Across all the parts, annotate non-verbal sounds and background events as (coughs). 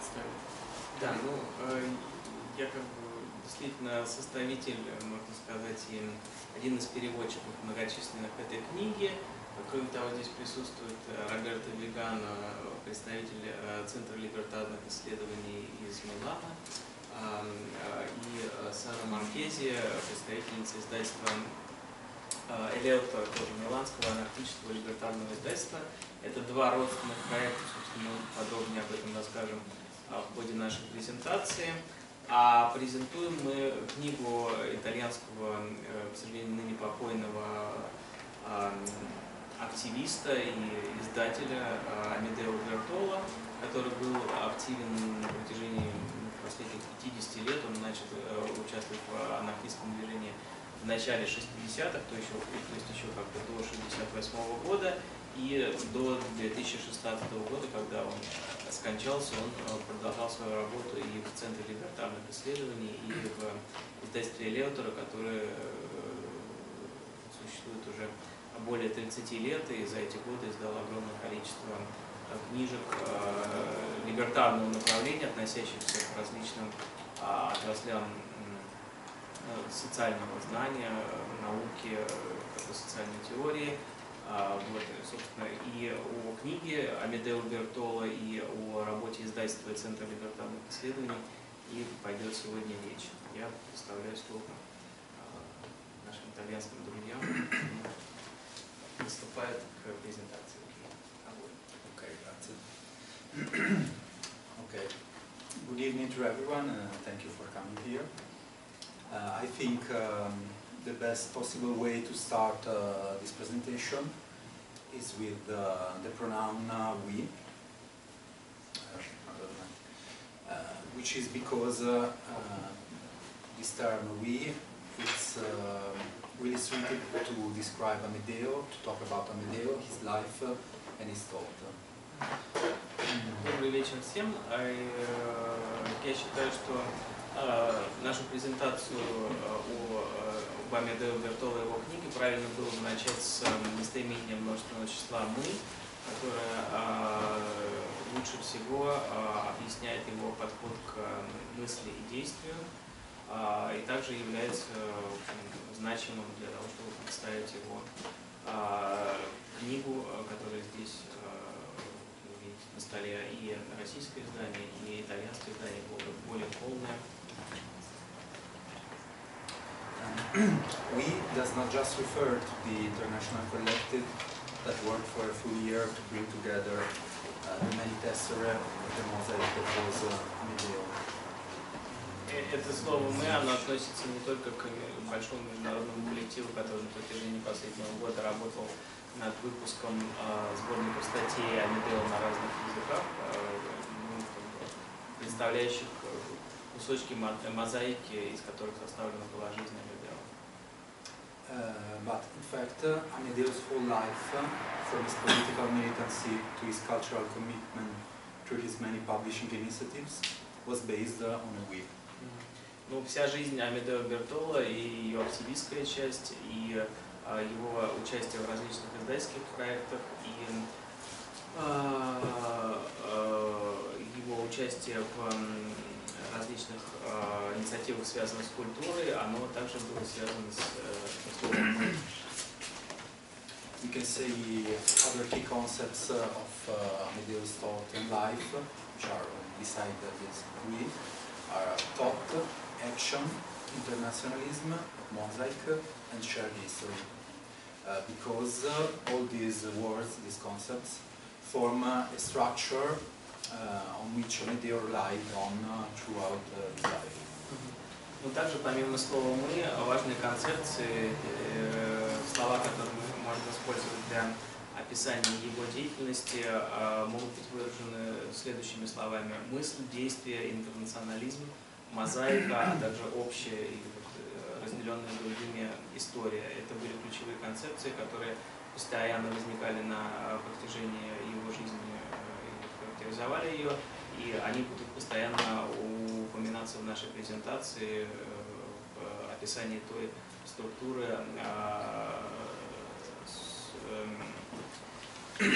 представить. Да, ну, э, я как бы действительно составитель, э, можно сказать, и один из переводчиков многочисленных этой книги. Кроме того, здесь присутствует э, Роберто Вегано, представитель Центра либертарных исследований из Милана, и Сара Маркези, представительница издательства Элеута, тоже миланского анархического либертарного издательства. Это два родственных проекта, собственно, мы подробнее об этом расскажем в ходе нашей презентации. А презентуем мы книгу итальянского, э, к сожалению, ныне покойного активиста и издателя Амедео Вертола, который был активен на протяжении последних 50 лет. Он начал э, участвовать в анархистском движении в начале 60-х, то, еще, то есть еще как бы до 68 -го года и до 2016 года, когда он скончался, он э, продолжал свою работу и в Центре либертарных исследований, и в издательстве Леутера, которое э, существует уже более 30 лет, и за эти годы издал огромное количество э, книжек либертарного направления, относящихся к различным отраслям социального знания, науки, социальной теории, вот, собственно, и о книге Амедео Бертола, и о работе издательства Центра либертарных исследований и пойдет сегодня речь. Я представляю слово а, нашим итальянским друзьям. Приступают к презентации. Okay, grazie. okay. Good evening to everyone. Uh, thank you for coming here. Uh, I think um, the best possible way to start uh, this presentation is with uh, the pronoun uh, we, uh, which is because uh, uh, this term we is really suited to describe Amedeo, to talk about Amedeo, his life and his thought. Добрый вечер всем. Я считаю, что нашу презентацию о Бамедео Бертола его книги правильно было бы начать с местоимения множественного числа «мы», которое лучше всего объясняет его подход к мысли и действию, и также является значимым для того, чтобы представить его книгу, которая здесь на столе, и российское издание, и итальянское издание более полное. We does not just refer to the international collective that worked for a full year to bring together uh, the many tesserae the mosaic that was uh, Amedeo. Это слово «мы», оно относится не только к большому международному коллективу, который на протяжении последнего года работал над выпуском э, сборников статей Амедео на разных языках, э, ну, представляющих кусочки мозаики, из которых составлена была жизнь but in fact, uh, Amedeo's whole life, uh, from his political militancy to his cultural commitment through his many publishing initiatives, was based uh, on a will. Ну, вся жизнь Амедео Бертола и ее активистская часть, и uh, его участие в различных издательских проектах, и uh, uh, его участие в um, различных э, инициативах, связанных с культурой, оно также было связано с, э, словом We can say other key concepts uh, of uh, Medeo's thought and life, which are beside this we, are thought, action, internationalism, mosaic, and shared history. Uh, because uh, all these words, these concepts, form uh, a structure uh, on which Medeo relied on throughout his life. Ну, также помимо слова «мы» важные концепции, э, слова, которые можно использовать для описания его деятельности, могут быть выражены следующими словами. Мысль, действие, интернационализм, мозаика, а также общая и э, разделенная другими история. Это были ключевые концепции, которые постоянно возникали на протяжении его жизни характеризовали ее, и они будут постоянно упоминаться в нашей презентации, э, в описании той структуры, а, эм, (coughs)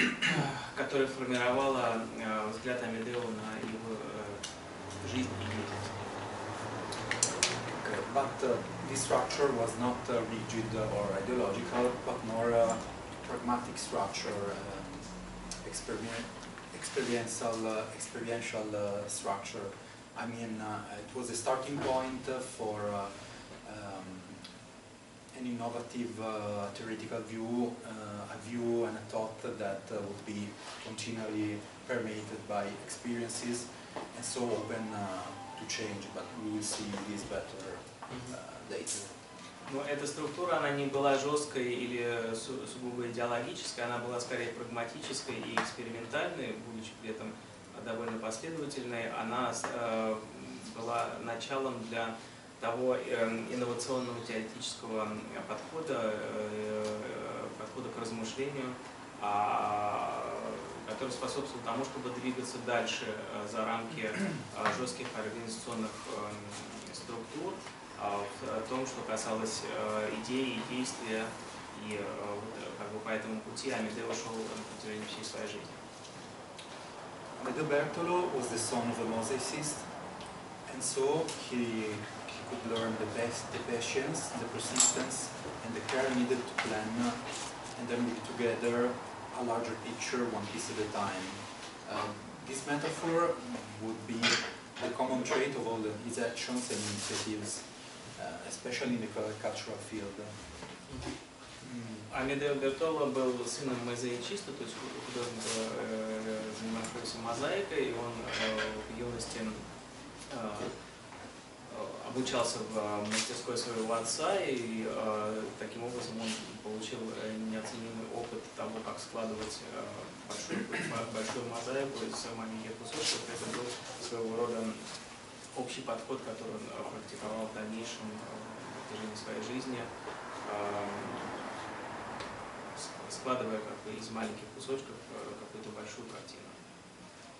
которая формировала э, взгляд Амедео на его э, жизнь и деятельность. But uh, this structure was not uh, rigid or ideological, but more uh, pragmatic structure, um, experien- experiential, uh, experiential uh, structure. I mean, uh, it was a starting point for uh, um, an innovative uh, theoretical view, uh, a view and a thought that uh, would be continually permeated by experiences and so open uh, to change. But we will see this better uh, later. Но эта структура, она не была жесткой или су- сугубо идеологической, она была скорее прагматической и экспериментальной, будучи при этом довольно последовательной. Она э, была началом для того э, инновационного теоретического э, подхода, э, подхода к размышлению, а, который способствовал тому, чтобы двигаться дальше э, за рамки э, жестких организационных э, структур, в том, что касалось э, идей и действия, и э, вот, э, как бы по этому пути Амедео шел на протяжении всей своей жизни. Amedeo Bertolo was the son of a mosaicist, and so he, he could learn the best, the patience, the persistence, and the care needed to plan uh, and then put together a larger picture, one piece at a time. Um, this metaphor would be the common trait of all the, his actions and initiatives, uh, Especially in the cultural field. Амедео Бертоло был сыном мозаичиста, то есть художника, э, занимавшегося мозаикой, и он э, в юности э, обучался в мастерской своего отца, и таким образом он получил неоценимый опыт того, как складывать э, большую, большую мозаику из маленьких кусочков. Это был своего рода общий подход, который он практиковал в дальнейшем э, протяжении своей жизни, э, с- складывая как бы из маленьких кусочков э, какую-то большую картину.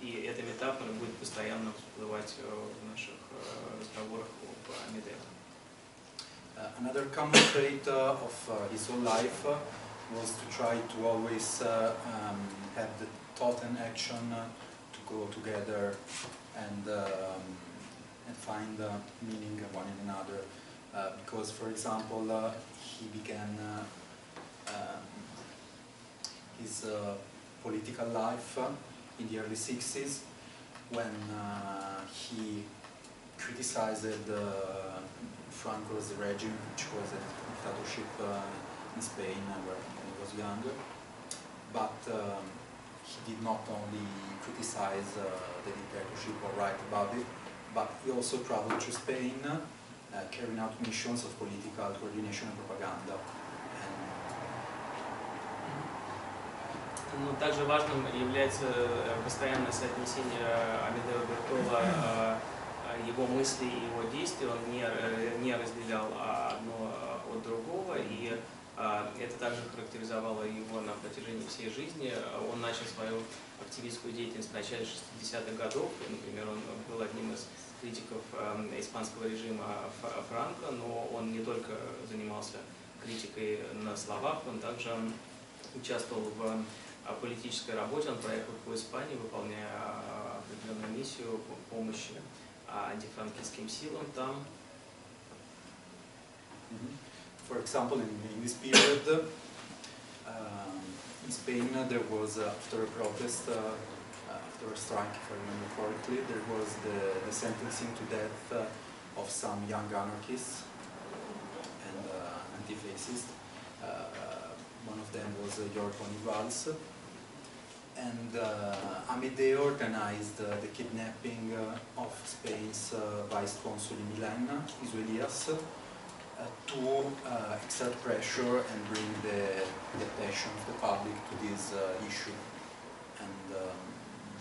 И эта метафора будет постоянно всплывать э, в наших разговорах об Амедео. Uh, another common trait of uh, his whole life uh, was to try to always um, have the thought and action to go together and um, and find uh, meaning one in another. Uh, because, for example, uh, he began uh, um, his uh, political life uh, in the early 60s when he criticized Franco's regime, which was a dictatorship in Spain where he was younger. But um, he did not only criticize the dictatorship or write about it, but he also traveled to Spain, uh, carrying out missions of political coordination and propaganda. And Ну, также важным является э, постоянное соотнесение Амедео Бертола, э, э, его мысли и его действий. Он не, не разделял одно э, от другого, и э, это также характеризовало его на протяжении всей жизни. Он начал свою активистскую деятельность в начале 60-х годов. Например, он был одним из критиков э, испанского режима Франко, но он не только занимался критикой на словах, он также участвовал в о политической работе. Он проехал по Испании, выполняя а, определенную миссию по помощи антифранкистским силам там. For example, in, in this period, um, in Spain, uh, there was, uh, after a protest, uh, uh, after a strike, if I remember correctly, there was the, the sentencing to death uh, of some young anarchists and uh, anti-fascists. Uh, one of them was uh, Jorge Valls. And uh, Amedeo organized uh, the kidnapping uh, of Spain's uh, vice consul in Milan, uh, to uh, exert pressure and bring the, the attention of the public to this uh, issue. And um,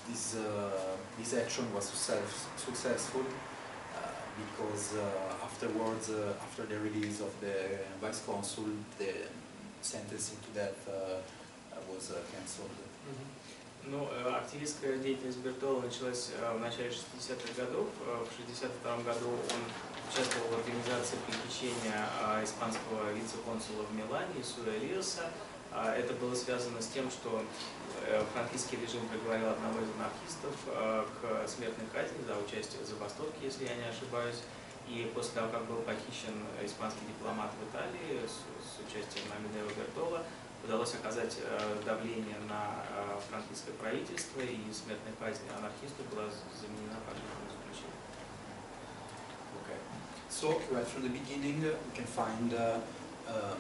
this, uh, this action was success, successful uh, because uh, afterwards, uh, after the release of the vice consul, the sentencing to death uh, uh, was uh, cancelled. Ну, э, активистская деятельность Бертола началась э, в начале 60-х годов. Э, В 62 году он участвовал в организации привлечения э, испанского вице-консула в Милане, Исуа Риоса. А Это было связано с тем, что э, франкистский режим приговорил одного из анархистов э, к смертной казни за участие в забастовке, если я не ошибаюсь. И после того, как был похищен испанский дипломат в Италии с, с участием Амедео Бертола, удалось оказать э, давление на э, франкистское правительство, и смертная казнь анархисту была заменена. Okay. So right from the beginning, uh, we can find uh, um,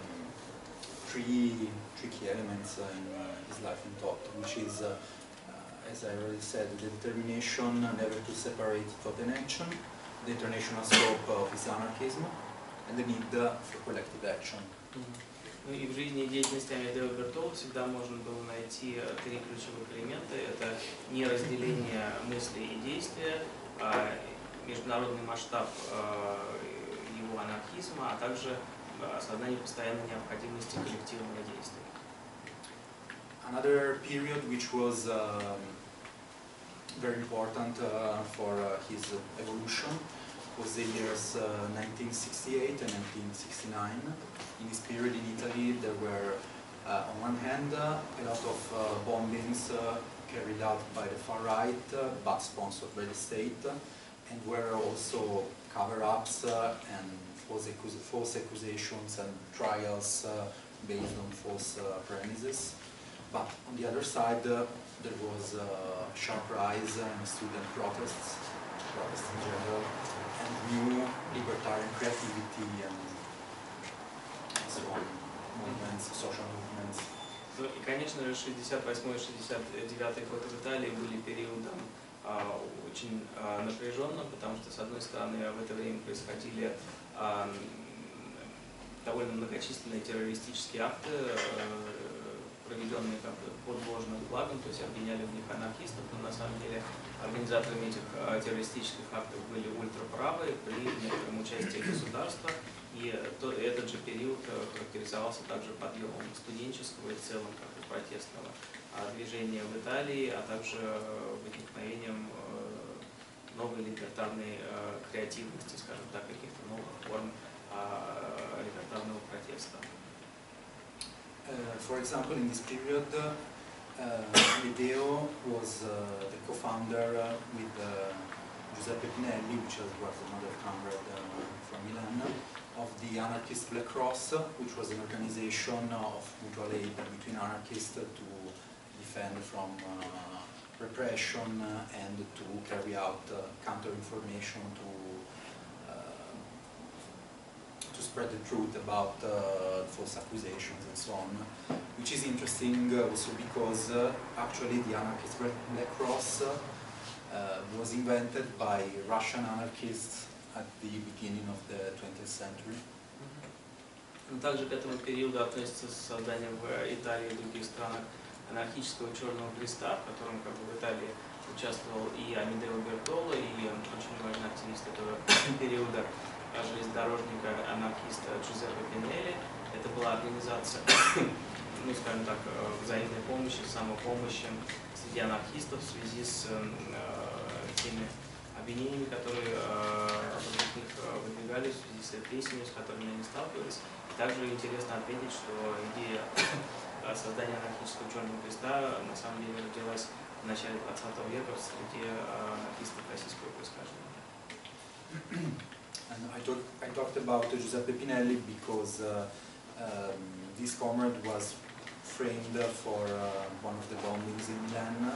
three three key elements uh, in uh, his life and thought, which is, uh, uh, as I already said, the determination never to separate thought and action, the international scope of his anarchism, and the need uh, for collective action. Ну и в жизни и деятельности Амедео Бертола всегда можно было найти э, три ключевых элемента. Это неразделение мысли и действия, а, международный масштаб а, его анархизма, а также а, осознание постоянной необходимости коллективного действия. Another period which was um, very important uh, for uh, his evolution was the years uh, 1968 and 1969. In this period in Italy there were uh, on one hand uh, a lot of uh, bombings uh, carried out by the far right uh, but sponsored by the state and were also cover-ups uh, and false, accus- false accusations and trials uh, based on false uh, premises. But on the other side, uh, there was a sharp rise in student protests, protests in general, and new libertarian creativity and so on, movements, social movements. Ну и, конечно же, 68-69 год в Италии были периодом а, очень а, напряженным, потому что, с одной стороны, в это время происходили а, м, довольно многочисленные террористические акты, э, проведенные как под ложным флагом, то есть обвиняли в них анархистов, но на самом деле организаторами этих а, террористических актов были ультраправые при некотором участии государства. И то- этот же период э, характеризовался также подъемом студенческого и в целом как протестного а, движения в Италии, а также э, возникновением э, новой либертарной э, креативности, скажем так, каких-то новых форм а, либертарного протеста. Uh, for example, in this period, uh, Medeo was uh, the co-founder uh, with uh, Giuseppe Pinelli, which was was another comrade uh, from Milan, of the anarchist Black Cross, which was an organization of mutual aid between anarchists to defend from uh, repression uh, and to carry out uh, counter-information to uh, to spread the truth about uh, false accusations and so on, which is interesting uh, also because uh, actually the anarchist Red Black Cross uh, uh, was invented by Russian anarchists at the beginning of the 20th century. Но также к этому периоду относится создание в Италии и других странах анархического черного креста, в котором как бы в Италии участвовал и Амедео Бертоло, и очень важный активист этого (coughs) периода, а, железнодорожника, анархиста Джузеппе Пинелли. Это была организация, (coughs) ну скажем так, э, взаимной помощи, самопомощи среди анархистов в связи с э, теми обвинениями, которые э, них выдвигались в связи с репрессиями, с которыми они сталкивались. Также интересно отметить, что идея э, создания анархического черного креста на самом деле родилась в начале 20 века среди э, анархистов российского происхождения. And I, talk, I talked about Giuseppe Pinelli because uh, um, this comrade was framed for uh, one of the bombings in Milan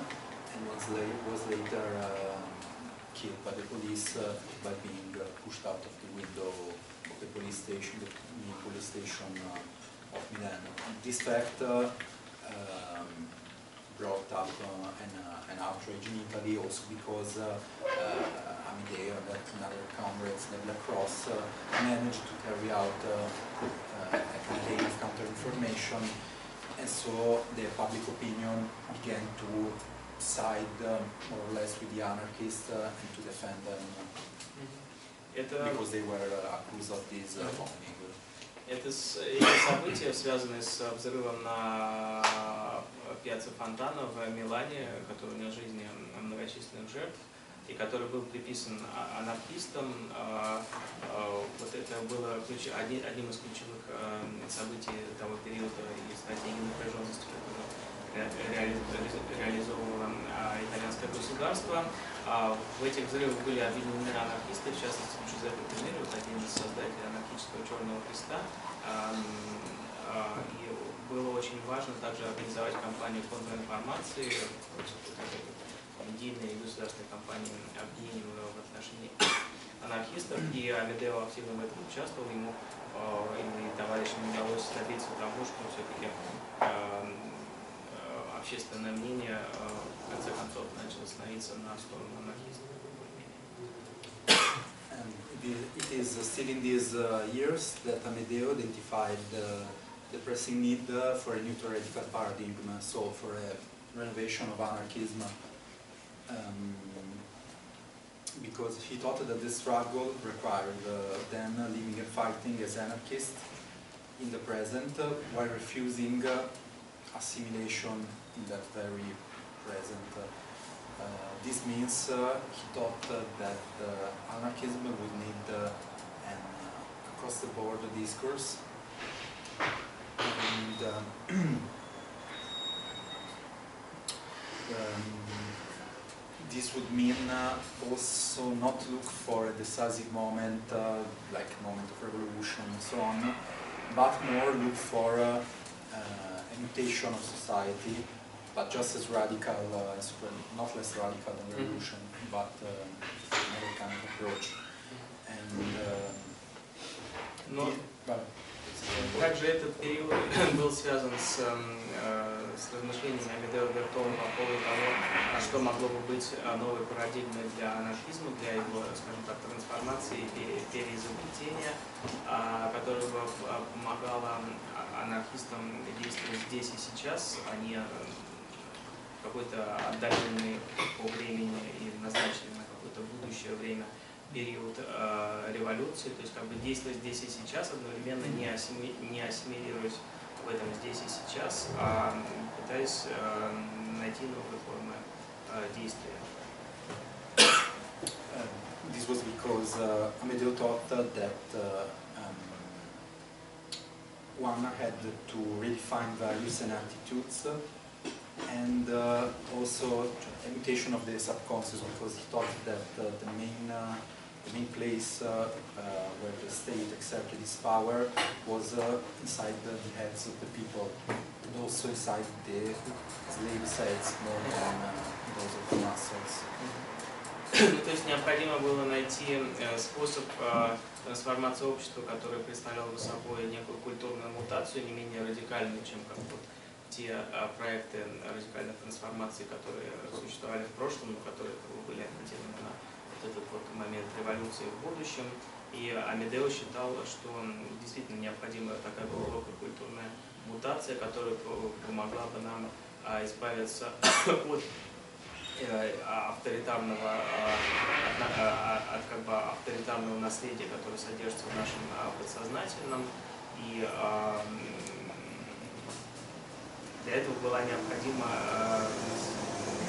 and was, la- was later uh, killed by the police uh, by being uh, pushed out of the window of the police station, the main police station uh, of Milan. This fact um, brought up uh, an, uh, an, outrage in Italy also because uh, Amedeo and another comrades, the Black Cross, managed to carry out a campaign of counter-information and so the public opinion began to side um, more or less with the anarchists uh, and to defend them mm -hmm. it, uh, because they were accused of this bombing. Это события связаны с взрывом на пьяце Фонтана в Милане, который унес жизни многочисленных жертв. и который был приписан а- анархистам. А, а, Вот это было одним из ключевых а, событий того периода и стратегии напряженности, которую ре- реали- ре- реализовывало итальянское государство. В этих взрывах были объединены анархисты, в частности Джузеппе Пинери, вот один из создателей анархического Черного Креста. А, а, И было очень важно также организовать кампанию контринформации медийной и государственной кампании обвинений в отношении анархистов. И Амедео активно в этом участвовал. Ему а, и товарищам удалось добиться того, что все-таки общественное мнение а, в конце концов начало становиться на сторону анархистов. And it is- still in these uh, years that Amedeo identified uh, the pressing need uh, for a new theoretical paradigm, uh, so for a renovation of anarchism, um, because he thought that the struggle required then living and fighting as anarchists in the present while refusing assimilation in that very present. Uh, this means uh, he thought uh, that uh, anarchism would need an uh, across the board discourse. And um, (clears throat) um, this would mean uh, also not look for a decisive moment uh, like moment of revolution and so on but more look for uh, a mutation of society but just as radical, uh, as well, not less radical than Mhm. revolution, but um, another kind of approach. And um, Но uh, также этот период (coughs) был связан с, эм, э, с размышлениями Амедео Бертола по поводу того, а что могло бы быть э, новой парадигмой для анархизма, для его, скажем так, трансформации и пере- переизобретения, а, которая бы помогала а- анархистам действовать здесь и сейчас, а не э, какой-то отдаленный по времени и назначенный на какое-то будущее время период э, революции, то есть как бы действовать здесь и сейчас, одновременно не, ассими- не ассимилируясь в этом здесь и сейчас, а пытаясь э, найти новые формы э, действия. Uh, this was because uh, Amedeo thought that uh, um, one had to redefine values and attitudes and uh, also a mutation of the subconscious because he thought that uh, the main uh, the main place uh, uh, where the state accepted its power was uh, inside the, the heads of the people and also inside the slave heads more than uh, those of the muscles. Ну, то есть необходимо было найти э, способ э, трансформации общества, который представлял бы собой некую культурную мутацию, не менее радикальную, чем как вот те э, проекты радикальной трансформации, которые существовали в прошлом, но которые были ориентированы на вот этот вот момент революции в будущем. И Амедео считал, что действительно необходима такая глубокая культурная мутация, которая по- помогла бы нам а, избавиться (coughs) от э, авторитарного, э, от, от как бы авторитарного наследия, которое содержится в нашем подсознательном. И для этого была необходима, э,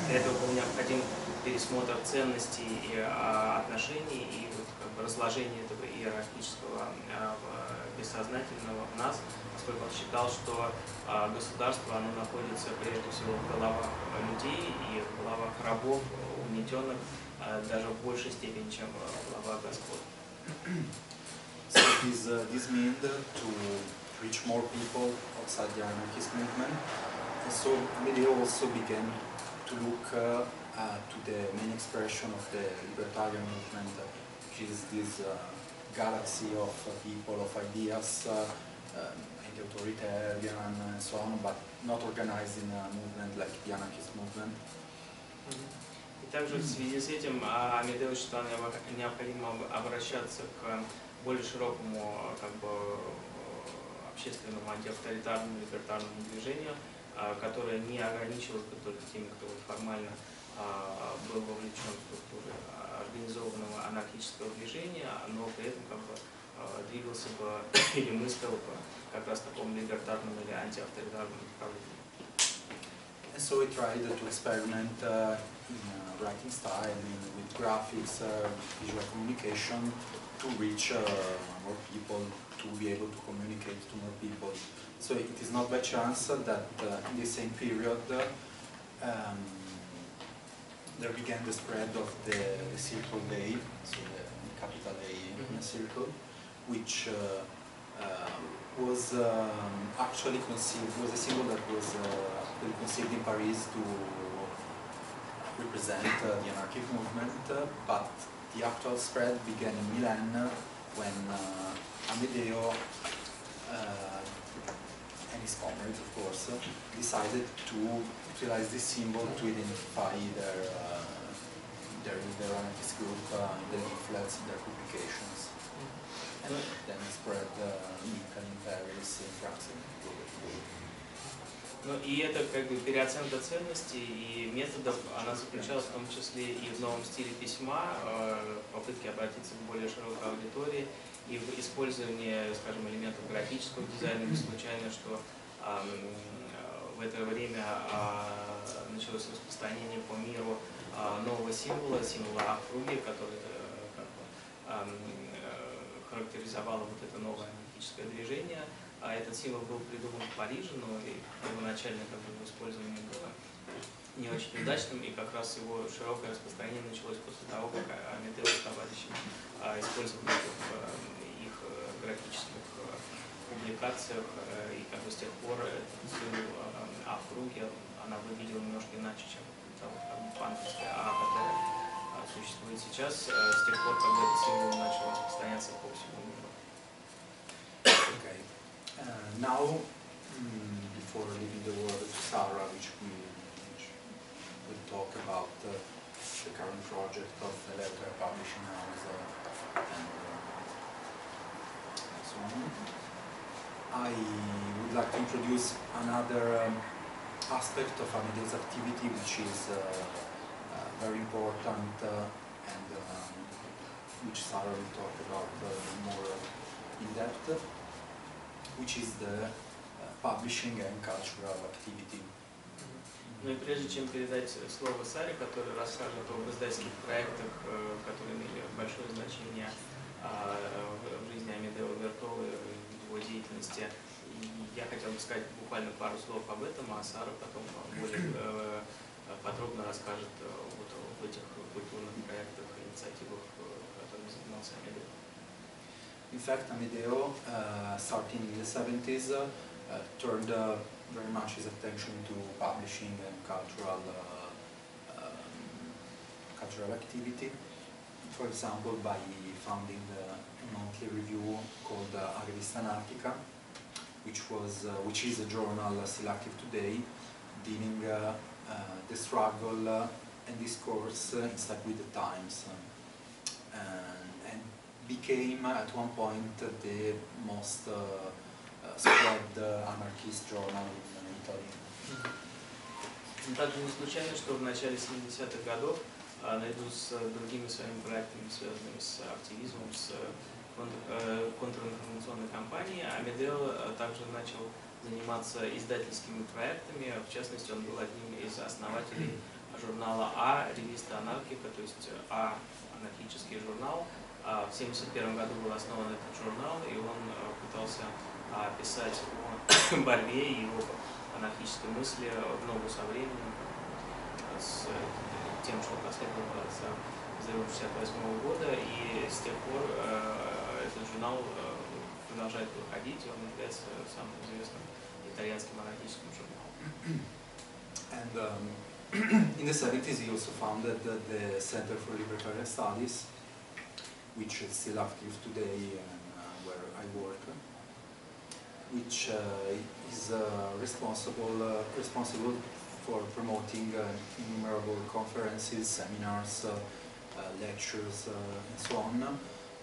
для этого был необходим пересмотр ценностей и э, отношений и вот как бы разложение этого иерархического э, бессознательного в нас, поскольку он считал, что государство оно находится прежде всего в головах людей и в головах рабов, угнетенных даже в большей степени, чем в головах господ. So this, uh, this meant to reach more people outside the anarchist movement. And so Amedeo also began to look uh, uh, to the main expression of the libertarian movement, uh, which is this uh, galaxy of uh, people, of ideas, uh, um, anti-authoritarian and so on, but not organized in a movement like the anarchist movement. И также в связи с этим а, Амедео считал необходимо об- обращаться к более широкому как бы, э, общественному антиавторитарному либертарному движению, а, которое не ограничивалось бы только теми, кто формально а, был вовлечен в структуры а, организованного анархического движения, но при этом как бы двигался бы (coughs) или мыслил бы как раз в таком либертарном или антиавторитарном направлении. So we tried to experiment uh, in uh, writing style, in, with graphics, uh, visual communication, to reach uh, more people, to be able to communicate to more people. So it is not by chance that uh, in the same period um, there began the spread of the, the Circle Day, so the capital A in a Mhm. circle, which uh, uh, was um, actually conceived, was a symbol that was uh, conceived in Paris to represent uh, the anarchic movement, but the actual spread began in Milan when uh, Amedeo uh, and his comrades, of course, uh, decided to utilize this symbol to identify their uh, their, their anarchist group uh, in the leaflets, in their publications. And then spread uh, in Italy, Paris, in France. Ну и это как бы переоценка ценностей и методов, она заключалась в том числе и в новом стиле письма, э, попытке обратиться к более широкой аудитории и в использовании, скажем, элементов графического дизайна. Не случайно, что э, в это время а, началось распространение по миру а, нового символа, символа округи, который э, как бы, э, характеризовало вот это новое аналитическое движение. А этот символ был придуман в Париже, но и первоначально как бы, его использование было не очень удачным, и как раз его широкое распространение началось после того, как Амедео с товарищами а, использовали в э, их э, графических э, публикациях, и как бы с тех пор этот символ э, А в круге, она выглядела немножко иначе, чем та вот, как бы, панковская А, которая существует сейчас, с тех пор, когда этот символ начал распространяться по всему миру. Okay. Uh, now, before leaving the word to Sarah, which we will talk about uh, the current project of the letter publishing house uh, and, so on, I would like to introduce another um, aspect of Amadeus' activity, which is uh, uh, very important uh, and um, which Sarah will talk about more in depth, which is the publishing and cultural activity. Ну и прежде чем передать слово Саре, который расскажет об издательских проектах, э, которые имели большое значение а, в жизни Амедео Вертовы, в его деятельности, и я хотел бы сказать буквально пару слов об этом, а Сара потом более э, подробно расскажет э, вот об этих культурных проектах, инициативах, которыми занимался Амедео. In fact, Amedeo, uh, starting in the 70s, uh, uh, turned uh, very much his attention to publishing and cultural, uh, um, cultural activity. For example, by founding a monthly review called uh, Anarchica, which was, uh, which is a journal uh, still active today, dealing uh, uh, the struggle uh, and discourse uh, in with the times, um, and, became uh, at one point uh, the most uh, anarchist journal. Ну, Также не случайно, что в начале 70-х годов, а, наряду с э, другими своими проектами, связанными с активизмом, с э, э, контринформационной кампанией, Амедео также начал заниматься издательскими проектами. В частности, он был одним из основателей журнала А, ревиста анархика, то есть А, анархический журнал. А В 1971 году был основан этот журнал, и он пытался а, писать о (coughs) борьбе и о анархической мысли в ногу со временем, с тем, что последовало за взрывом 68 года, и с тех пор э, этот журнал э, продолжает выходить, и он является самым известным итальянским анархическим журналом. And um, (coughs) in the 70s, he also founded the, the Center for Libertarian Studies, which is still active today and uh, where I work, which uh, is uh, responsible uh, responsible for promoting innumerable conferences, seminars, lectures, and so on,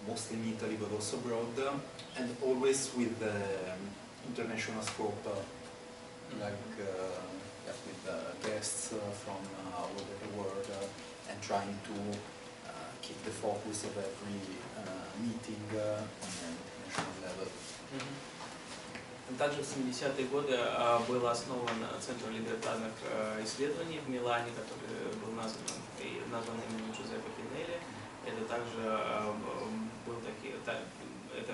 mostly in Italy but also abroad, and always with the um, international scope, like yeah, with guests from all over the world, and trying to keep the focus of every uh, meeting uh, on an international level. Также в 70-е годы а, был основан Центр либертарных а, исследований в Милане, который был назван, и назван именем Джузеппе Пинелли. Это также а, был таки, та- это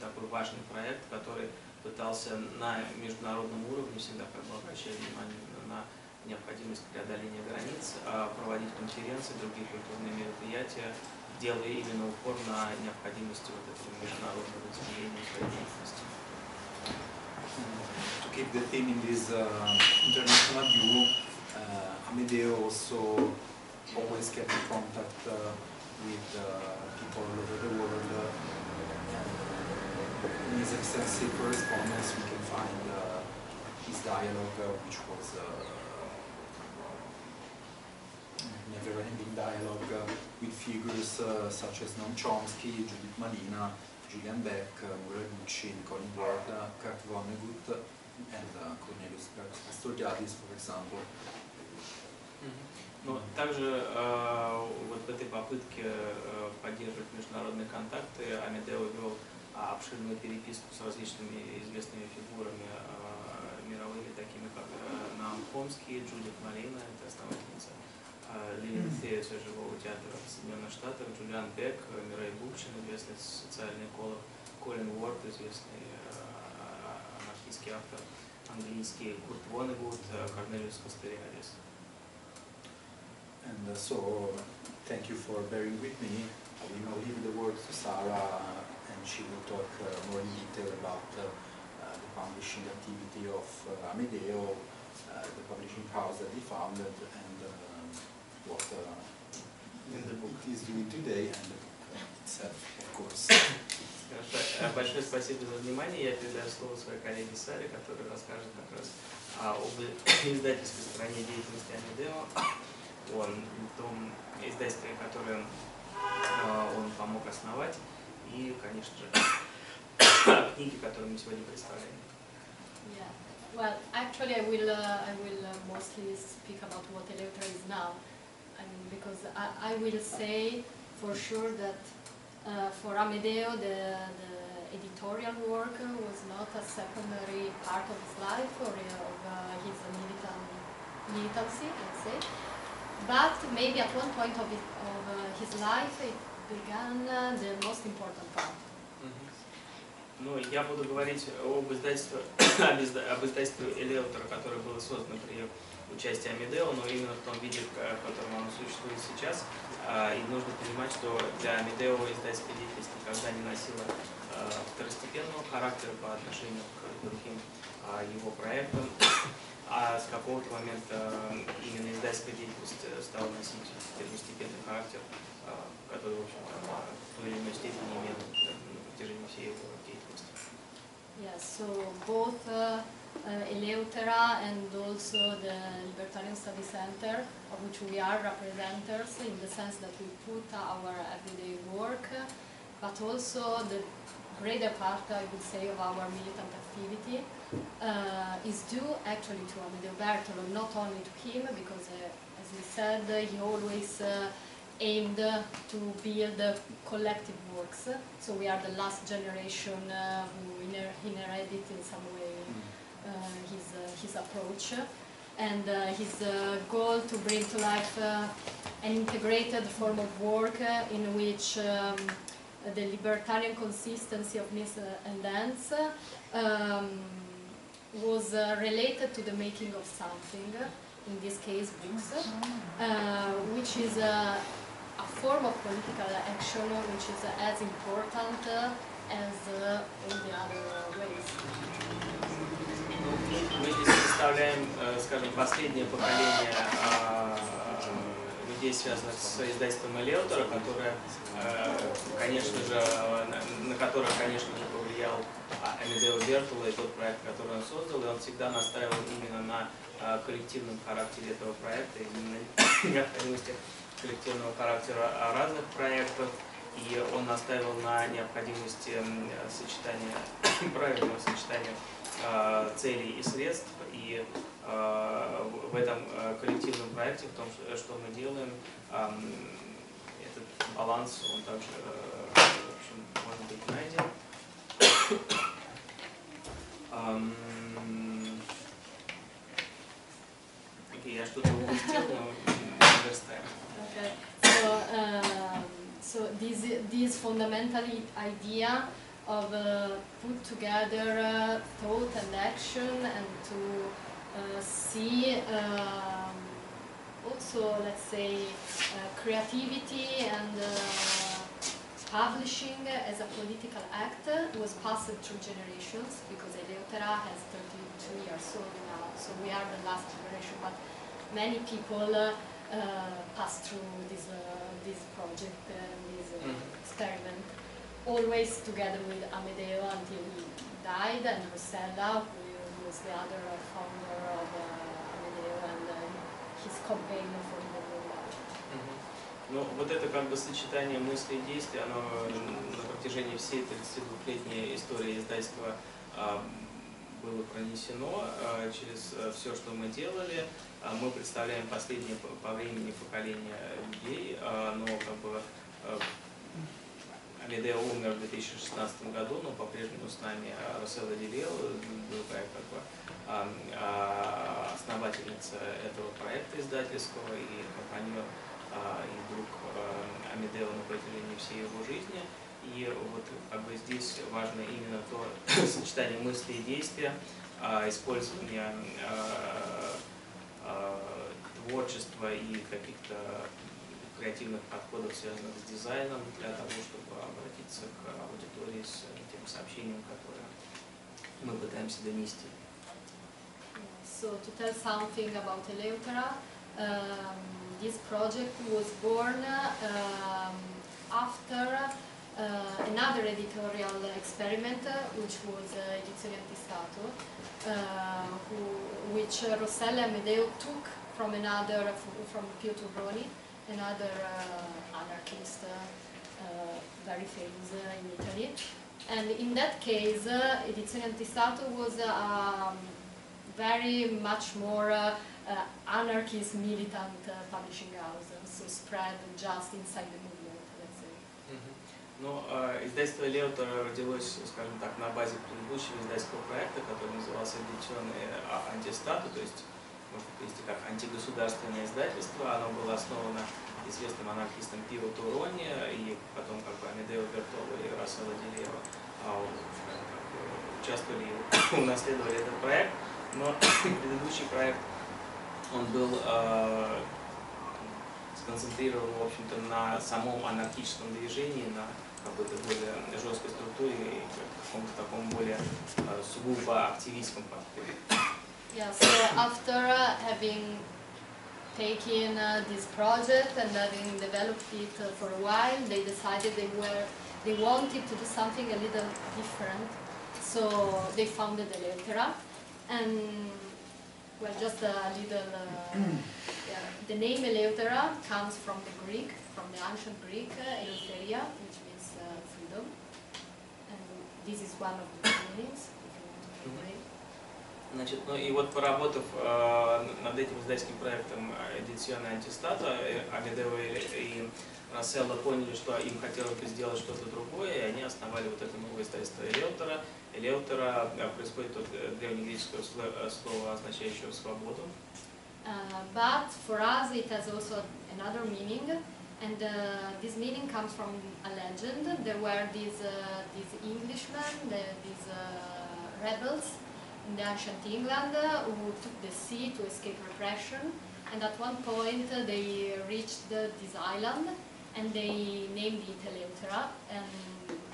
такой важный проект, который пытался на международном уровне всегда как бы обращать внимание на необходимость преодоления границ, а проводить конференции, другие культурные мероприятия, делая именно упор на необходимости вот этого международного. To keep the theme in this uh, international view, uh, Amedeo also always kept in contact uh, with people all over the world. In his extensive correspondence, we can find his dialogue, which was never-ending dialogue uh, with figures uh, such as Noam Chomsky, Judith Malina, Julian Beck, Murray Gucci, Colin Ward, Kurt Vonnegut, and uh, Cornelius Castoriadis, for example. Но также э, вот в этой попытке э, поддерживать международные контакты Амедео вел обширную переписку с различными известными фигурами э, мировыми, такими как э, Наам Хомский, Джудит Малина, это основательница э, Ленин Theatre живого театра в Соединенных Штатах, Джулиан Бек, э, Мирей Букчин, известный социальный эколог, Колин Уорд, известный э, анархистский автор, английский Курт Вонегут, э, Корнелиус Кастериадис. And uh, so, thank you for bearing with me. I will now leave the word to Sarah, uh, and she will talk uh, more in detail about uh, uh, the publishing activity of uh, Amedeo, uh, the publishing house that he founded, and um what uh, In the book. it is doing today, and the book uh, itself, of course. (coughs) Э, Большое спасибо за внимание. Я передаю слово своей коллеге Саре, которая расскажет как раз об издательской стороне деятельности Амедео, о том издательстве, которое э, он помог основать, и, конечно же, о книге, мы сегодня представляем. Yeah. Well, actually, I will uh, I will uh, mostly speak about what Eleuthera is now, I mean, because I, I will say for sure that uh, for Amedeo the, the editorial work was not a secondary part of his life or uh, of uh, his militant militancy, let's say. But maybe at one point of, it, of uh, his life it began uh, the most important part. Ну, я буду говорить об издательстве, об изда- об издательстве Элеутера, которое было создано при участии Амедео, но именно в том виде, в котором оно существует сейчас. А, И нужно понимать, что для Амедео издательская деятельность никогда не носила а, второстепенного характера по отношению к другим а, его проектам. А с какого-то момента именно издательская деятельность э, стала носить первостепенный характер, а, который, в общем-то, в той или иной степени имел э, на протяжении всей его деятельности. Yes, so both uh, Eleutera and also the Libertarian Study Center, of which we are representatives in the sense that we put our everyday work, uh, but also the greater part, I would say, of our militant activity uh, is due actually to Amedeo Bertolo, not only to him, because uh, as he said, uh, he always uh, aimed uh, to build uh, collective works. So we are the last generation uh, who inher- inherited in some way uh, his, uh, his approach. And uh, his uh, goal to bring to life uh, an integrated form of work uh, in which um, the libertarian consistency of uh, and uh, um, was uh, related to the making of something, in this case books, uh, which is uh, a form of political action which is as important uh, as uh, all the other ways. Мы здесь представляем, э, скажем, последнее поколение а, людей, связанных с издательством Элеутера, которое, э, конечно же, на, на которое, конечно же, повлиял а, Амедео Бертула и тот проект, который он создал, и он всегда настаивал именно на коллективном характере этого проекта, именно на необходимости коллективного характера разных проектов, и он настаивал на необходимости сочетания, (coughs) правильного сочетания э, целей и средств. И э, в этом э, коллективном проекте, в том, что- мы делаем, этот баланс, он также, э, в общем, может быть найден. Окей, я что-то упустил, но наверстаем. Okay. So, um, so this this fundamental idea of uh, put together uh, thought and action and to uh, see um, also let's say uh, creativity and uh, publishing as a political act was passed through generations because Eleutera has 32 years old now, so we are the last generation, but many people uh, passed through this, uh, this project and this uh, Mhm. experiment, always together with Amedeo until he died, and Rosella, who was the other founder of uh, Amedeo and uh, his companion for the rollout. Мгм. Ну, вот это как бы сочетание мыслей и действий, оно на протяжении всей 32-летней истории издательства а, было пронесено а, через все, что мы делали. А, Мы представляем последнее по времени поколение людей, но как бы а, Амедео умер в 2016 году, но по-прежнему с нами Роселла Дилел, другая как бы основательница этого проекта издательского и компаньон а, и друг а, Амедео на протяжении всей его жизни. И вот как бы здесь важно именно то (coughs) сочетание мысли и действия, а, использование творчества и каких-то креативных подходов, связанных с дизайном, для того, чтобы обратиться к аудитории с тем сообщением, которое мы пытаемся донести. So to tell something about Eleutera, um, this project was born um, after uh, another editorial experiment, uh, which was uh, Edizioni Antistato, uh, who, which uh, Rossella Amedeo took from another, f- from Pio Turroni, another uh, anarchist, uh, uh, very famous uh, in Italy. And in that case, uh, Edizioni Antistato was uh, um, very much more uh, uh, anarchist militant uh, publishing house, uh, so spread just inside the movement, let's say. Но э, издательство Леутер родилось, скажем так, на базе предыдущего издательского проекта, который назывался Edizione Антистату, то есть можно перевести как антигосударственное издательство. Оно было основано известным анархистом Пио Турони и потом как бы Амедео Бертоло и а, скажем так, э, участвовали и (coughs) унаследовали этот проект. Но (coughs) предыдущий проект, он был э, сконцентрирован, в общем-то, на самом анархическом движении, на какой-то более жесткой структуре и каком-то таком более э, сугубо активистском подходе. Yeah, so after uh, having taken uh, this project and having developed it uh, for a while, they decided they were they wanted to do something a little different. So they founded Eleutera, and well, just a little. Uh, (clears throat) yeah, the name Eleutera comes from the Greek, from the ancient Greek uh, Eleutheria, which means uh, freedom, and this is one of the meanings. Значит, ну и вот поработав э, над этим издательским проектом Edizione Антистата, э, Амедео и, и Расселло поняли, что им хотелось бы сделать что-то другое, и они основали вот это новое издательство Элеутера. Элеутера э, происходит от э, древнегреческого сло- э, слова, означающего свободу. Uh, but for us it has also another meaning and uh, this meaning comes from a legend. There were these, uh, these Englishmen, the, these uh, rebels in the ancient England uh, who took the sea to escape repression and at one point uh, they reached the, this island and they named it Eleutera and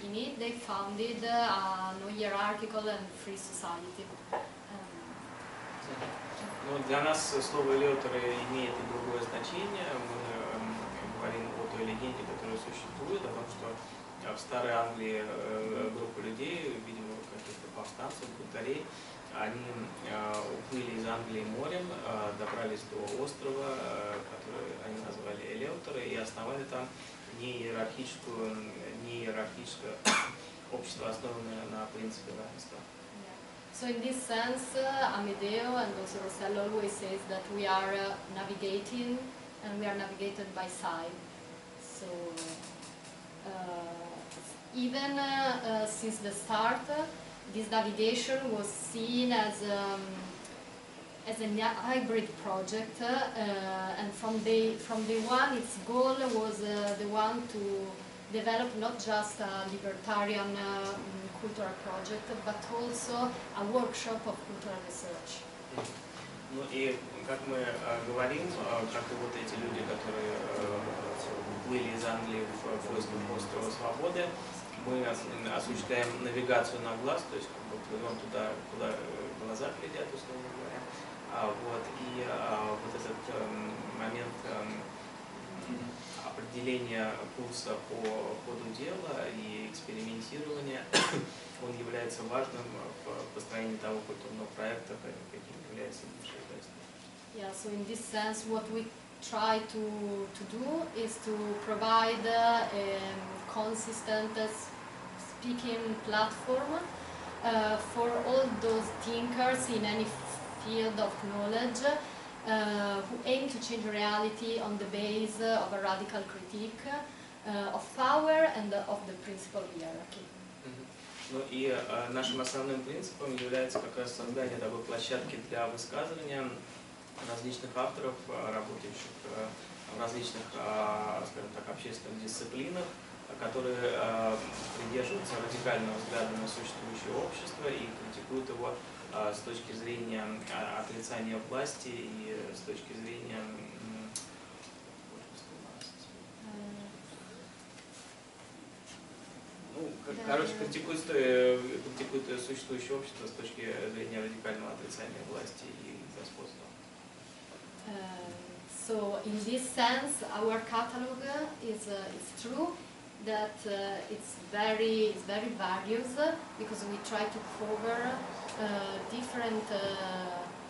in it they founded uh, a no-hierarchical and free society. Um, Ну, для нас слово Элеутера имеет и другое значение. Мы эм, говорим о той легенде, которая существует, о том, что э, в Старой Англии э, группа людей, видимо, каких-то повстанцев, бунтарей, они э, уплыли из Англии морем, э, добрались до острова, э, который они назвали Элеутера, и основали там не иерархическую, не иерархическое (coughs) общество, основанное на принципе равенства. So in this sense, uh, Amedeo and also Rossello always says that we are uh, navigating and we are navigated by side. So uh, even uh, uh, since the start, uh, this navigation was seen as um, as a na- hybrid project, uh, and from day from day one, its goal was uh, the one to develop not just a libertarian uh, mm, cultural project, but also a workshop of cultural research. Ну и как мы э, говорим, э, как и вот эти люди, которые э, плыли из Англии в поисках острова Свободы, мы ос- осуществляем навигацию на глаз, то есть как бы плывем туда, куда э, глаза глядят, условно говоря. А, вот, и а, вот этот эм, момент эм, определения курса по ходу дела и экспериментирования, (coughs) он является важным в построении того культурного проекта, каким является we try to, to do is to provide uh, a consistent speaking platform uh, for all those thinkers in any field of knowledge uh, who aim to change reality on the base of a radical critique uh, of power and of the principle of hierarchy. Ну и э, нашим основным принципом является как раз создание такой площадки для высказывания различных авторов, э, работающих э, в различных, э, скажем так, общественных дисциплинах, э, которые э, придерживаются радикального взгляда на существующее общество и критикуют его э, с точки зрения э, отрицания власти и с точки зрения Uh, Ну, короче, критикует, э, критикует существующее общество с точки зрения радикального отрицания власти и господства. Um, so in this sense, our catalog uh, is uh, it's true that uh, it's very it's very various because we try to cover uh, different uh,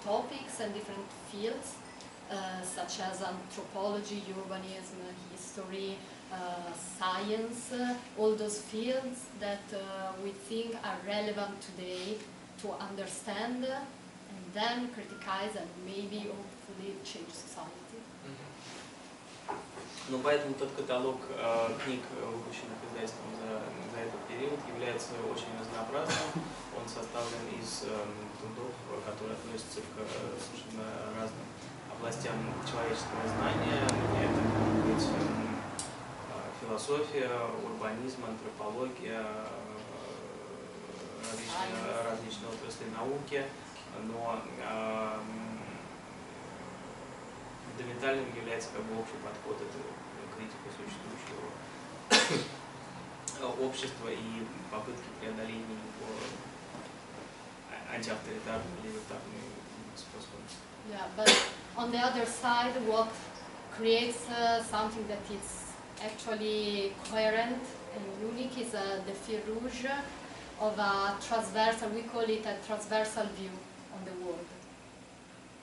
topics and different fields such as anthropology, urbanism, history, science, all those fields that we think are relevant today to understand and then criticize and maybe hopefully change society. Ну, поэтому тот каталог э, книг, э, выпущенных издательством за, за этот период, является очень разнообразным. Он составлен из э, трудов, которые относятся к э, совершенно разным областям человеческого знания. Это может быть э, философия, урбанизм, антропология, э, различные, различные отрасли науки, но э, фундаментальным является как бы общий подход, это критика существующего общества и попытки преодоления его а- антиавторитарным или либертарным способом. Yeah, but on the other side, what creates uh, something that is actually coherent and unique is uh, the fil rouge of a transversal, we call it a transversal view on the world.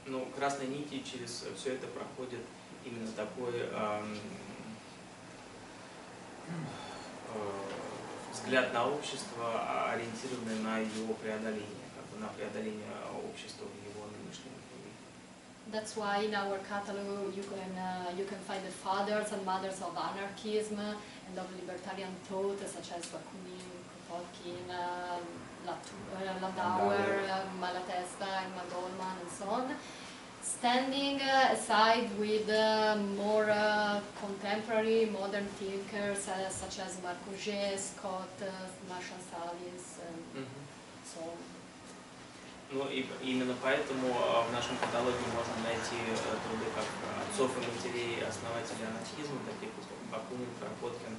Ну, красной нити через все это проходит именно такой эм, э, взгляд на общество, а- ориентированный на его преодоление, как бы на преодоление общества в его нынешнем виде. That's why in our catalog you can uh, you can find the fathers and mothers of anarchism and of libertarian thought, such as Bakunin, Kropotkin, uh, uh, Landauer, uh, Malatesta, Emma Goldman, and so on. Standing uh, aside with uh, more uh, contemporary modern thinkers such as Marc Auger, Scott, Marshall Salis, and so on. Ну и именно поэтому э, в нашем каталоге можно найти э, труды как отцов и матерей основателей анархизма, таких как Бакунин, Кропоткин,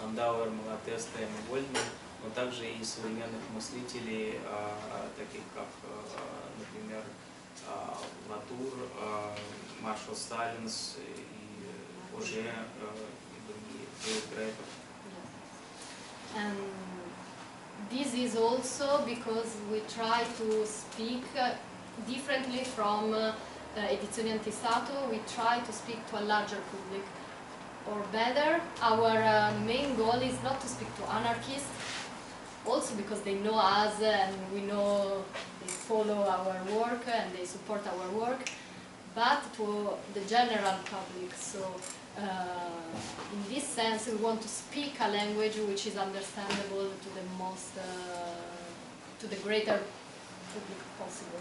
Ландауэр, Малатеста, Эмма Гольдман, но также и современных мыслителей, э, таких как, э, э, Латур, э, Маршал Сталинс и э, Оже э, и другие, Дэвид Грейпер. Yes. And this is also because we try to speak uh, differently from uh, uh, Edizioni Antistato, we try to speak to a larger public. Or better, our uh, main goal is not to speak to anarchists, also because they know us and we know they follow our work and they support our work, but to the general public. So, uh, in this sense, we want to speak a language which is understandable to the most uh, to the greater public possible.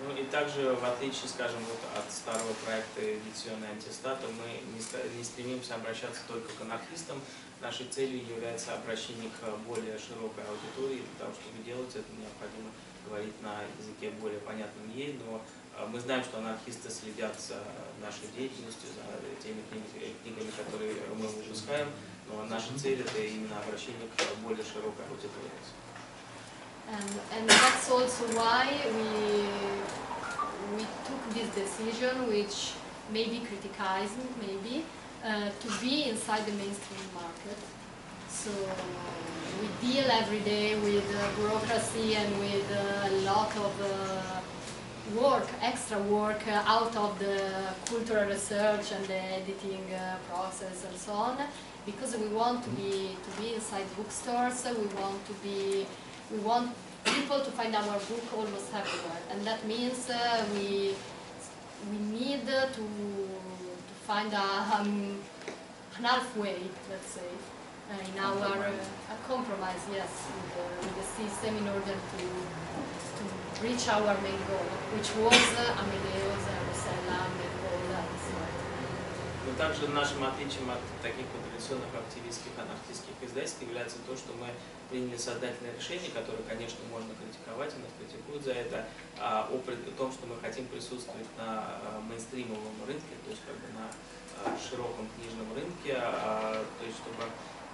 Ну и также, в отличие, скажем, вот от старого проекта «Эдиционный антистата», мы не, ста- не стремимся обращаться только к анархистам. Нашей целью является обращение к более широкой аудитории. Для того, чтобы делать это, необходимо говорить на языке более понятном ей, но э, мы знаем, что анархисты следят за нашей деятельностью, за теми книг- книгами, которые мы выпускаем, но наша цель – это именно обращение к более широкой аудитории. And, and that's also why we, we took this decision, which may be criticized, maybe, uh, to be inside the mainstream market. So we deal every day with uh, bureaucracy and with uh, a lot of uh, work, extra work uh, out of the cultural research and the editing uh, process and so on, because we want to be to be inside bookstores. We want to be we want people to find our book almost everywhere, and that means uh, we we need uh, to find a, um, an halfway, let's say, uh, in our uh, a compromise, yes, with the, with the system in order to to reach our main goal, which was uh, Amadeus, uh, Rosella, Mengol, and so on. Но также нашим отличием от таких вот традиционных активистских анархистских издательств является то, что мы приняли сознательное решение, которое, конечно, можно критиковать, и нас критикуют за это, а, о, том, что мы хотим присутствовать на а, мейнстримовом рынке, то есть как бы на а, широком книжном рынке, а, то есть чтобы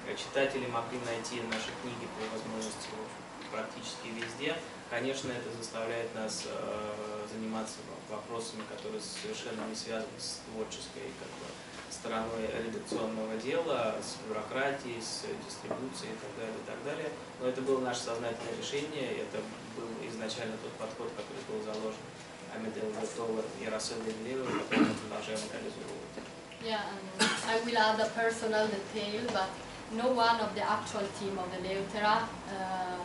э, читатели могли найти наши книги по возможности практически везде. Конечно, это заставляет нас э, заниматься во- вопросами, которые совершенно не связаны с творческой как стороной редакционного дела, с бюрократией, с дистрибуцией и так далее, и так далее. Но это было наше сознательное решение, это был изначально тот подход, который был заложен Амедел Вертовер и Рассель Демилевым, который мы продолжаем реализовывать. Yeah, and I will add a personal detail, but no one of the actual team of the Leutera uh,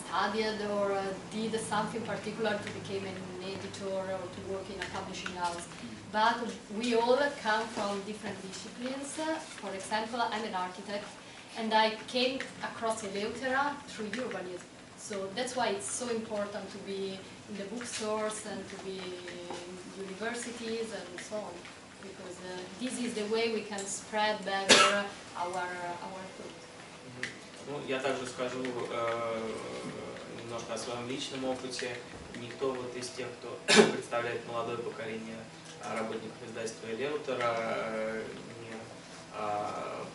studied or uh, did something particular to become an editor or to work in a publishing house. But we all come from different disciplines. For example, I'm an architect, and I came across Eleutera through urbanism. So that's why it's so important to be in the bookstores and to be in universities and so on, because uh, this is the way we can spread better our our thought. Ну, я также скажу э, немножко о своем личном опыте. Никто вот из тех, кто (coughs) представляет молодое поколение а, работников издательства Элеутера, э, не, а,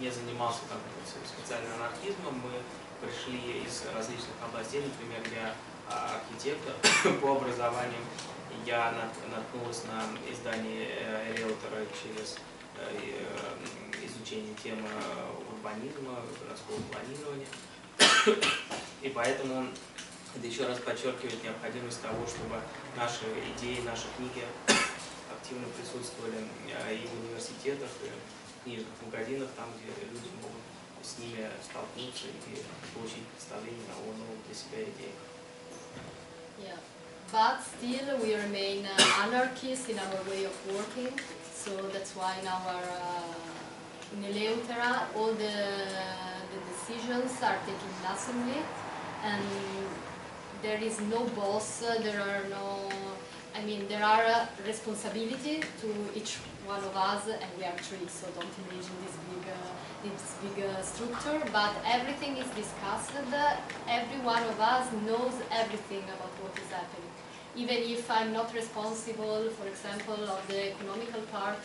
не занимался там, вот, специальным анархизмом. Мы пришли из различных областей, например, я а, архитектор (coughs) по образованию. Я нат- наткнулась на издание э, Элеутера через э, э, изучение темы урбанизма, городского планирования. И поэтому это еще раз подчеркивает необходимость того, чтобы наши идеи, наши книги активно присутствовали э, и в университетах, и в книжных магазинах, там, где люди могут с ними столкнуться и получить представление о новых для себя идеях. Yeah, but still we remain uh, anarchists in our way of working. So that's why in our uh, in Eleutera all the the decisions are taken in assembly, and there is no boss. Uh, there are no. I mean, there are uh, responsibility to each one of us, and we are three. So don't imagine this big. Uh, this big uh, structure, but everything is discussed. Every one of us knows everything about what is happening. Even if I'm not responsible, for example, of the economical part,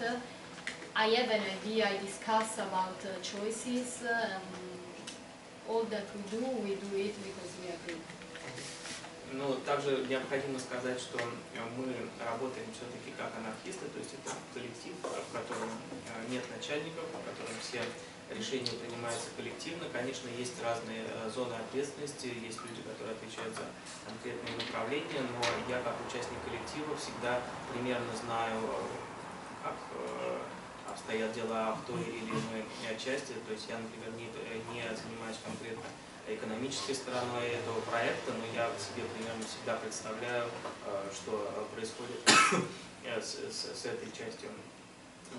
I have an idea, I discuss about uh, choices, and all that we do, we do it because we agree. Ну, также необходимо сказать, что э, мы работаем все-таки как анархисты, то есть это коллектив, в котором э, нет начальников, в котором все решения принимаются коллективно. Конечно, есть разные э, зоны ответственности, есть люди, которые отвечают за конкретные направления, но я как участник коллектива всегда примерно знаю, как обстоят дела в той или иной части. То есть я, например, не, не занимаюсь конкретно экономической стороной этого проекта, но я себе примерно всегда представляю, э, что происходит (coughs) с, с- с этой частью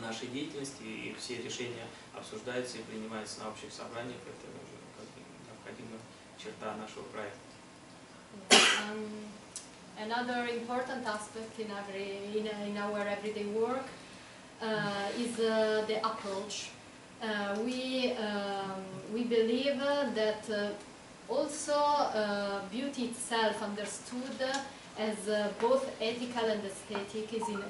нашей деятельности, и все решения обсуждаются и принимаются на общих собраниях. Это уже как бы необходимо черта нашего проекта. Um, another important aspect in, every, in, in our everyday work is uh, the approach. Uh, we, um, we believe that uh, also uh, beauty itself understood as uh, both ethical and aesthetic is, in,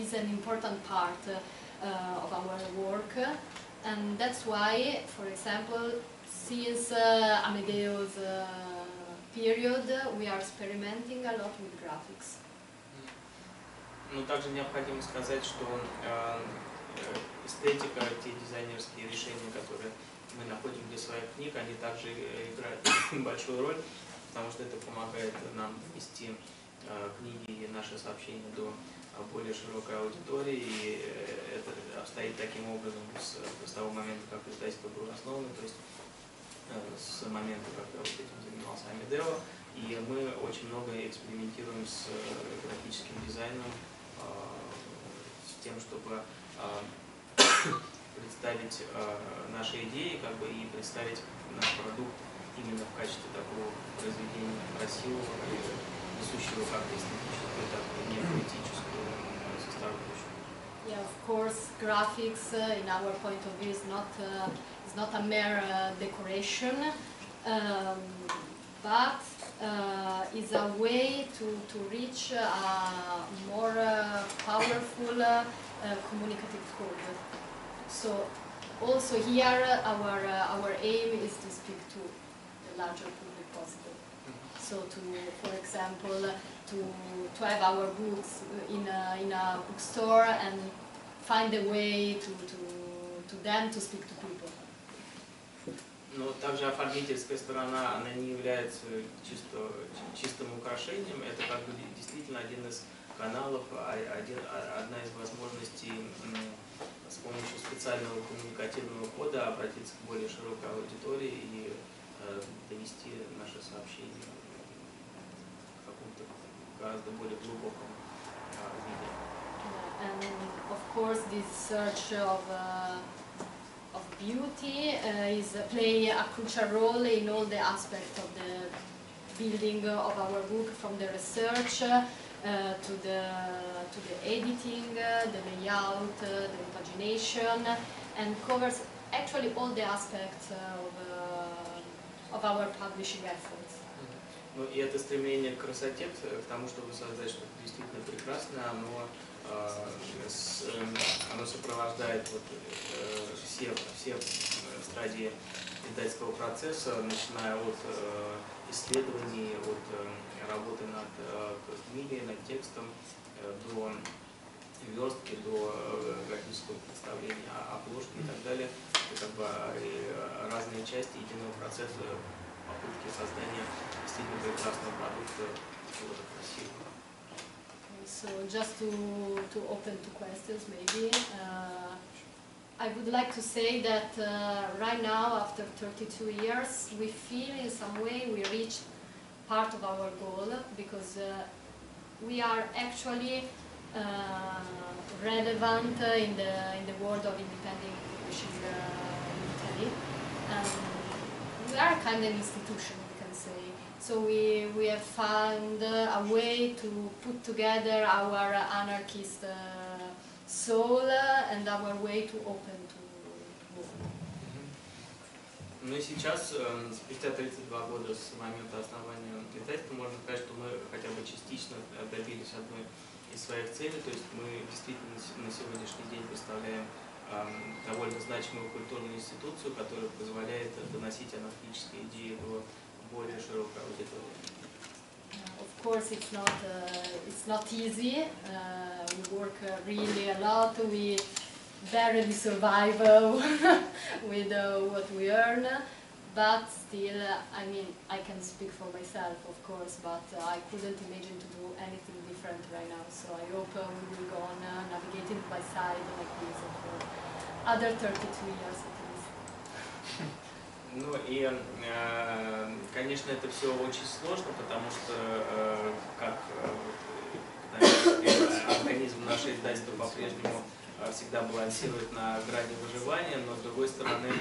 is an important part uh, of our work and that's why, for example, since uh, Amadeus uh, period, we are experimenting a lot with graphics. Но также необходимо сказать, что э, э, эстетика, те дизайнерские решения, которые мы находим для своих книг, они также э, играют (coughs) большую роль, потому что это помогает нам донести э, книги и наши сообщения до более широкой аудитории, и это обстоит таким образом с, с того момента, как издательство было основано, то есть с момента, когда вот этим занимался Амедео, и мы очень много экспериментируем с графическим дизайном, тем, чтобы э, (coughs) представить э, наши идеи как бы, и представить наш продукт именно в качестве такого произведения красивого и несущего как эстетическую, так и неполитическую э, составляющую. Yeah, of course, graphics, uh, in our point of view, is not uh, is not a mere uh, decoration, um, but uh, is a way to, to reach a more uh, powerful uh, communicative code. So, also here, uh, our uh, our aim is to speak to the larger public possible. So to, for example, to, to have our books in a, in a bookstore and find a way to, to, to them to speak to people. Но также оформительская сторона, она не является чисто, чистым украшением, это как бы действительно один из каналов, а- один, а- одна из возможностей с помощью специального коммуникативного кода обратиться к более широкой аудитории и э, донести наше сообщение в каком-то гораздо более глубоком э, виде. And of course, this search of, uh, of beauty uh, is play a crucial role in all the aspects of the building of our book, from the research uh, to the to the editing, uh, the layout, uh, the pagination, and covers actually all the aspects uh, of, uh, of our publishing efforts. Ну и это стремление к красоте, к к тому, чтобы создать что-то действительно прекрасное, оно, э, с- эм, оно сопровождает вот, э, все, все э, стадии издательского процесса, начиная от э, исследований, от э, работы над э, книгой, над текстом, э, до верстки, до э, графического представления обложки и так далее. Это как бы э, разные части единого процесса попытки создания действительно прекрасного продукта. So just to, to open to questions maybe, uh, I would like to say that uh, right now after 32 years we feel in some way we reached part of our goal because uh, we are actually uh, relevant in the in the world of independent publishing uh, in Italy. Um, we are a kind of institution. So we, we have found a way to put together our anarchist uh, soul and our way to open to. Ну и сейчас, э, спустя 32 года с момента основания издательства, можно сказать, что мы хотя бы частично э, добились одной из своих целей, то есть мы действительно на се- на сегодняшний день представляем эм, довольно значимую культурную институцию, которая позволяет доносить анархические идеи до более широкой аудитории. Uh, of course, it's not uh, it's not easy. Uh, we work uh, really a lot. We barely survive uh, (laughs) with uh, what we earn, but still, uh, I mean, I can speak for myself, of course, but uh, I couldn't imagine to do anything different right now. So I hope uh, we will go on uh, navigating by side like this for other 32 years at least. Ну и, э, конечно, это все очень сложно, потому что э, как э, организм наше издательство по-прежнему всегда балансирует на грани выживания, но с другой стороны,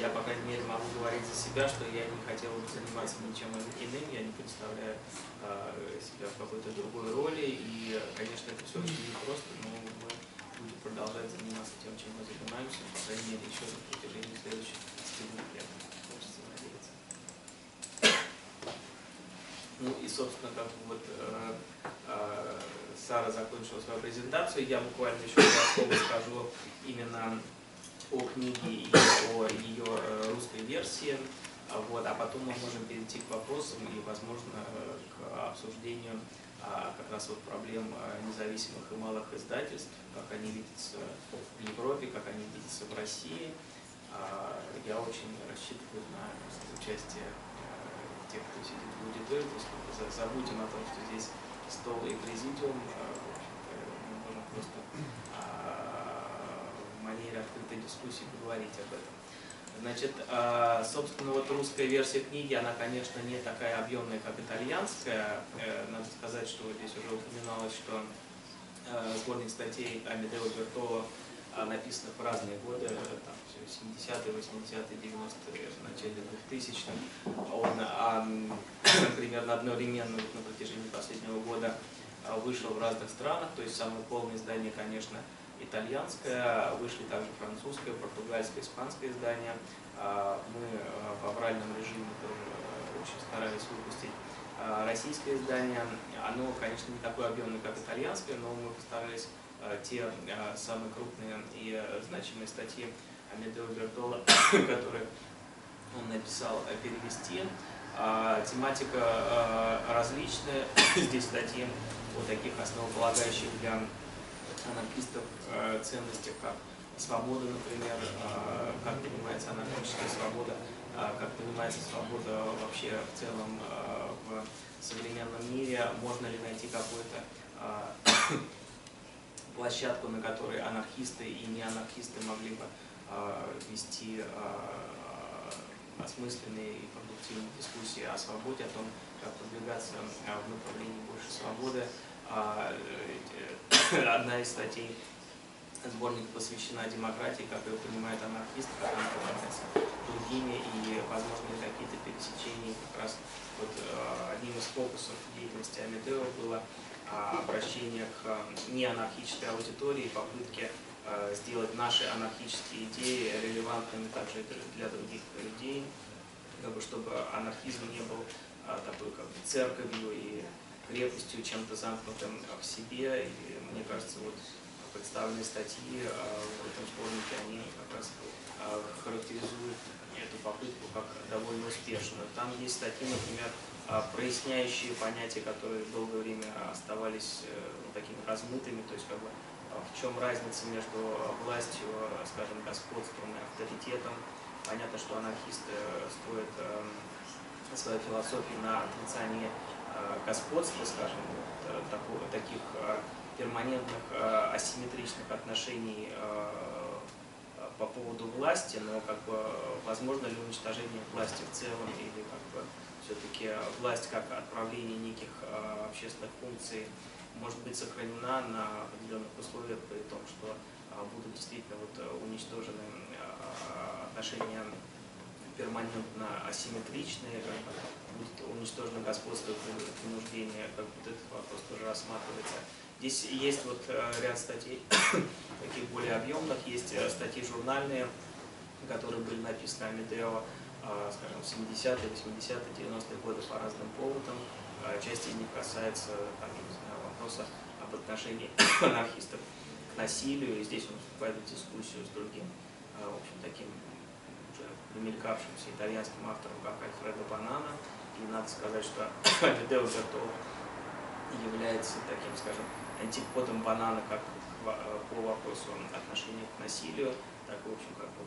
я, по крайней мере, могу говорить за себя, что я не хотел заниматься ничем иным, я не представляю себя в какой-то другой роли, и, конечно, это все очень непросто, но мы будем продолжать заниматься тем, чем мы занимаемся, по крайней мере, еще на протяжении следующих 10 лет, хочется надеяться. Ну и, собственно, как вот э, э, Сара закончила свою презентацию, я буквально еще два слова скажу именно о книге и о ее э, русской версии. Вот, а потом мы можем перейти к вопросам и, возможно, к обсуждению а, как раз вот проблем э, независимых и малых издательств, как они видятся в Европе, как они видятся в России. А, Я очень рассчитываю на участие э, тех, кто сидит в аудитории, то забудем о том, что здесь стол и президиум, э, мы можем просто а, в манере открытой дискуссии поговорить об этом. Значит, а, собственно, вот русская версия книги, она, конечно, не такая объемная, как итальянская. Э, Надо сказать, что здесь уже упоминалось, что сборник статей Амедео Бертоло а, написано в разные годы, э, там, 70-е, 80-е, 90-е, в начале 2000-х. Он а, (clears throat) примерно одновременно вот на протяжении последнего года а, вышел в разных странах, то есть самое полное издание, конечно, итальянское, вышли также французское, португальское, испанское издание. А, Мы а, в авральном режиме тоже а, очень старались выпустить а, российское издание. Оно, конечно, не такое объемное, как итальянское, но мы постарались а, те а, самые крупные и а, значимые статьи Амедео Бертола, (coughs) которые он написал, перевести. А, Тематика различная. (coughs) Здесь статьи о таких основополагающих для анархистов э, ценностях, как свобода, например, э, как понимается анархическая свобода, э, как понимается свобода вообще в целом э, в современном мире, можно ли найти какую-то э, площадку, на которой анархисты и неанархисты могли бы э, вести э, осмысленные и продуктивные дискуссии о свободе, о том, как продвигаться э, в направлении больше свободы. А, э, (coughs) Одна из статей сборника посвящена демократии, как ее понимает анархист, как она понимается другими, и, возможно, какие-то пересечения. Как раз вот одним из фокусов деятельности Амедео было а, обращение к неанархической аудитории, попытки э, сделать наши анархические идеи релевантными также для других людей, как бы, чтобы анархизм не был а, такой как бы церковью и крепостью, чем-то замкнутым в себе. И мне кажется, вот представленные статьи в этом сборнике, они как раз характеризуют эту попытку как довольно успешную. Там есть статьи, например, проясняющие понятия, которые долгое время оставались э, ну, такими размытыми, то есть как бы а, в чем разница между властью, скажем, господством и авторитетом. Понятно, что анархисты строят эм, свою философию на отрицании э, господства, скажем, э, таких э, перманентных э, асимметричных отношений э, по поводу власти, но как бы возможно ли уничтожение власти в целом или как бы все-таки власть как отправление неких э, общественных функций может быть сохранена на определенных условиях, при том, что э, будут действительно вот, э, уничтожены э, отношения перманентно асимметричные, будет уничтожено господство и принуждение, как вот этот вопрос тоже рассматривается. Здесь есть вот э, ряд статей, таких более объемных, есть э, статьи журнальные, которые были написаны Амедео, э, скажем, в 70-е, 80-е, 90-е годы по разным поводам. Э, Часть из них касается там, знаю, вопроса об отношении (coughs) анархистов к насилию, и здесь он вступает в дискуссию с другим, э, в общем, таким уже примелькавшимся итальянским автором, как Альфредо Банана. И надо сказать, что (coughs) Амедео Бертоло является таким, скажем, антиподом банана как по вопросу отношения к насилию, так в общем, как по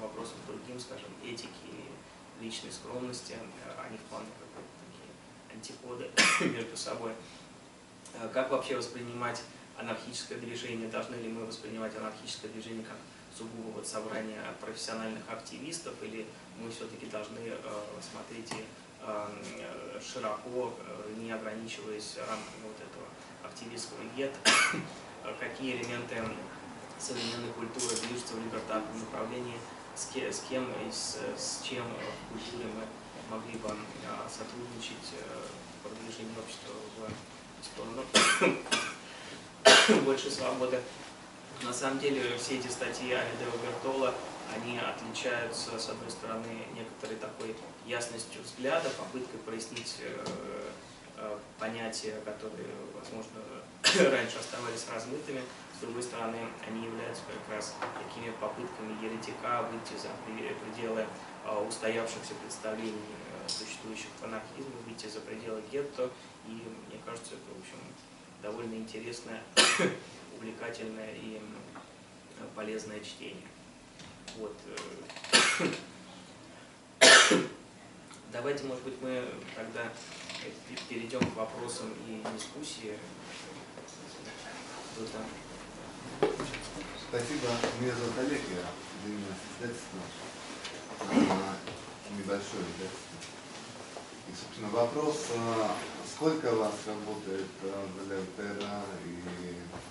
вопросам другим, скажем, этики личной скромности. Они вполне как такие антиподы (coughs) между собой. Э, Как вообще воспринимать анархическое движение? Должны ли мы воспринимать анархическое движение как сугубо вот собрание профессиональных активистов, или мы все-таки должны э, смотреть э, широко, э, не ограничиваясь рамками вот этого активистского гетто. (coughs) э, какие элементы современной культуры движутся в либертарном направлении, с, ке- с кем и с, с чем в культуре мы могли бы а, сотрудничать э, в продвижении общества в сторону (coughs) большей свободы. На самом деле все эти статьи Амедео Бертола, они отличаются, с одной стороны, некоторой такой ясностью взгляда, попыткой прояснить э, э, понятия, которые, возможно, (coughs) раньше оставались размытыми. С другой стороны, они являются как раз такими попытками еретика выйти за пре- пределы э, устоявшихся представлений, э, существующих в анархизме, выйти за пределы гетто. И мне кажется, это, в общем, довольно интересное, (coughs) увлекательное и полезное чтение. Вот. э, (coughs) Давайте, может быть, мы тогда э, пе- перейдем к вопросам и дискуссии. Кто-то? Спасибо. Меня зовут Олег, я занимаюсь издательством. А, Небольшое издательство. И, собственно, вопрос, а, сколько вас работает а, в Леутера и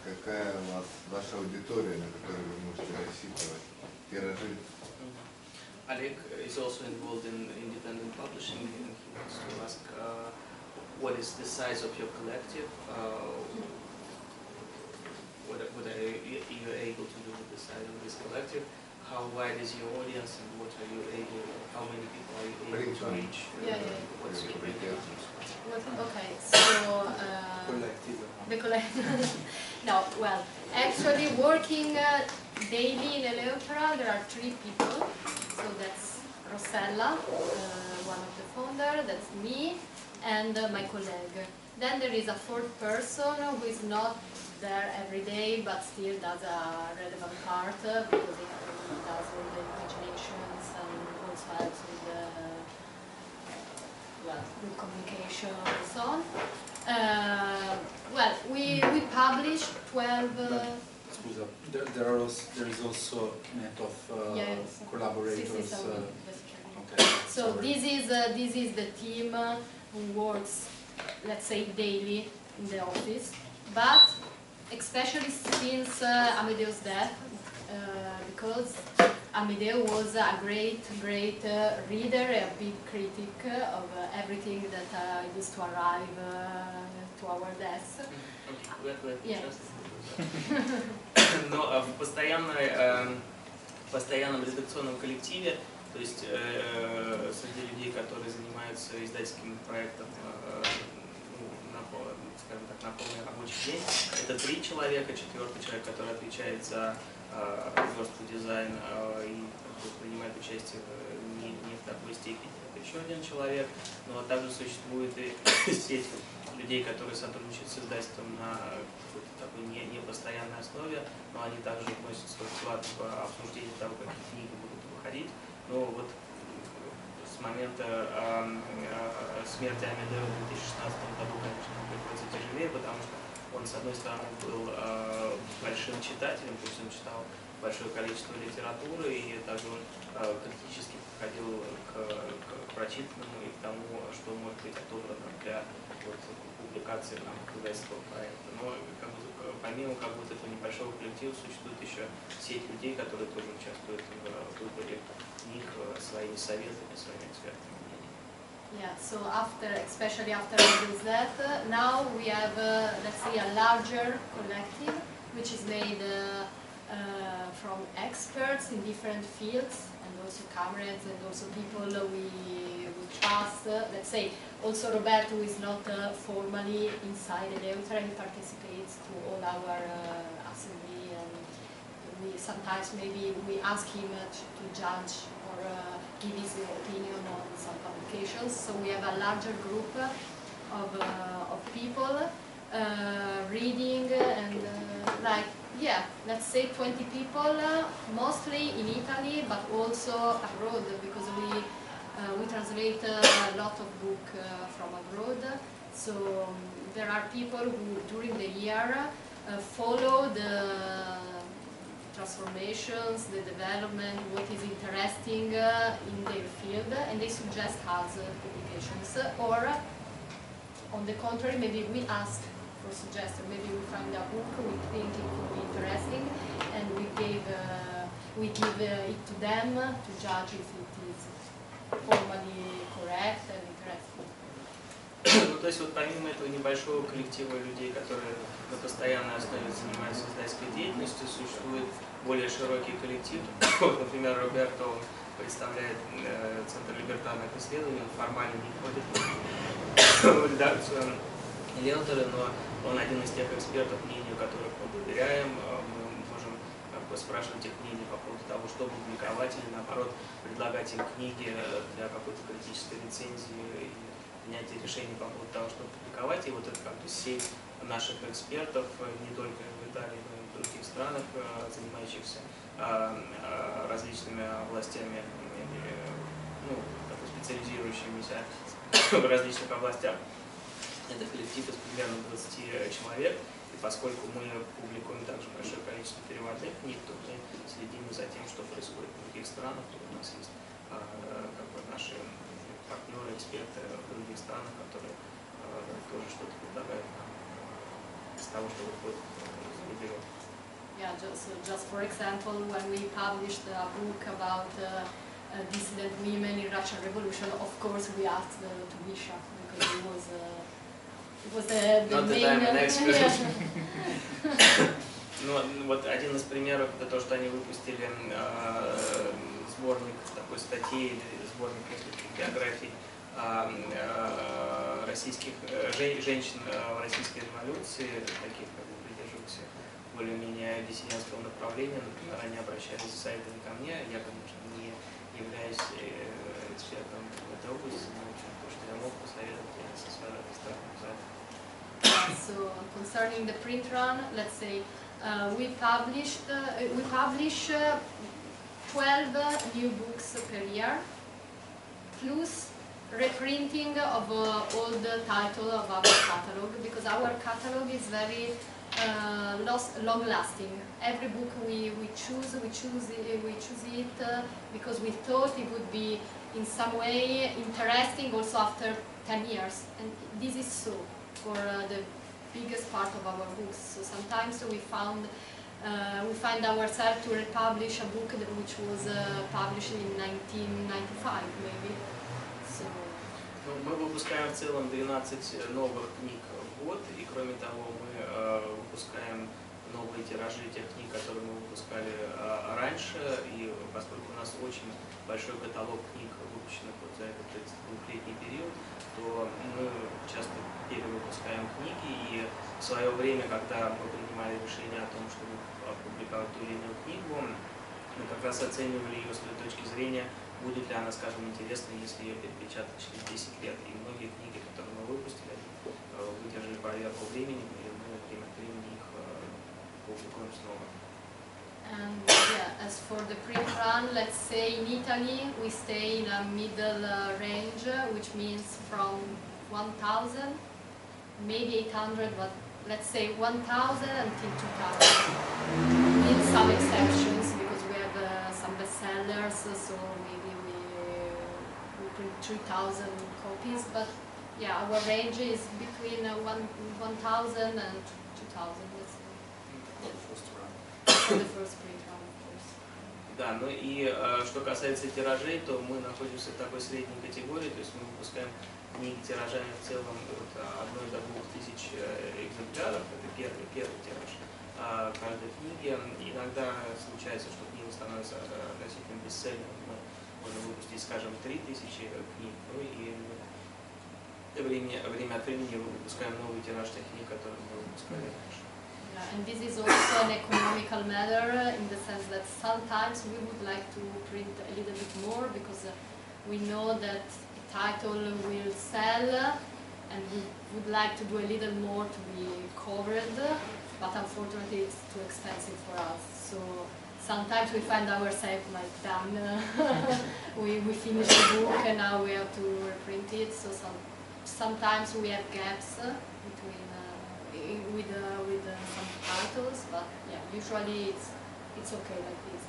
какая у вас ваша аудитория, на которую вы можете рассчитывать? Тиражи Oleg is also involved in independent publishing and he wants to ask uh, what is the size of your collective? Uh, what, what are you, you able to do with the size of this collective? How wide is your audience and what are you able, how many people are you able to Brainstorm. reach? Yeah, yeah. What's your Yeah. What- Okay, so uh, Collective. the collective. (laughs) no, well, actually working uh, daily in Eleutera, there are three people. So that's Rossella, uh, one of the founder, that's me, and uh, my colleague. Then there is a fourth person who is not there every day, but still does a relevant part uh, because he does all the imaginations and also helps with the well, with communication and so on. Uh, well, we, we published 12, uh, there, there, are also, there is also a net of uh, yes, collaborators. Uh, okay, So sorry. this is, uh, this is the team who works, let's say, daily in the office, but especially since uh, Amadeo's death, uh, because Amedeo was a great, great uh, reader, a big critic uh, of uh, everything that uh, used to arrive uh, to our desk. Wait, wait, Yeah. just- Но э, в постоянной, э, постоянном редакционном коллективе, то есть э, среди людей, которые занимаются издательским проектом э, ну, на, пол- скажем так, на полный рабочий день, это три человека, четвертый человек, который отвечает за э, верстку дизайн э, и принимает участие в- не, не в такой степени. Это еще один человек, но также существует и (coughs) сеть людей, которые сотрудничают с издательством на какой-то такой не, непостоянной основе, но они также вносят свой вклад в обсуждение того, какие книги будут выходить. Но вот с момента эм, э, смерти Амедео в 2016 году, конечно, тяжелее, потому что он, с одной стороны, был э, большим читателем, то есть он читал большое количество литературы, и также он э, критически подходил к, к прочитанному и к тому, что может быть отобрано для вот, публикации в рамках издательского проекта. Но как бы, э, помимо как бы, этого небольшого коллектива существует еще сеть людей, которые тоже участвуют в э, выборе книг э, своими советами, своими экспертами. Yeah, so after, especially after uh, now we have, uh, let's say, a larger collective, which is made uh, uh, from experts in different fields, and also comrades, and also people we, we trust. Let's say, also Roberto, is not uh, formally inside Eleuthera, he participates to all our uh, assembly, and we sometimes maybe we ask him to, to judge or uh, give his opinion on some publications. So we have a larger group of, uh, of people uh, reading and uh, like, yeah, let's say 20 people, uh, mostly in Italy, but also abroad because we, uh, we translate uh, a lot of book uh, from abroad. So um, there are people who during the year uh, follow the transformations, the development, what is interesting uh, in their field, and they suggest us uh, publications. Or, on the contrary, maybe we ask for suggestions. Maybe we find a book we think it could be interesting, and we gave uh, we give uh, it to them to judge if it is formally correct and. Ну, то есть вот помимо этого небольшого коллектива людей, которые на постоянной основе занимаются издательской деятельностью, существует более широкий коллектив. (coughs) Например, Роберто представляет э, Центр либертарных исследований, он формально не входит (coughs) в редакцию Леутера, но он один из тех экспертов, мнению которых мы доверяем. Э, Мы можем как бы, спрашивать их мнение по поводу того, что публиковать, или наоборот предлагать им книги для какой-то критической рецензии и принятия решений по поводу того, что публиковать. И вот это как бы сеть наших экспертов, э, не только в Италии, но и в других странах, э, занимающихся э, различными областями, ну, специализирующимися (coughs) в различных областях. Это коллектив из примерно 20 человек. И поскольку мы публикуем также большое количество переводных книг, то мы следим за тем, что происходит в других странах. То у нас есть как бы наши партнеры, эксперты в других странах, которые э, тоже что-то предлагают нам э, из того, что выходит э, за рубежом. Yeah, just, so just for example, when we published a book about uh, uh, dissident women in Russian Revolution, of course we asked uh, to Misha because it was uh, it was the, the Not that main. I'm an expert. Ну, вот один из примеров это то, что они выпустили э, сборник такой статей или сборник нескольких биографий э, российских э, жен- женщин э, в российской революции, таких как бы придерживавшихся более-менее диссидентского направления. Например, они обращались с сайтами ко мне. Я, конечно, не являюсь экспертом в этой области, но то, что я мог посоветовать, я со своей стороны. Uh, so concerning the print run, let's say uh, we published uh, we publish uh, 12 uh, new books per year, plus reprinting of uh, all the title of our catalog because our catalog is very uh, long-lasting. Every book we, we choose, we choose it, we choose it uh, because we thought it would be in some way interesting also after 10 years, and this is so for uh, the biggest part of our books. So sometimes we found uh, we find ourselves to republish a book which was uh, published in 1995 maybe. So Ну, мы выпускаем в целом 12 новых книг в год, и кроме того мы э, выпускаем новые тиражи тех книг, которые мы выпускали э, раньше, и поскольку у нас очень большой каталог книг, выпущенных вот за этот 32-летний период, то мы часто перевыпускаем книги, и в свое время, когда мы принимали решение о том, чтобы опубликовать ту или иную книгу, мы как раз оценивали ее с той точки зрения, будет ли она, скажем, интересна, если ее перепечатать через 10 лет. И многие книги, которые мы выпустили, э, выдержали проверку временем, и мы время от времени их э, публикуем снова. And yeah, as for the print run, let's say in Italy we stay in a middle uh, range, which means from 1,000, maybe 800, but let's say 1,000 until 2,000. With some exceptions because we have uh, some bestsellers, uh, so maybe we, we print 3,000 copies, but yeah, our range is between uh, one- 1,000 and 2,000, let's say, for the first print run, of course. Да, ну и э, что касается тиражей, то мы находимся в такой средней категории, то есть мы выпускаем книги тиражами в целом от одной до двух тысяч э, экземпляров, это первый, первый тираж каждой книги. Иногда случается, что книга становится э, относительно бестселлером, мы можем выпустить, скажем, три тысячи книг, ну и мы время, время от времени выпускаем новый тираж тех книг, которые мы выпускали раньше. Yeah, and this is also an economical matter uh, in the sense that sometimes we would like to print a little bit more because uh, we know that the title will sell uh, and we would like to do a little more to be covered, but unfortunately it's too expensive for us. So sometimes we find ourselves like done, uh, we, we finished the book and now we have to reprint it. So some, sometimes we have gaps uh, between uh, with uh, with uh, some titles, but yeah, usually it's it's okay like this.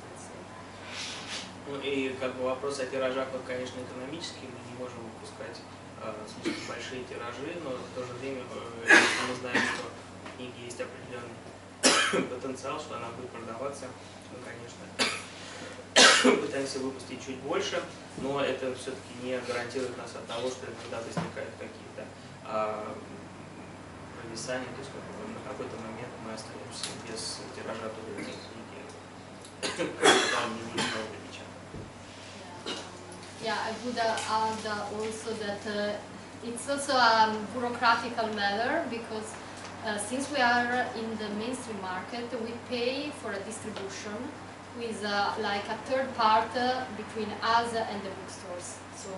Ну и как бы вопрос о тиражах, он, конечно, экономический, мы не можем выпускать э, слишком большие тиражи, но в то же время, э, мы знаем, что книги есть определенный (coughs) потенциал, что она будет продаваться, мы, конечно, (coughs) пытаемся выпустить чуть больше, но это все-таки не гарантирует нас от того, что иногда возникают какие-то а, провисания, то есть на какой-то момент мы остаемся без тиража той книги, когда не много печатания. Yeah, I would uh, add also that uh, it's also a bureaucratical matter because uh, since we are in the mainstream market, we pay for a distribution with uh, like a third part uh, between us and the bookstores. So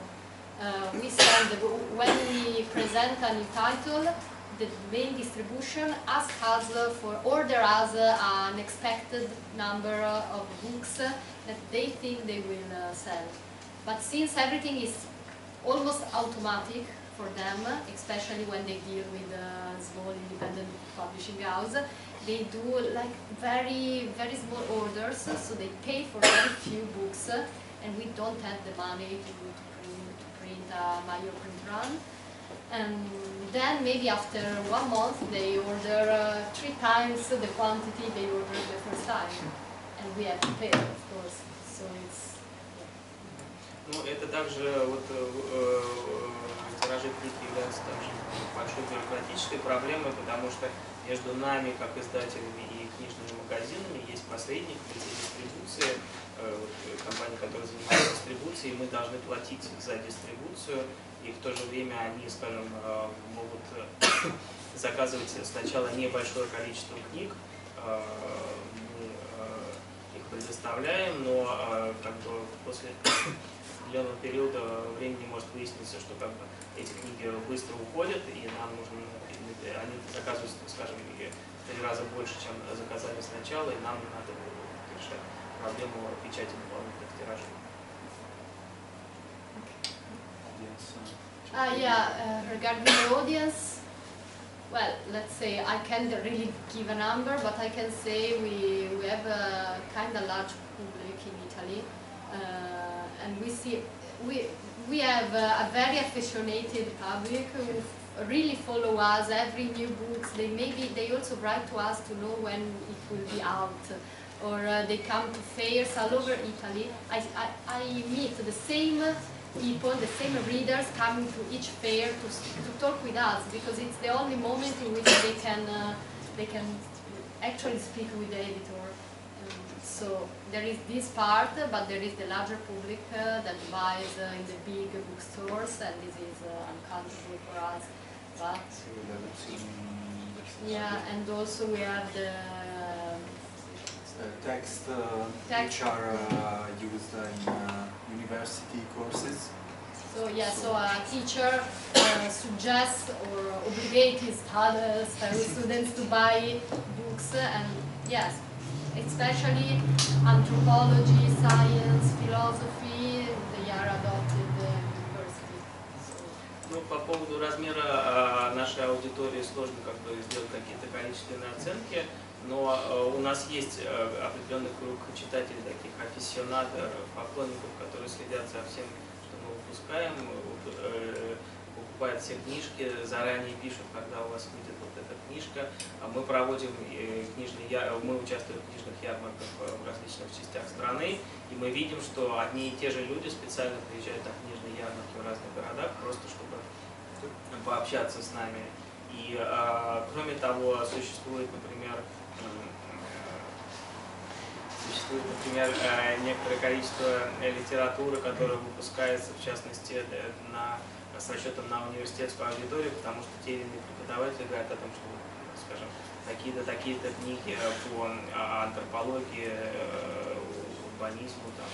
uh, we send the, when we present a new title, the main distribution asks us for order us an expected number of books that they think they will uh, sell. But since everything is almost automatic for them, especially when they deal with a small independent publishing house, they do like very, very small orders, so they pay for very few books, and we don't have the money to, to print, to print a major print run. And then maybe after one month they order uh, three times the quantity they ordered the first time, and we have to pay, of course. So it's Ну, это также вот тиражи книг являются также большой бюрократической проблемой, потому что между нами, как издателями и книжными магазинами, есть посредник в лице дистрибуции, э, э, компания, которая занимается дистрибуцией, и мы должны платить за дистрибуцию, и в то же время они, скажем, э, могут заказывать сначала небольшое количество книг, мы их предоставляем, но как бы после определенного периода времени может выясниться, что как бы эти книги быстро уходят, и нам нужно, и они заказывают, скажем, в три раза больше, чем заказали сначала, и нам надо решать проблему печати дополнительных тиражей. Uh, Ah, yeah, uh, regarding the audience, well, let's say I can't really give a number, but I can say we, we have a kind of large public in Italy, uh, and we see, we, we have a, very aficionated public who really follow us, every new books, they maybe, they also write to us to know when it will be out, or uh, they come to fairs all over Italy. I, I, I meet the same people, the same readers coming to each fair to, to talk with us because it's the only moment in which they can uh, they can actually speak with the editor. So there is this part, but there is the larger public uh, that buys uh, in the big bookstores, and this is uh, uncountable for us. But sì, le versioni yeah, and also we have the uh, text uh, Text. which are uh, used in uh, university courses. So yeah, so a teacher uh, suggests or obligates his students, students to buy books and yes, especially anthropology, science, philosophy, they are adopted. So, Ну, по поводу размера а, нашей аудитории сложно как бы сделать какие-то количественные оценки, но а, у нас есть а, определенный круг читателей, таких афиссионадов, поклонников, которые следят за всем, что мы выпускаем, э, покупают все книжки, заранее пишут, когда у вас эта книжка. А Мы проводим э, книжные, я- мы участвуем в книжных ярмарках э, в различных частях страны, и мы видим, что одни и те же люди специально приезжают на книжные ярмарки в разных городах, просто чтобы пообщаться с нами. И а, кроме того, существует, например, э, существует, например, э, некоторое количество э, литературы, которая выпускается, в частности, э, на, с расчетом на университетскую аудиторию, потому что те или иные преподаватели говорят о том, что, такие-то, такие-то книги э, по а, антропологии, э, урбанизму, там,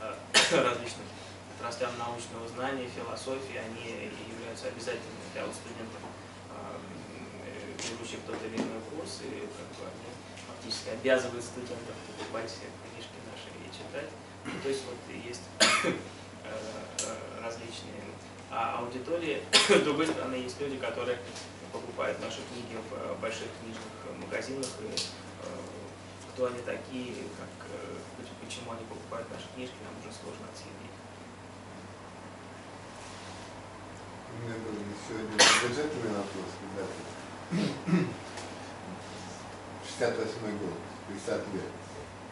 э, э, (coughs) различным отраслям научного знания, философии, они являются обязательными для студентов, берущих тот или иной курс, и как бы они фактически обязывают студентов покупать все книжки наши и читать. Ну, То есть вот есть (coughs) э, э, различные а аудитории. (coughs) С другой стороны, есть люди, которые покупают наши книги в э, больших книжных магазинах, и э, кто они такие, как, э, почему они покупают наши книжки нам уже сложно отследить. У меня был один бюджетный вопрос, ребята. 68 год, 50 лет.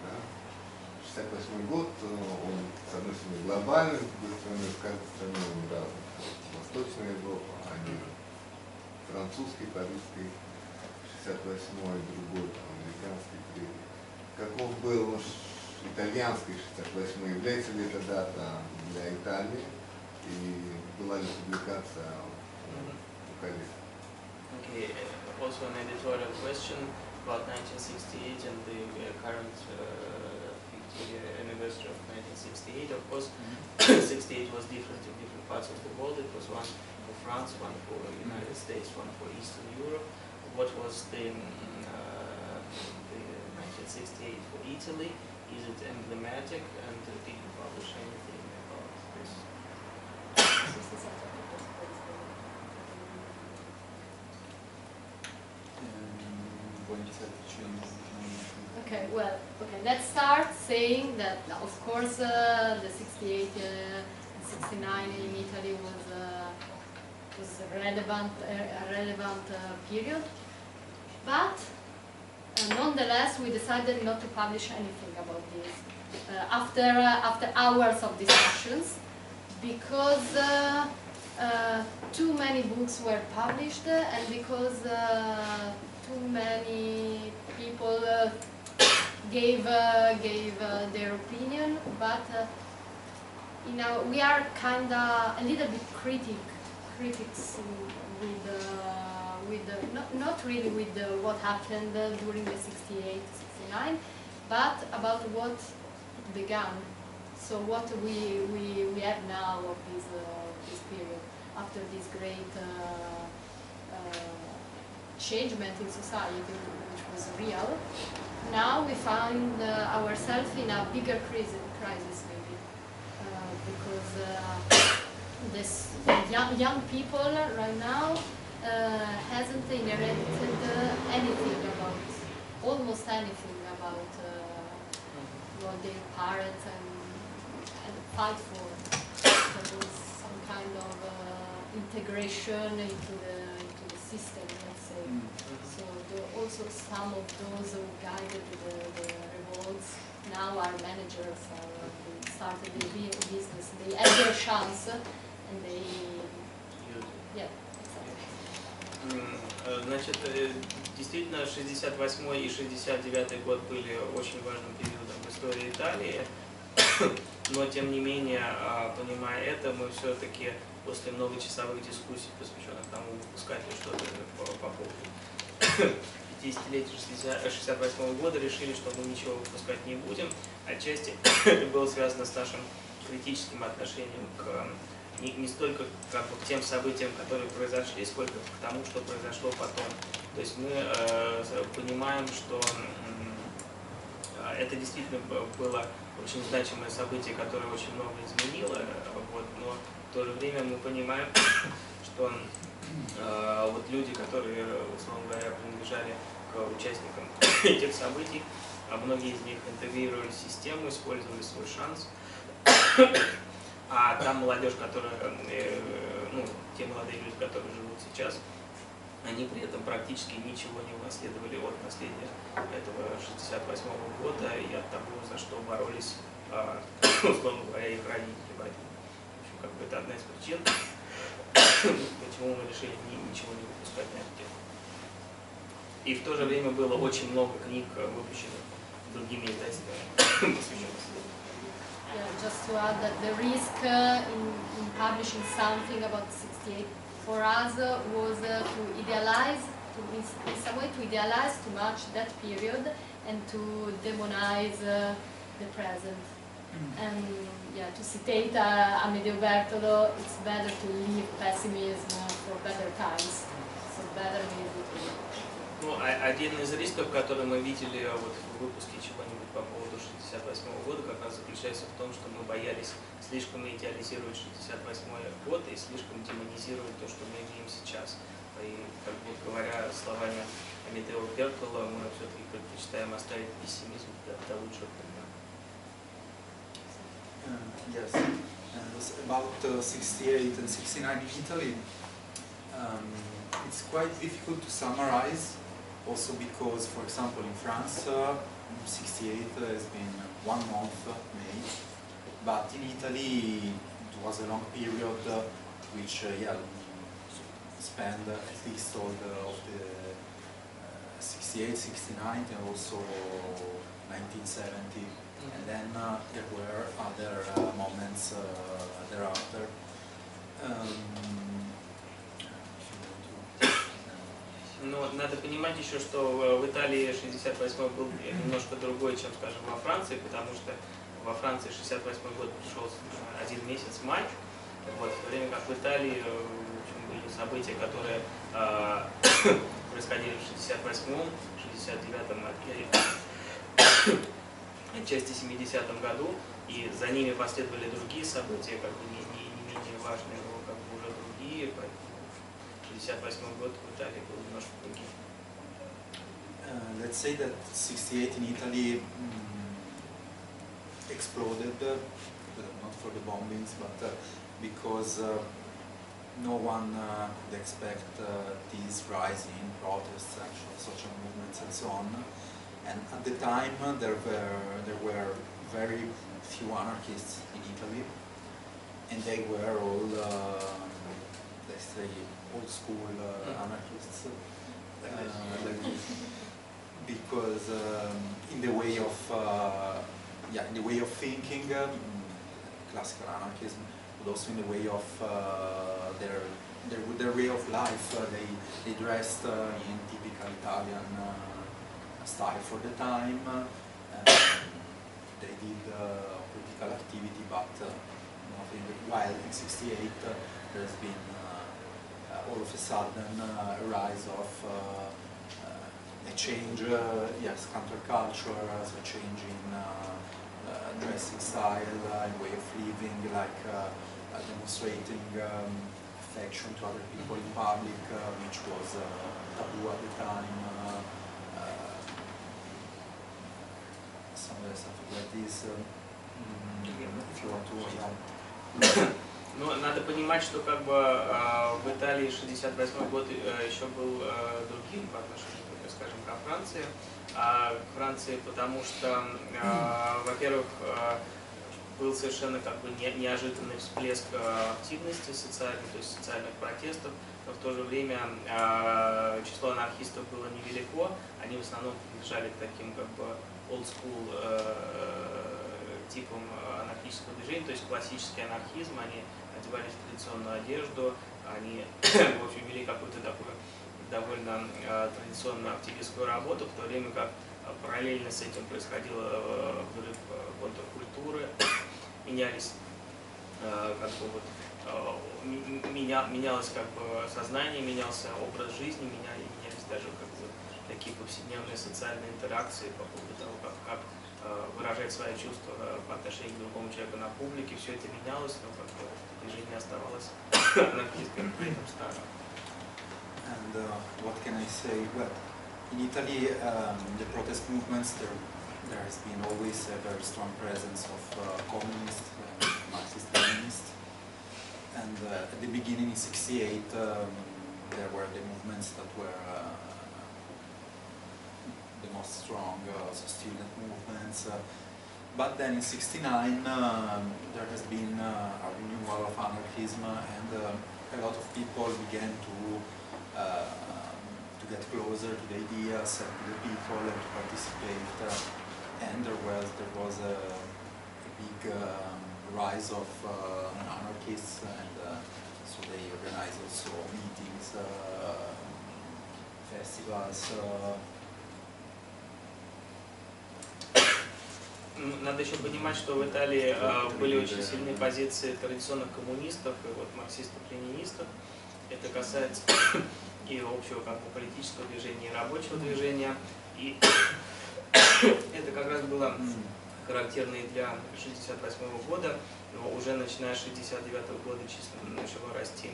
Да? 68 год, э, он, с одной стороны, глобальный, с другой стороны, в каждой стране он разный. Восточная Европа, французский, парижский, 68-й, другой, там, американский, третий. Каков был итальянский 68-й, является ли эта дата для Италии? И была ли публикация у коллег? Okay, uh, also an editorial question about 1968 and the uh, current uh, 50th anniversary of 1968. Of course, 68 was different in different parts of the world. It was one France, one for the United States, one for Eastern Europe. What was the, mm, uh, the 1968 for Italy? Is it emblematic and uh, did you publish anything about this? Okay, well, okay, let's start saying that, of course, uh, the 68 uh, and 69 in Italy was, uh, was a relevant, a relevant uh, period, but uh, nonetheless, we decided not to publish anything about this uh, after, uh, after hours of discussions because uh, uh, too many books were published uh, and because uh, too many people uh, gave uh, gave uh, their opinion, but uh, you know we are kind of a little bit critic critics with uh, with the, not not really with the, what happened uh, during the 68 69 but about what began. So what we we, we have now of this uh, this period after this great uh, uh, changement in society which was real now we find uh, ourselves in a bigger crisis, crisis maybe, because this young, young people right now uh, hasn't inherited uh, anything about, almost anything about uh, what their parents and, and fight for. There was some kind of uh, integration into the, into the system, let's say. So the, also some of those who guided the, the revolts now are managers or they started their bu- business. They had their chance and they, yeah, exactly. Э, Значит, э, действительно, 68 и 69 год были очень важным периодом в истории Италии, (coughs) но тем не менее, а, понимая это, мы все-таки после многочасовых дискуссий, посвященных тому, выпускать ли что-то по, по поводу (coughs) 50-летия 68 года, решили, что мы ничего выпускать не будем. Отчасти (coughs) это было связано с нашим критическим отношением к не, не столько как бы, к тем событиям, которые произошли, сколько к тому, что произошло потом. То есть мы э, понимаем, что э, это действительно было очень значимое событие, которое очень много изменило, вот, но в то же время мы понимаем, что э, вот люди, которые, условно говоря, принадлежали к участникам (coughs) этих событий, а многие из них интегрировали систему, использовали свой шанс. А та молодежь, которая, э, ну, те молодые люди, которые живут сейчас, они при этом практически ничего не унаследовали от наследия этого 68 года и от того, за что боролись, а, (coughs) условно говоря, их родители. Поэтому, в общем, как бы это одна из причин, (coughs) почему мы решили ни- ничего не выпускать на эту тему. И в то же время было очень много книг, э, выпущенных другими издательствами, (coughs) посвященных just to add that the risk uh, in, in publishing something about 68 for us uh, was uh, to idealize, to in, s- in some way to idealize too much that period and to demonize uh, the present. And yeah, to citate uh, Amedeo Bertolo, it's better to leave pessimism uh, for better times. So better maybe to Ну, а- один из рисков, который мы видели а, вот в выпуске чего-нибудь по поводу 68 года, как раз заключается в том, что мы боялись слишком идеализировать 68 год и слишком демонизировать то, что мы имеем сейчас. И, как бы говоря словами Амедео Бертола, мы все-таки предпочитаем оставить пессимизм для, для лучших времен. Yes, it was about uh, 68 and 69 in Italy. Um, it's quite difficult to summarize, also because, for example, in France, uh, 68 has been one month, uh, May, but in Italy it was a long period uh, which, uh, yeah, spanned at least all the, of the uh, 68, 69 and also 1970. And then uh, there were other uh, moments uh, thereafter. Um, Но надо понимать еще, что в Италии 68 был немножко другой, чем, скажем, во Франции, потому что во Франции 68 год пришел один месяц май, вот, в то время как в Италии э, были события, которые э, (coughs) происходили в 68-м, 69-м, (coughs) отчасти 70-м году, и за ними последовали другие события, как бы не, не, не менее важные, но как бы уже другие, поэтому 68 год в Италии был немножко другим. Uh, let's say that 68 in Italy mm, exploded, uh, not for the bombings, but uh, because uh, no one uh, could expect uh, these rising protests, actual social movements, and so on. And at the time, uh, there were there were very few anarchists in Italy, and they were all, uh, let's say, old school uh, Mm. anarchists. Uh, because um, in the way of uh, yeah in the way of thinking um, classical anarchism but also in the way of uh, their, their their way of life uh, they they dressed uh, in typical Italian uh, style for the time uh, they did uh, political activity but uh, while in 68 uh, there's been uh, uh, all of a sudden uh, a rise of uh, uh, a change, yes, counterculture, a change in dressing style, in way of living, like demonstrating um, affection to other people in public, which was taboo at the time. Some other stuff like this. Uh, mm, if you want to, yeah. Но надо понимать, что как бы э, в Италии 68 год э, еще был э, другим по отношению, скажем, ко Франции. А к Франции, потому что, э, во-первых, э, был совершенно как бы не- неожиданный всплеск активности социальной, то есть социальных протестов, но в то же время число анархистов было невелико, они в основном принадлежали к таким как бы old school э, типам э, анархического движения, то есть классический анархизм, они одевались в традиционную одежду, они, (coughs) в общем, вели какую-то такую довольно э, традиционную активистскую работу, в то время как э, параллельно с этим происходил э, взрыв контркультуры, (coughs) менялись как бы вот меня, менялось как бы сознание, менялся образ жизни, меняли, менялись даже как бы такие повседневные социальные интеракции по поводу того, как, как выражать свои чувства по отношению к другому человеку на публике, все это менялось, но как бы движение оставалось (coughs) анархистским, при этом старым. And uh, what can I say? Well, in Italy, um, the protest movements, there, there has been always a very strong presence of uh, communists, uh, Marxist-Leninists. And uh, at the beginning in 68, um, there were the movements that were uh, the most strong, uh, so student movements. Uh, but then in 69, um, there has been uh, a renewal of anarchism and um a lot of people began to uh, to get closer to the ideas and to the people and to participate. Uh, and there was there was a, a big um, rise of uh, anarchists, and uh, so they organized also meetings, uh, festivals. Надо еще понимать, что в Италии э, были очень сильные позиции традиционных коммунистов и вот марксистов-ленинистов. Это касается и общего как бы, политического движения, и рабочего движения. И это как раз было характерно и для 68 года, но уже начиная с 69 года численно начало расти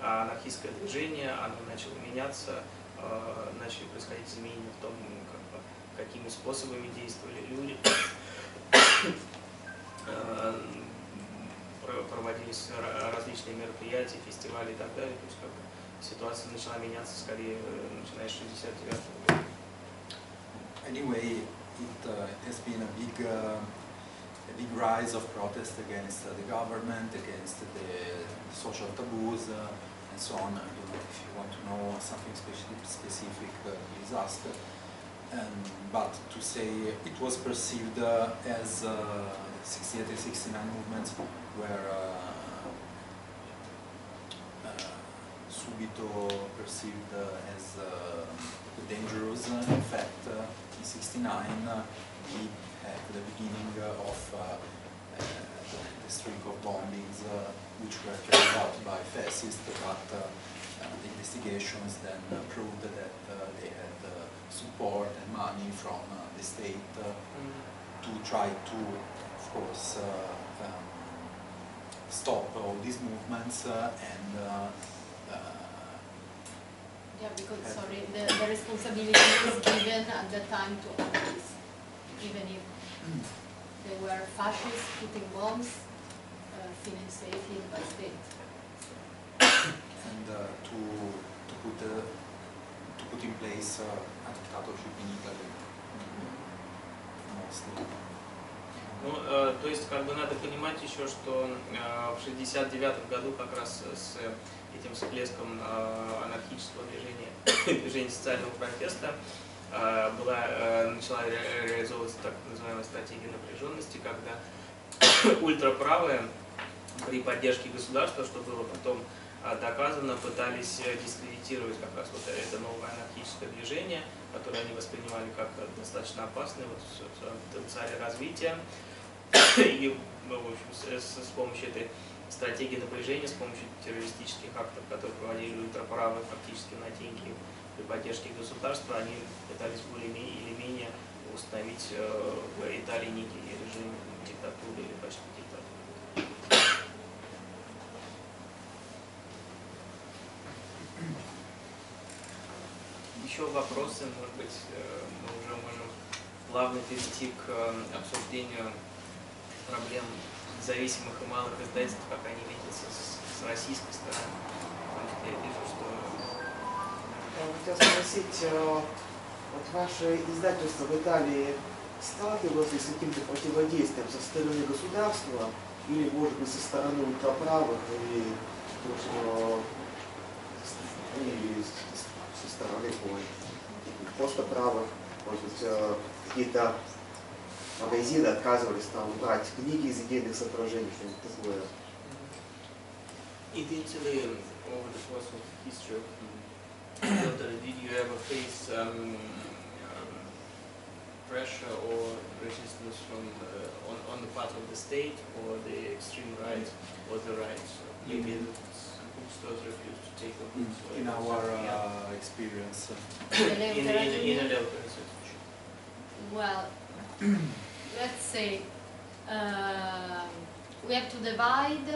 а, анархистское движение, оно начало меняться, э, начали происходить изменения в том, как какими способами действовали люди. Э, проводились ра- различные мероприятия, фестивали и так далее. То есть как ситуация начала меняться скорее э, начиная с 69 года. Anyway, it, uh, it has been a big, uh, a big rise of protest against uh, the government, against the social taboos, uh, and so on. I don't know if you want to know something specific, specific uh, please ask. Um, but to say it was perceived uh, as uh, 68 and 69 movements were uh, subito perceived as dangerous. In fact, in 69 uh, we had the beginning of the streak of bombings uh, which were carried out by fascists, but uh, the investigations then proved that they had support and money from uh, the state uh, to try to, of course, uh, um, stop all these movements uh, and uh, uh, Yeah, because, sorry, the, the responsibility is given at the time to artists, even if they were fascists putting bombs, uh, financed by state. and uh, to to put uh, to put in place uh, in Italy mostly. Ну, э, то есть, как бы надо понимать еще, что э, в 69 году как раз с этим всплеском э, анархического движения, (coughs) движения социального протеста э, была, э, начала ре- реализовываться так называемая стратегия напряженности, когда (coughs) ультраправые при поддержке государства, что было потом э, доказано, пытались э, дискредитировать как раз вот это новое анархическое движение, которое они воспринимали как э, достаточно опасное вот, в потенциале развития. И, ну, в общем, с, с- помощью этой стратегии напряжения, с помощью террористических актов, которые проводили ультраправые фактически на деньги при поддержке государства, они пытались более или менее установить э, в Италии некий режим диктатуры или почти диктатуры. Еще вопросы, может быть, э, мы уже можем плавно перейти к э, обсуждению проблем независимых и малых издательств, как они видятся с, с российской стороны. Потому что я вижу, что Я хотел спросить, э, вот ваше издательство в Италии сталкивалось ли с каким-то противодействием со стороны государства или, может быть, со стороны ультраправых или, ну, с- со стороны просто правых, может быть, э, какие-то магазины отказывались там брать книги из идейных соображений, что-нибудь такое. in Italy, over the course of history of did you ever face um, um, pressure or resistance from uh, on, on the part of the state or the extreme right or the right? So maybe the bookstores refused to take the books. or In our uh, experience, (coughs) in, in, in, in a Leopard. Well, (coughs) let's say um, we have to divide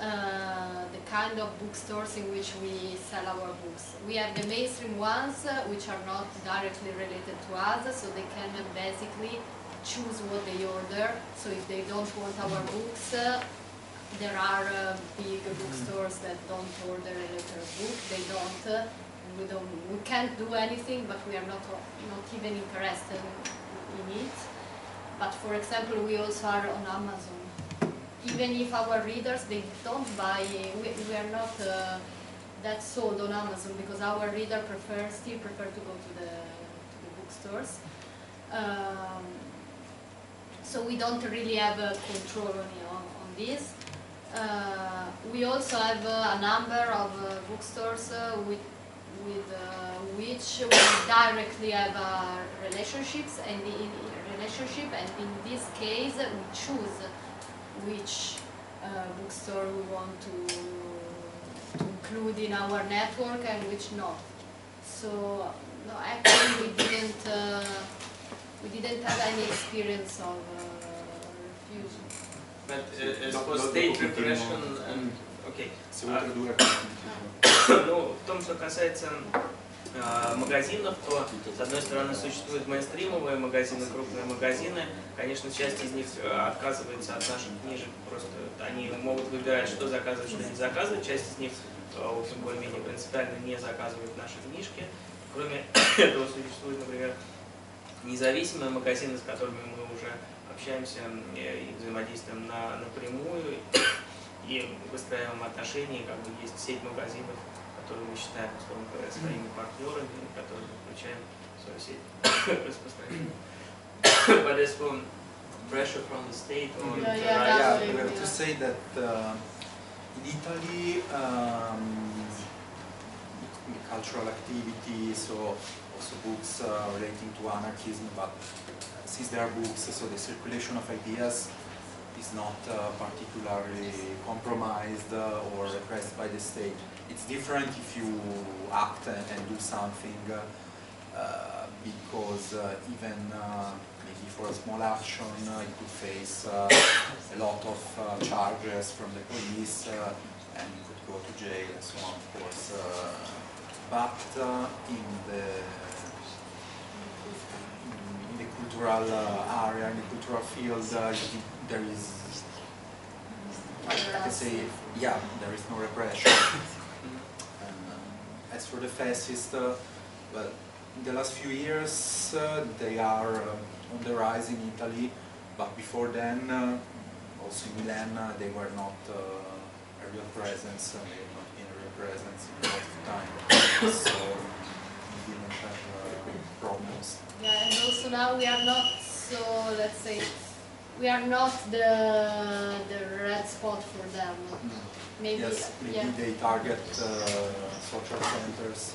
uh, the kind of bookstores in which we sell our books. We have the mainstream ones, uh, which are not directly related to us, so they can uh, basically choose what they order. So if they don't want our books, uh, there are uh, big bookstores that don't order a letter book. They don't. Uh, we don't. We can't do anything, but we are not not even interested in it. But for example, we also are on Amazon. Even if our readers they don't buy, we, we are not uh, that sold on Amazon because our reader prefer still prefer to go to the to the bookstores. Um, so we don't really have uh, control on, on, on this. Uh, we also have uh, a number of uh, bookstores with, with which we directly have relationships and in, relationship and in this case we choose which bookstore we want to, to include in our network and which not. So no, actually we didn't uh, we didn't have any experience of uh. But uh, as for state continuo. repression and okay, Ah. vuoi tradurre ну, в том, что касается э, магазинов, то, с одной стороны, существуют мейнстримовые магазины, крупные магазины. Конечно, часть из них э, отказывается от наших книжек, просто они могут выбирать, что заказывать, что не заказывать. Часть из них, э, в общем, более-менее принципиально не заказывают наши книжки. Кроме (coughs) этого, существуют, например, независимые магазины, с которыми мы уже общаемся и взаимодействуем на, напрямую и выстраиваем отношения, как бы есть сеть магазинов, которые мы считаем, условно говоря, своими партнерами, которые мы включаем в свою сеть (coughs) распространения. But as for pressure from the state or Yeah, the yeah, Yeah, we have to say that uh, in Italy, um, the cultural activity, so also books uh, relating to anarchism, but since there are books, so the circulation of ideas is not uh, particularly compromised uh, or repressed by the state. It's different if you act and, and do something uh, uh, because uh, even uh, maybe for a small action uh, you could face uh, a lot of uh, charges from the police uh, and you could go to jail and so on, of course. Uh, but uh, in the cultural uh, area, in the cultural field, uh, there is, I can say, yeah, there is no repression. (coughs) And, uh, as for the fascists, well, in the last few years uh, they are uh, on the rise in Italy, but before then, uh, also in Milan, they were not a real presence, uh, they have not been a real presence in a lot of time. (coughs) so we didn't have uh, problems. Yeah, and also now we are not so, let's say, we are not the the red spot for them. Maybe, Yes, maybe yeah. they target uh, social centers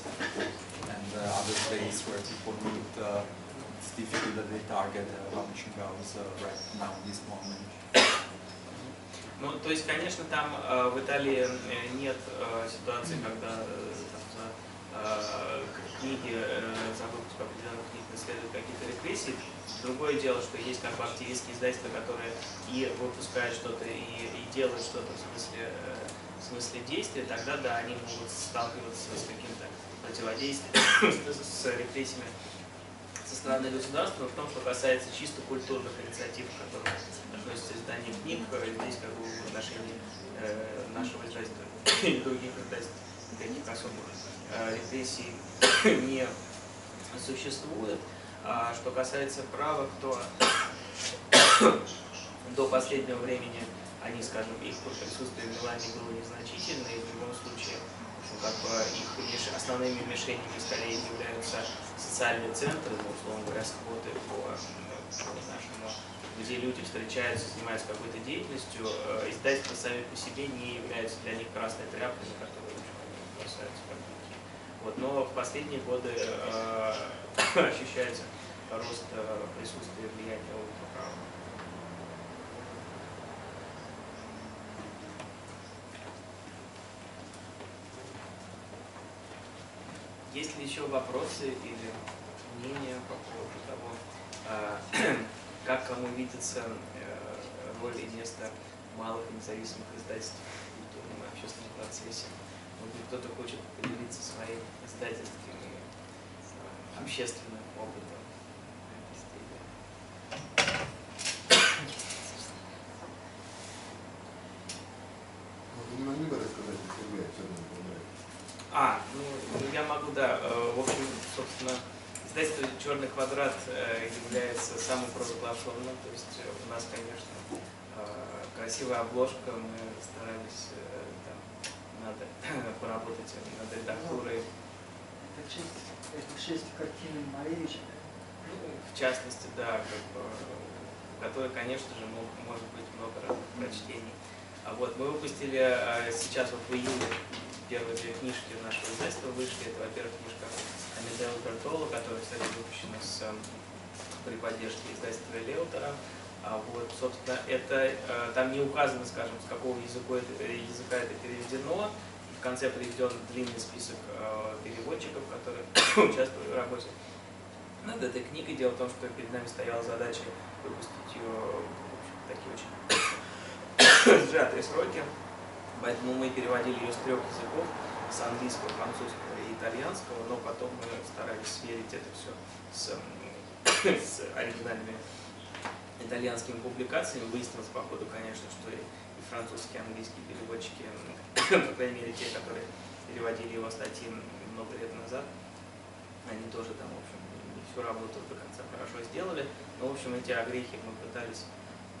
and uh, other places where people meet. Uh, it's difficult that they target uh, publishing house uh, right now, in this moment. Ну, то есть, конечно, там э, в Италии э, нет э, ситуации, когда э, там, за э, к- книги, э, за выпуск определенных книг следуют какие-то репрессии. Другое дело, что есть как бы активистские издательства, которые и выпускают что-то, и, и делают что-то в смысле, э, в смысле действия, тогда да, они могут сталкиваться с каким-то противодействием, с, с репрессиями со стороны государства, но в том, что касается чисто культурных инициатив, к которым относится издание книг, э, здесь как бы в отношении э, нашего издательства и других издательств никаких особых э, репрессий не существует. А что касается правок, то до последнего времени они, скажем, их присутствие в Милане было незначительно, и в любом случае ну, как бы их миш- основными мишенями скорее являются социальные центры, ну, условно говоря, сквоты по, м, по нашему, где люди встречаются, занимаются какой-то деятельностью, э, издательства сами по себе не являются для них красной тряпкой, на которую в общем, они бросаются как быки. Вот, но в последние годы э, (coughs) ощущается рост э, присутствия влияния ультраправых. Есть ли еще вопросы или мнения по поводу того, э, (coughs) как кому видится э, роль и место малых независимых издательств в культурном и общественном процессе? Может быть, кто-то хочет поделиться своим издательским и э, общественным опытом стиле? Вы не могли бы рассказать о себе, о? А, ну, ну, я могу, да. э, В общем, собственно, издательство «Черный квадрат» э, является самым провозглашенным. То есть у нас, конечно, красивая обложка. Мы старались надо (coughs) поработать над редактурой. Это честь, это честь картины Малевича. Ну, в частности, да, как бы, в которой, конечно же, мог- может быть много разных прочтений. А вот мы выпустили э, сейчас вот в июле первые две книжки нашего издательства вышли. Это, во-первых, книжка Амедео Бертоло, которая, кстати, выпущена с, э, при поддержке издательства Леутера. А вот, собственно, это э, там не указано, скажем, с какого языка это, э, языка это переведено. В конце приведен длинный список э, переводчиков, которые (coughs) участвовали в работе над этой книгой. Дело в том, что перед нами стояла задача выпустить ее в такие очень (coughs) сжатые сроки. Поэтому мы переводили ее с трех языков. с английского, французского и итальянского, но потом мы старались сверить это все с, (coughs) с оригинальными итальянскими публикациями. Выяснилось по ходу, конечно, что и французские, и английские переводчики, (coughs) по крайней мере те, которые переводили его статьи много лет назад, они тоже там, в общем, всю работу до конца хорошо сделали. Но, в общем, эти огрехи мы пытались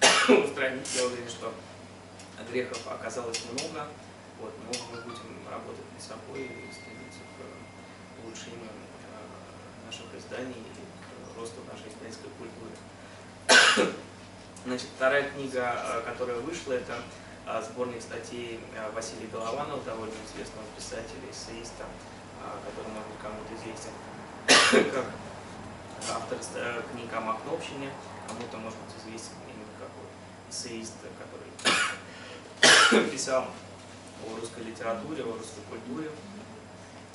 (coughs) устранить, делали, что грехов оказалось много, вот, но мы будем работать над собой и стремиться к улучшению э, наших изданий и к росту нашей издательской культуры. (coughs) Значит, вторая книга, э, которая вышла, это э, сборник статей э, Василия Голованова, довольно известного писателя, эссеиста, который, может быть, кому-то известен (coughs) как автор книг о Махновщине, кому-то, может быть, известен именно как эссеист, который (coughs) писал о русской литературе, о русской культуре.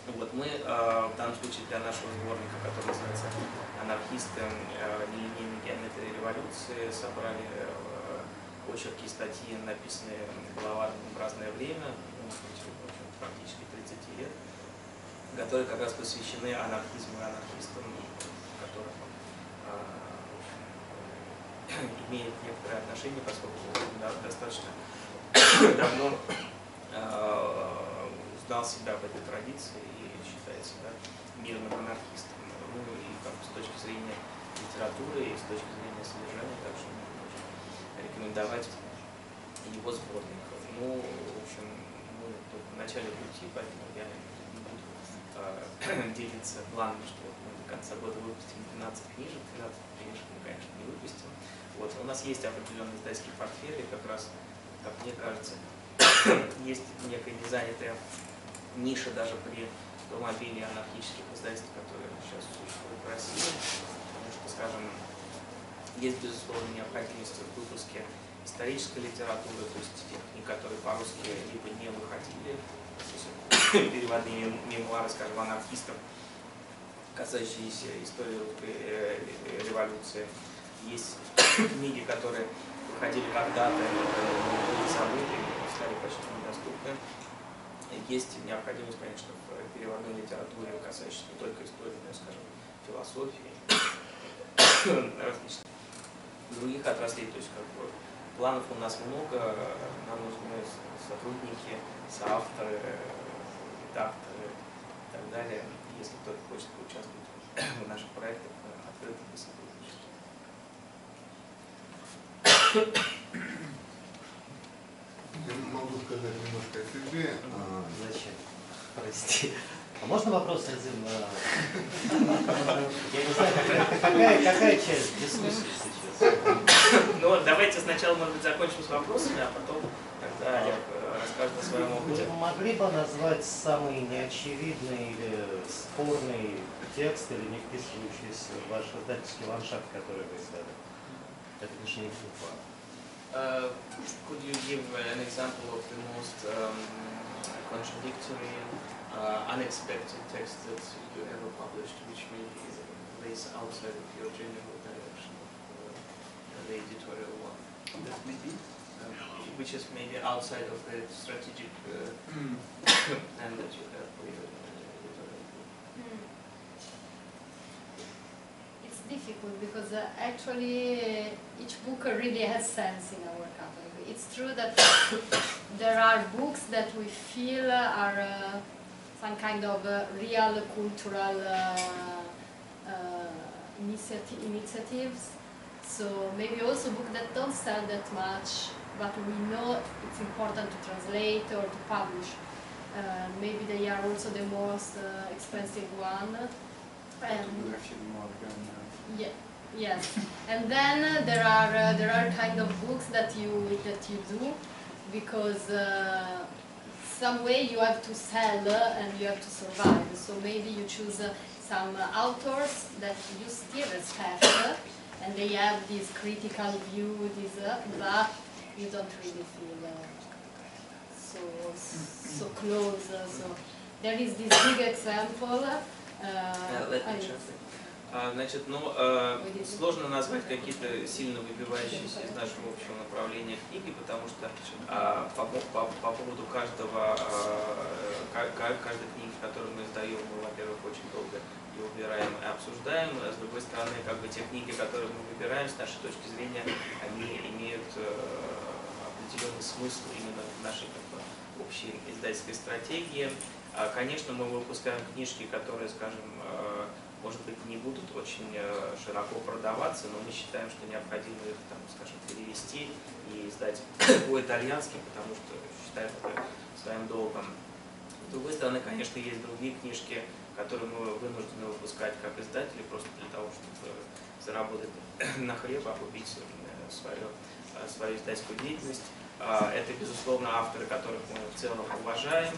Вот мы э, в данном случае для нашего сборника, который называется «Анархисты. Э, нелинейной геометрии революции», собрали э, очерки и статьи, написанные Голованом в разное время, ну, практически 30 лет, которые как раз посвящены анархизму и анархистам, э, в общем, (coughs) имеет некоторое отношение, поскольку достаточно (coughs) давно узнал себя в этой традиции и считает себя мирным анархистом. Ну и как с точки зрения литературы и с точки зрения содержания, так что мы можем рекомендовать его сборник. Ну, в общем, мы только в начале пути, поэтому я не буду э, (clears throat) делиться планами, что вот мы до конца года выпустим 12 книжек, 13 книжек мы, конечно, не выпустим. Вот, у нас есть определенный издательский портфель, и как раз, как мне кажется, (clears throat) есть некая незанятая ниша даже при том обилии анархических издательств, которые сейчас существуют в России. Потому что, скажем, есть, безусловно, необходимость в выпуске исторической литературы, то есть тех книг, которые по-русски либо не выходили, (coughs) переводные мемуары, скажем, анархистов, касающиеся истории э, э, революции. Есть (coughs) книги, которые выходили когда-то, но были забыты, стали почти недоступны. Есть необходимость, конечно, в переводной литературе, касающейся не только истории, но и, скажем, философии, (coughs) различных других отраслей. То есть, как бы, планов у нас много, нам нужны сотрудники, соавторы, редакторы и так далее. Если кто-то хочет поучаствовать (coughs) в наших проектах, мы открыты для сотрудничества. Я могу сказать немножко о себе. А, Зачем? Прости. А можно вопрос один? а, Я не знаю, какая, какая, часть дискуссии сейчас? Ну, давайте сначала, может быть, закончим с вопросами, а потом тогда Олег э, расскажет о своем опыте. Вы могли бы назвать самый неочевидный или спорный текст или не вписывающийся в ваш издательский ландшафт, который вы издали? Это лишь не буква. Uh, could you give an example of the most um, contradictory, uh, unexpected text that you ever published, which maybe is lays outside of your general direction of uh, the editorial one? That maybe, uh, which is maybe outside of the strategic uh, (coughs) (coughs) plan that you have for your uh, editorial. Hmm. Difficult because uh, actually uh, each book really has sense in our catalog. It's true that (coughs) there are books that we feel uh, are uh, some kind of uh, real cultural uh, uh, initiati- initiatives. So maybe also books that don't sell that much, but we know it's important to translate or to publish. Uh, maybe they are also the most uh, expensive one. And yeah, yes. And then uh, there are uh, there are kind of books that you that you do because uh, some way you have to sell uh, and you have to survive. So maybe you choose uh, some uh, authors that you still respect and they have this critical view, this uh, but you don't really feel uh, so so close. Uh, so there is this big example. Uh, Значит, ну, э, сложно назвать какие-то сильно выбивающиеся из нашего общего направления книги, потому что а, по, по- по поводу каждого, а, ка- ка- каждой книги, которую мы издаем, мы, во-первых, очень долго ее выбираем и обсуждаем. А с другой стороны, как бы те книги, которые мы выбираем, с нашей точки зрения, они имеют э, определенный смысл именно в нашей как бы, общей издательской стратегии. А, Конечно, мы выпускаем книжки, которые, скажем, э, может быть, не будут очень э, широко продаваться, но мы считаем, что необходимо их, там, скажем, перевести и издать (coughs) по-итальянски, потому что считаем это своим долгом. С другой стороны, конечно, есть другие книжки, которые мы вынуждены выпускать как издатели, просто для того, чтобы заработать (coughs) на хлеб, окупить э, свою, э, свою издательскую деятельность. А, Это, безусловно, авторы, которых мы в целом уважаем,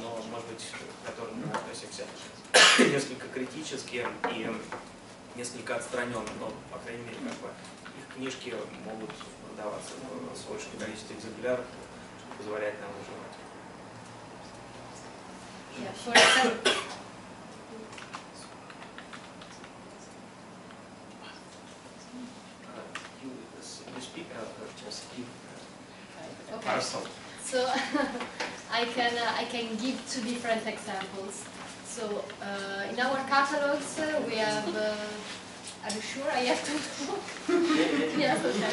но, может быть, к которым мы относимся несколько критически и несколько отстраненно, но, по крайней мере, как бы, их книжки могут продаваться в большем количестве экземпляров, что позволяет нам выживать. Yeah, for example, Uh, uh, uh, okay. So (laughs) I can uh, I can give two different examples. So uh, in our catalogs uh, we have. Uh, are you sure I have to talk? (laughs) yes. Okay.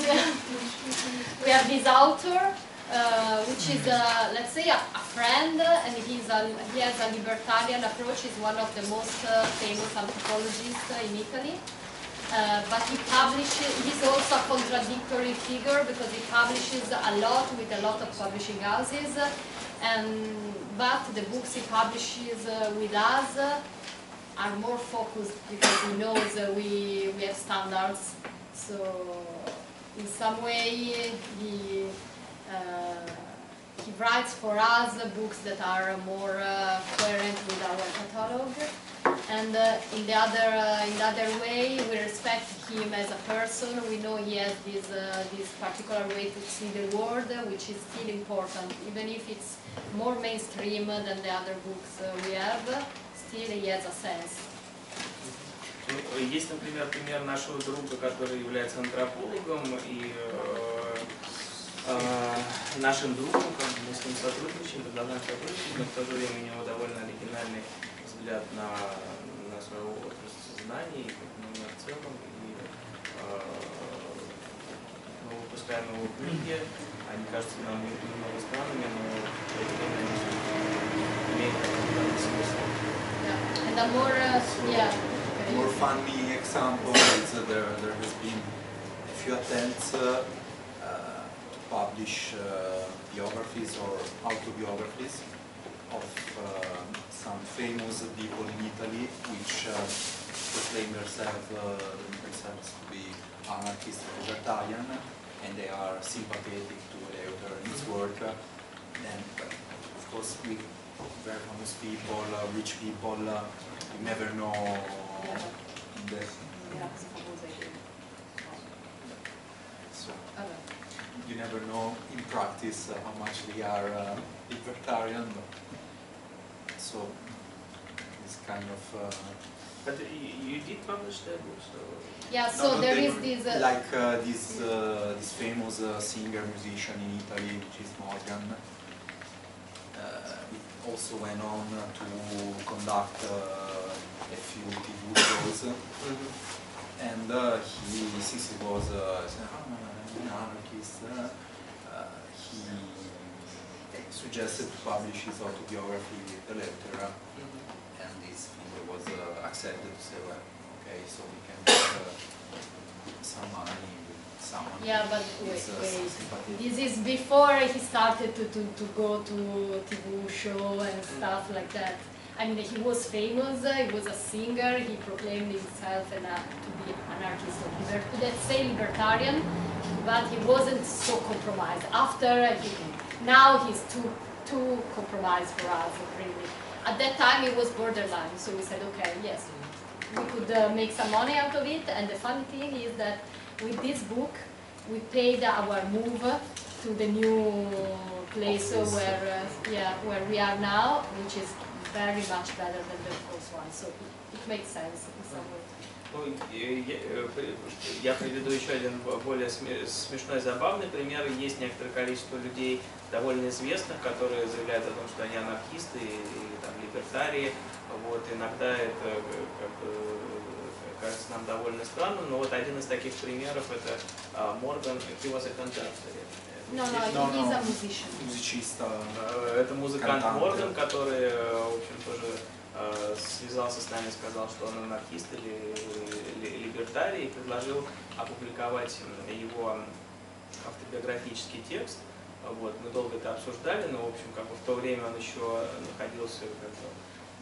We, have, we have this author, uh, which is uh, let's say a, a friend, and he's a, he has a libertarian approach. He's one of the most uh, famous anthropologists in Italy. Uh, but he publishes, he's also a contradictory figure because he publishes a lot with a lot of publishing houses. And, but the books he publishes uh, with us uh, are more focused because he knows uh, we, we have standards. So in some way he, uh, he writes for us books that are more uh, coherent with our catalog And uh, in the other uh, in the other way, we respect him as a person. We know he has this uh, this particular way to see the world, uh, which is still important, even if it's more mainstream than the other books uh, we have. Still, he has a sense. Ну, Есть, например, пример нашего друга, который является антропологом, и э, э, нашим другом, как бы мы с ним сотрудничаем, продолжаем сотрудничать, но в то же время у него довольно оригинальный взгляд на, на свою отрасль знаний, как на мир в целом, и э, мы выпускаем его книги, они кажутся нам немного странными, но в то же время они имеют определенный смысл. Yeah. And the more, uh, yeah. more funny example is uh, there, there has been a few attempts uh, uh, to publish uh, biographies or autobiographies of uh, some famous people in Italy which uh, proclaim themselves, uh, themselves to be anarchist or libertarian and they are sympathetic to and his work. And of course we very famous people, uh, rich people, uh, you never know the, you never know in practice uh, how much they are uh, libertarian. So this kind of uh, But you, you did publish that book, so Yeah, so no, there they is were this. Uh, like uh, this uh, this famous uh, singer musician in Italy, which is Morgan. Uh, it also went on to conduct uh, a few TV shows, and uh, he since he was said, "Ah, I'm an anarchist, uh, uh, he suggested to publish his autobiography with the letter and this figure was uh, accepted to say, well, okay, so we can get uh, some money with someone. Yeah, but wait, uh, wait. This is before he started to, to, to go to TV show and stuff like that. I mean, he was famous, uh, he was a singer, he proclaimed himself an, uh, to be anarchist or liber- let's say libertarian, but he wasn't so compromised. After, he, now he's too, too compromised for us, really. At that time, it was borderline, so we said, okay, yes, we could uh, make some money out of it. And the funny thing is that with this book, we paid our move to the new place Office. where, uh, yeah, where we are now, which is very much better than the first one. So it, it makes sense in some way. Ну, и- я, э, при- я приведу еще один бо- более сме- смешной, забавный пример. Есть некоторое количество людей, довольно известных, которые заявляют о том, что они анархисты или там, либертарии. Вот, иногда это э, как бы, э, кажется нам довольно странным, но вот один из таких примеров это а, Морган, he was a conductor. No, no, No, he's no. a musician. Музычиста. Э, Это музыкант. Морган, который, э, в общем, тоже связался с нами, сказал, что он анархист или, или либертарий, и предложил опубликовать его автобиографический текст. Вот, мы долго это обсуждали, но, в общем, как бы в то время он еще находился как бы,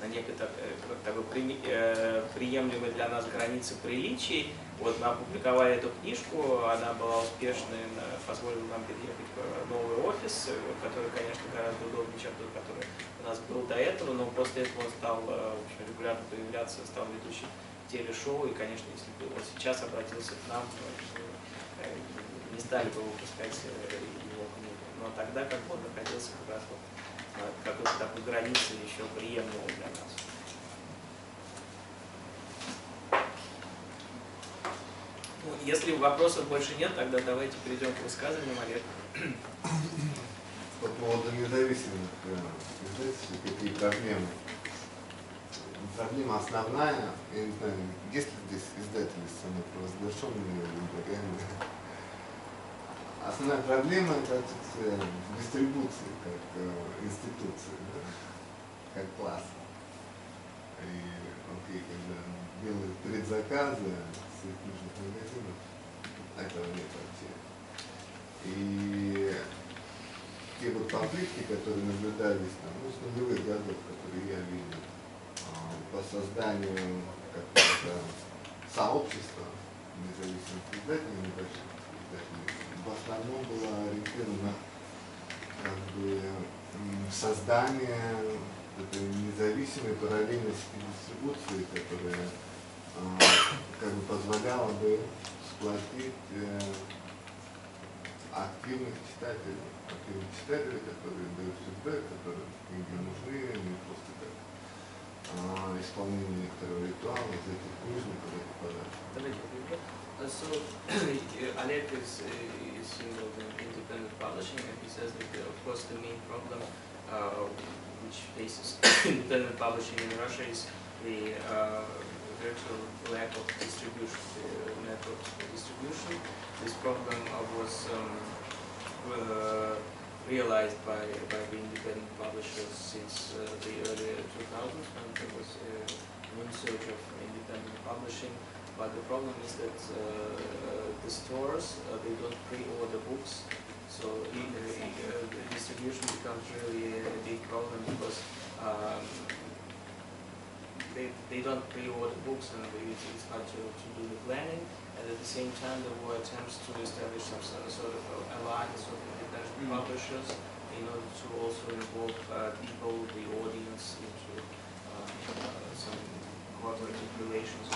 на некоторой э, такой прими- э, приемлемой для нас границе приличий. Вот мы опубликовали эту книжку, она была успешной, позволила нам переехать в новый офис, э, который, конечно, гораздо удобнее, чем тот, который у нас был до этого, но после этого он стал э, в общем, регулярно появляться, стал ведущим телешоу, и, конечно, если бы он сейчас обратился к нам, э, не стали бы выпускать. Но тогда как он находился как раз вот на какой-то такой границе еще приемлемой для нас. Ну, если вопросов больше нет, тогда давайте перейдем к высказываниям Олега. По поводу независимых э, издательств, какие проблемы. Проблема основная, я не знаю, есть ли здесь издатели самопровозглашенные либеральные. Основная проблема это отсутствие дистрибуции как э, институции, да, как класса. И окей, когда делают предзаказы с книжных магазинов, этого нет вообще. И те вот попытки, которые наблюдались там, ну, с нулевых годов, которые я видел, а, по созданию какого-то сообщества независимых издателей, небольших в основном было ориентировано как бы создание этой независимой параллельности дистрибуции, которая а, как бы позволяла бы сплотить э, активных читателей, активных читателей, которые дают фидбэк, которым книги нужны, не просто как а, исполнение некоторого ритуала из этих этих подарков. Давайте я перейду. Uh, So Олег involved independent publishing and he says that of course the main problem uh, which faces (coughs) independent publishing in Russia is the uh, virtual lack of distribution, the network distribution. This problem was um, uh, realized by, by the independent publishers since uh, the early 2000s when there was a an surge of independent publishing. But the problem is that uh, the stores, uh, they don't pre-order books. So uh, the distribution becomes really a big problem because um, they, they don't pre-order books and it's, it's hard to, to do the planning. And at the same time, there were attempts to establish some sort of, alliance of independent Mm. publishers in order to also involve uh, people, the audience, into uh, uh, some cooperative relations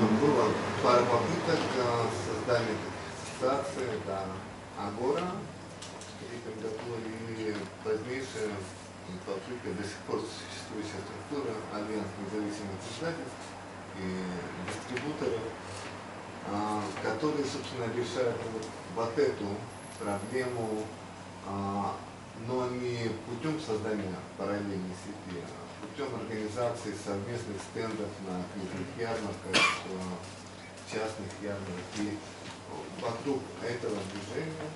Ну, Было пара попыток э, создания таких ассоциаций, это Агора и позднейшая попытка до сих пор существующая структура Альянс независимых издательств и дистрибуторов, а, которые, собственно, решают вот, вот эту проблему, а, но не путем создания параллельной сети, а путем организации совместных стендов на книжных ярмарках, частных ярмарках. И вокруг этого движения,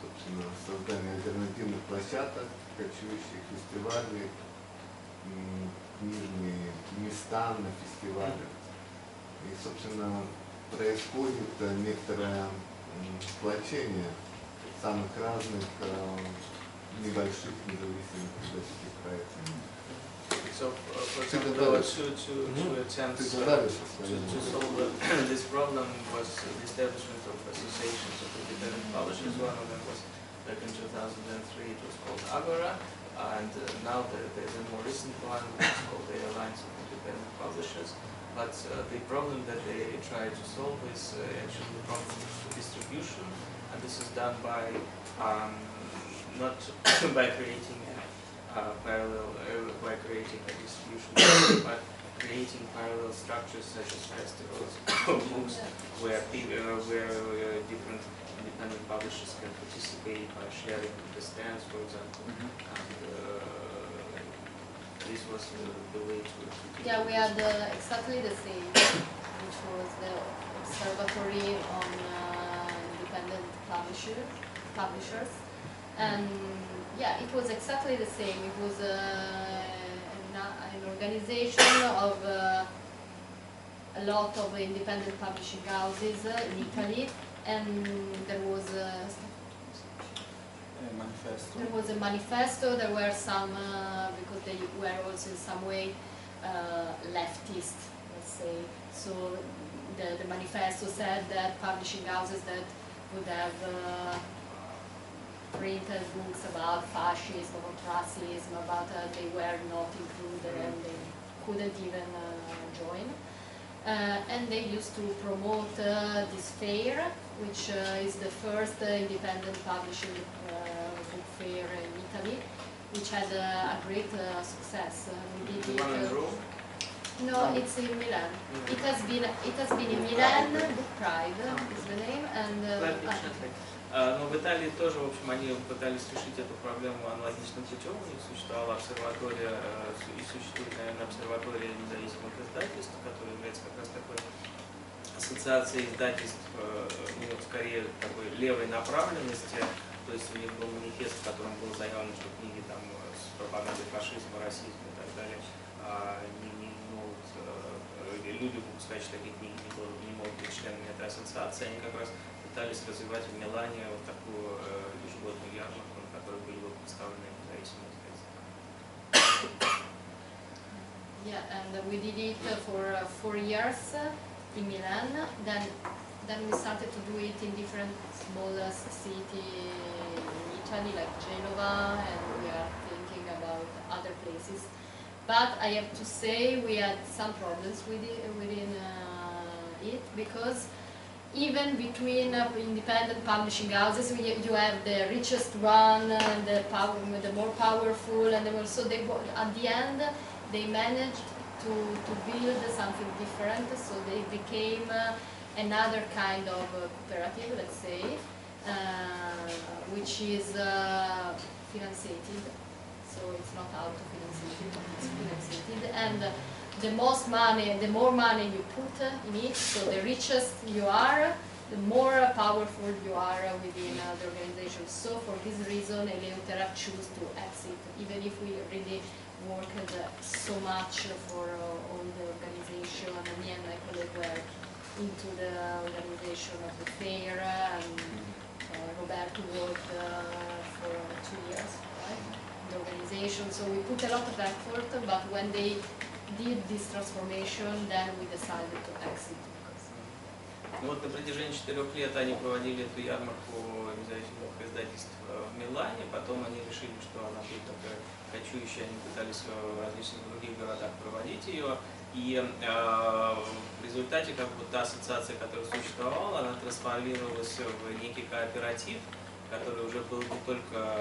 собственно, создание альтернативных площадок, кочующих фестивалей, книжные места на фестивалях. И, собственно, происходит э, некоторое сплочение самых разных э, небольших независимых проектов. So, uh, for for the example, uh, to, to, to Mhm. To uh, to, to solve uh, (coughs) this problem was the establishment of associations of independent publishers. One of them was back in 2003, it was called Agora, and uh, now there, there's a more recent one, called the Alliance of Independent Publishers. But uh, the problem that they try to solve is uh, actually the problem of distribution, and this is done by um, not (coughs) by creating uh, parallel uh, by creating a distribution, (coughs) network, but creating parallel structures such as festivals, (coughs) or books, where pe- uh, where uh, different independent publishers can participate by sharing the stands, for example. And uh, this was uh, the way to. to Yeah, we had uh, exactly the same, (coughs) which was the observatory on uh, independent publisher, publishers. And yeah, it was exactly the same. It was uh, an, an organization of uh, a lot of independent publishing houses uh, in Italy, and there was uh, Uh, manifesto. there was a manifesto, there were some, uh, because they were also in some way uh, leftist, let's say. So the, the manifesto said that publishing houses that would have Printed books about fascism or racism, but uh, they were not included and they couldn't even uh, join. Uh, and they used to promote uh, this fair, which is the first independent publishing book fair in Italy, which had a great success. No, it's in Milan. It has been it has been in Milan, Book Pride is the name, and uh, Но в Италии тоже, в общем, они пытались решить эту проблему аналогичным путем. У них существовала обсерватория, э, и существует, наверное, обсерватория независимых издательств, которая является как раз такой ассоциацией издательств, э, ну, скорее такой левой направленности. То есть у них был манифест, в котором было заявлено, что книги там с пропагандой фашизма, расизма и так далее а, не, не могут, э, люди выпускающие такие книги не, могут- не могут быть членами этой ассоциации. Они как раз пытались развивать в Милане вот такую э, ежегодную ярмарку, на которой были бы представлены независимые издательства. Yeah, and we did it uh, for uh, four years uh, in Milan. Then, then we started to do it in different smaller cities in Italy, like Genova, and we are thinking about other places. But I have to say we had some problems with it, within uh, it because even between uh, independent publishing houses, we, you have the richest one, and the power, the more powerful, and the more, so they at the end they managed to, to build something different. So they became uh, another kind of uh, cooperative, let's say, uh, which is uh, financed. So it's not auto-financed, it's financed, and the most money, the more money you put in it, so the richest you are, the more powerful you are within the organization. So for this reason, Eleutera choose to exit, even if we really worked so much for uh, all the organization. Me and my colleague were into the organization of the fair, and uh, Roberto worked uh, for two years, right? The organization. So we put a lot of effort, but when they did this transformation, then we decided to exit. Ну вот на протяжении четырех лет они проводили эту ярмарку независимых издательств э, в Милане, потом они решили, что она будет такая кочующая, они пытались э, в различных других городах проводить ее, и э, в результате как бы та ассоциация, которая существовала, она трансформировалась в некий кооператив, который уже был не только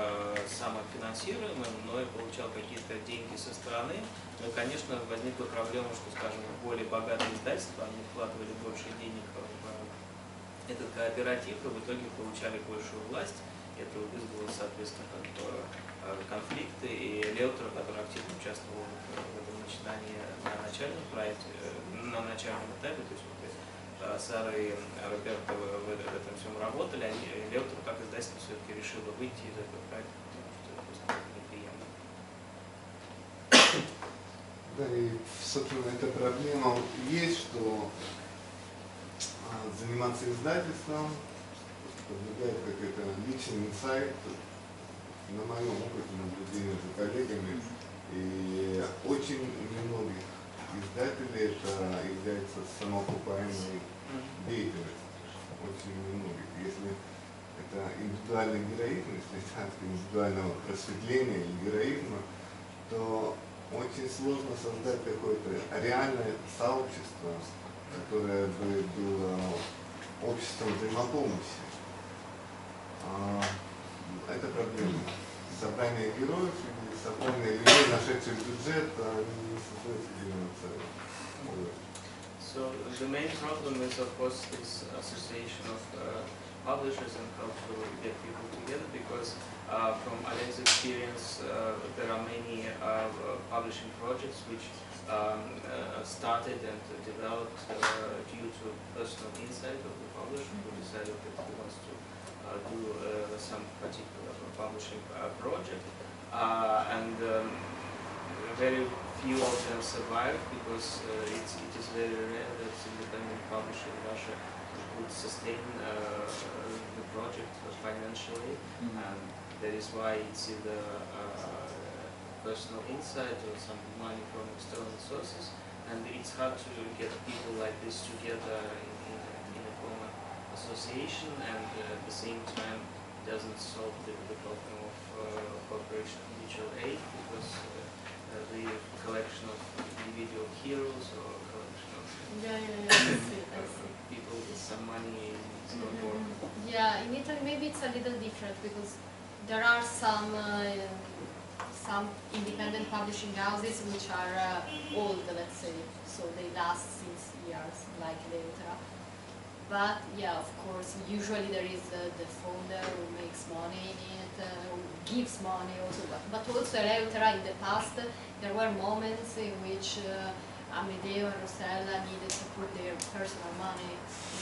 самофинансируемым, но и получал какие-то деньги со стороны. Ну и, конечно, возникла проблема, что, скажем, более богатые издательства, они вкладывали больше денег в этот кооператив и в итоге получали большую власть. Это вызвало, соответственно, э, конфликты. И Леутер, который активно участвовал в этом начинании на начальном проекте, э, на начальном этапе, то есть вот, э, Сара и Роберто в, этом всем работали, они, Леутер как издательство все-таки решило выйти из этого проекта, потому что это просто неприемлемо. Да, и, собственно, эта проблема есть, что а, заниматься издательством подвигает как это личный инсайт на моем опыте наблюдения за коллегами. И очень немногих издателей это является самоокупаемой деятельностью. Очень немногих. Если это индивидуальный героизм, если это индивидуального просветления или героизма, то очень сложно создать какое-то реальное сообщество, которое бы было обществом взаимопомощи. А, Это проблема. Собрание героев высокомные людей, нашедших бюджет, они не создают единого целого. So the main problem is of course this association of uh, publishers and how to get people together because uh, from Alex's experience uh, there are many uh, publishing projects which um, uh, started and developed uh, due to personal insight of the publisher who decided that he wants to uh, do uh, some particular publishing uh, project. Uh, and um, very few of them survive because uh, it is very rare that independent publisher in Russia would sustain uh, the project financially. And that is why it's either uh, personal insight or some money from external sources. And it's hard to get people like this together in, in, a, in a common association and uh, at the same time doesn't solve the, the problem of uh, cooperation and mutual aid because uh, uh, the collection of individual heroes or Yeah, yeah, yeah, I see, I see. people with some money is not Mhm. Yeah, in Italy maybe it's a little different because there are some uh, some independent publishing houses which are uh, old, let's say, so they last since years, like Leutera. But yeah, of course, usually there is uh, the founder who makes money in it, uh, who gives money also. But, but also Leutera in the past, there were moments in which Amedeo and Rosella needed to put their personal money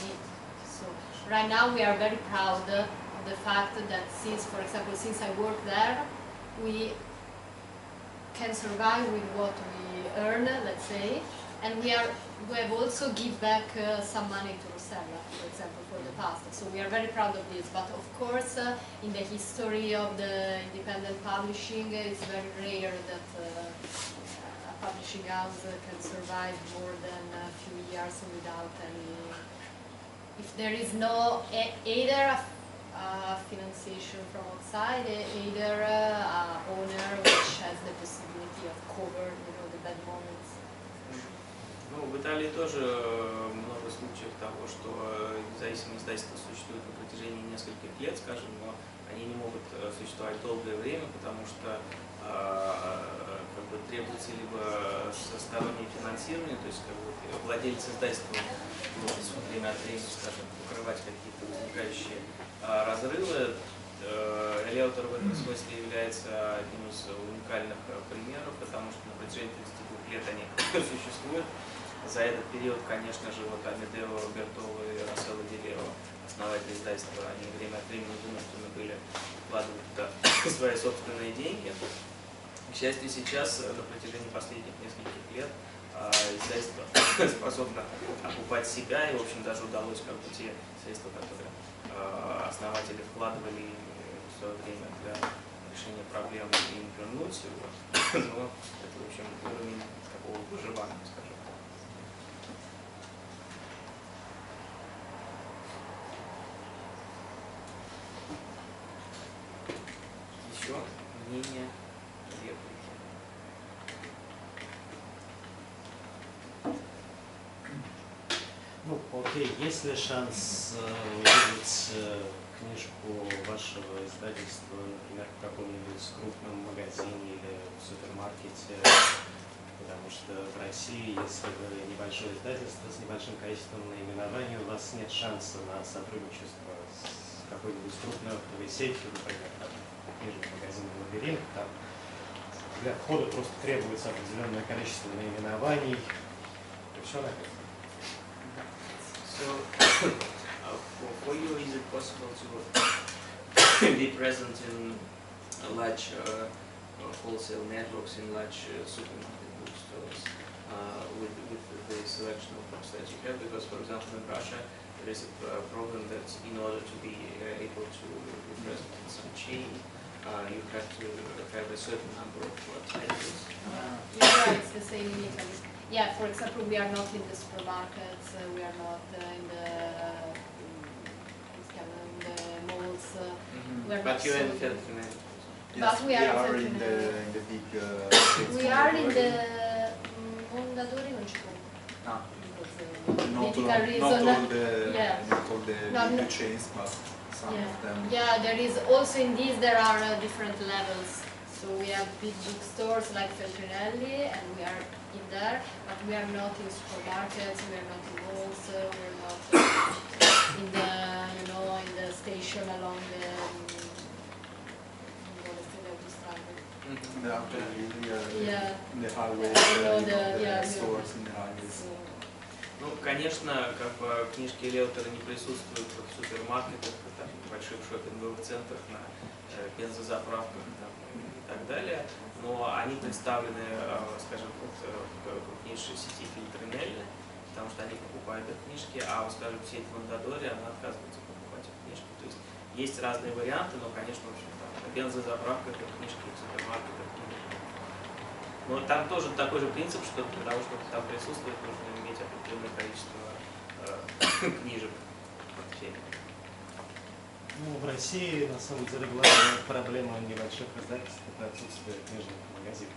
in it. So right now we are very proud of the fact that since, for example, since I work there, we can survive with what we earn, let's say, and we are we have also give back uh, some money to Rosella, for example, for the past. So we are very proud of this. But of course, uh, in the history of the independent publishing, it's very rare that uh, publishing house uh, can survive more than a few years without any. If there is no e- either a uh, financiation from outside, e- either uh, a owner which has the possibility of cover, you know, the bad moments. Ну, в Италии тоже э, много случаев того, что э, независимые издательства существуют на протяжении нескольких лет, скажем, но они не могут э, существовать долгое время, потому что э, бы требуется либо стороннее финансирование, то есть как бы, владельцы издательства могут время от времени, скажем, покрывать какие-то возникающие э, разрывы. Э, Риэлтор в этом смысле является одним из уникальных э, примеров, потому что на протяжении 32 лет они (coughs) существуют. За этот период, конечно же, вот Амедео, Бертоло и Рассело Делео, основатели издательства, они время от времени вынуждены были вкладывать туда (coughs) свои собственные деньги. К счастью, сейчас, э, на протяжении последних нескольких лет, а, издательство (coughs) способно окупать себя, и, в общем, даже удалось как бы те средства, которые а, основатели вкладывали в свое время для решения проблем им вернуть. Вот. (coughs) Но это, в общем, уровень такого выживания, скажем так. Еще мнение, Окей, есть ли шанс э, увидеть э, книжку вашего издательства, например, в каком-нибудь крупном магазине или в супермаркете? Потому что в России, если вы небольшое издательство с небольшим количеством наименований, у вас нет шанса на сотрудничество с какой-нибудь крупной оптовой сетью, например, там, книжный магазин «Лабиринт», там для входа просто требуется определенное количество наименований, и все на. So, (coughs) uh, for, for you, is it possible to (coughs) be present in uh, large uh, uh, wholesale networks, in large uh, supermarket bookstores, uh, with, with the selection of books that you have? Because, for example, in Russia, there is a uh, problem that in order to be uh, able to be present in some chain, uh, you have to have a certain number of uh, titles. Yeah, it's the same Italy. Yeah, for example, we are not in the supermarkets, uh, we are not uh, in the, um, in the malls. Uh, We're But not you're in so- Feltrinelli. But we are in in the- in the big uh, (coughs) we are in the mm, Mondadori non ci compro. Ah, uh, not, all, not all the (laughs) Yeah. not all the No, big no. chains, but some Yeah. of them. Yeah, there is also in these there are uh, different levels. So we have big bookstores like Feltrinelli, and we are in there, but we are not in supermarkets, we are not in malls, uh, we are not uh, in the, you know, in the station along the, um. Мгм. The after really, uh, Yeah. in the highways, uh, the- the yeah, yeah. stores in the highways. So, Ну, конечно, как бы книжки риэлтора не присутствуют в супермаркетах, там, в больших шопинговых центрах, на э, бензозаправках там, и так далее, но они представлены, э, скажем, вот, э, в крупнейшей сети Фильтринелли, потому что они покупают их книжки, а, вот, скажем, сеть Мондадори, она отказывается покупать их книжки. То есть есть разные варианты, но, конечно, в общем, там, на бензозаправках их книжки в супермаркетах. Но там тоже такой же принцип, что для того, чтобы там присутствовать, нужно иметь определенное количество э, (coughs) книжек. Ну, в России, на самом деле, главная проблема небольших издательств – это отсутствие книжных магазинов.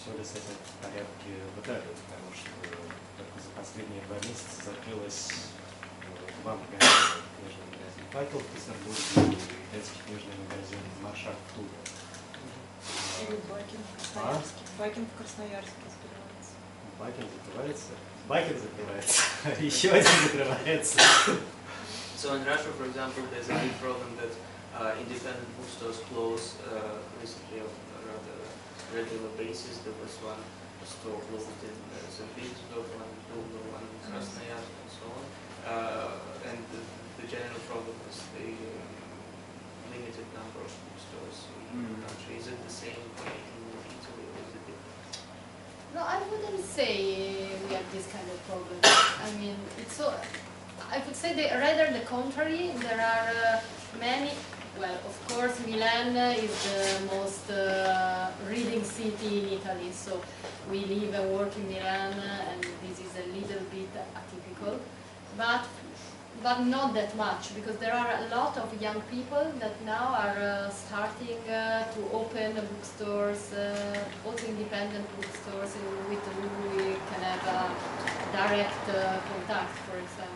Все ли с этим в порядке в Италии? Потому что только за последние два месяца закрылось э, два магазина. Книжный магазин «Факел» в Петербурге и итальянский книжный магазин «Маршак» в Туле. Или Бакин в Красноярске. Бакин в Красноярске закрывается. Бакин закрывается. Бакин закрывается. (laughs) Еще один закрывается. So in Russia, for example, there's a big problem that uh, independent bookstores close uh, recently on a rather regular basis. There was one store closed in uh, St. Petersburg, one in Dubno, one in Krasnoyarsk, and so on. Uh, and the, the general problem is the um, limited number of bookstores in the Mm. country. Is it the same way in Italy or is it different? No, I wouldn't say we have this kind of problem. I mean, it's so. I would say that rather the contrary. There are uh, many. Well, of course, Milan is the most uh, reading city in Italy. So we live and work in Milan, and this is a little bit atypical. But but not that much because there are a lot of young people that now are uh, starting uh, to open bookstores, uh, also independent bookstores with whom we can have direct uh, contact, for example.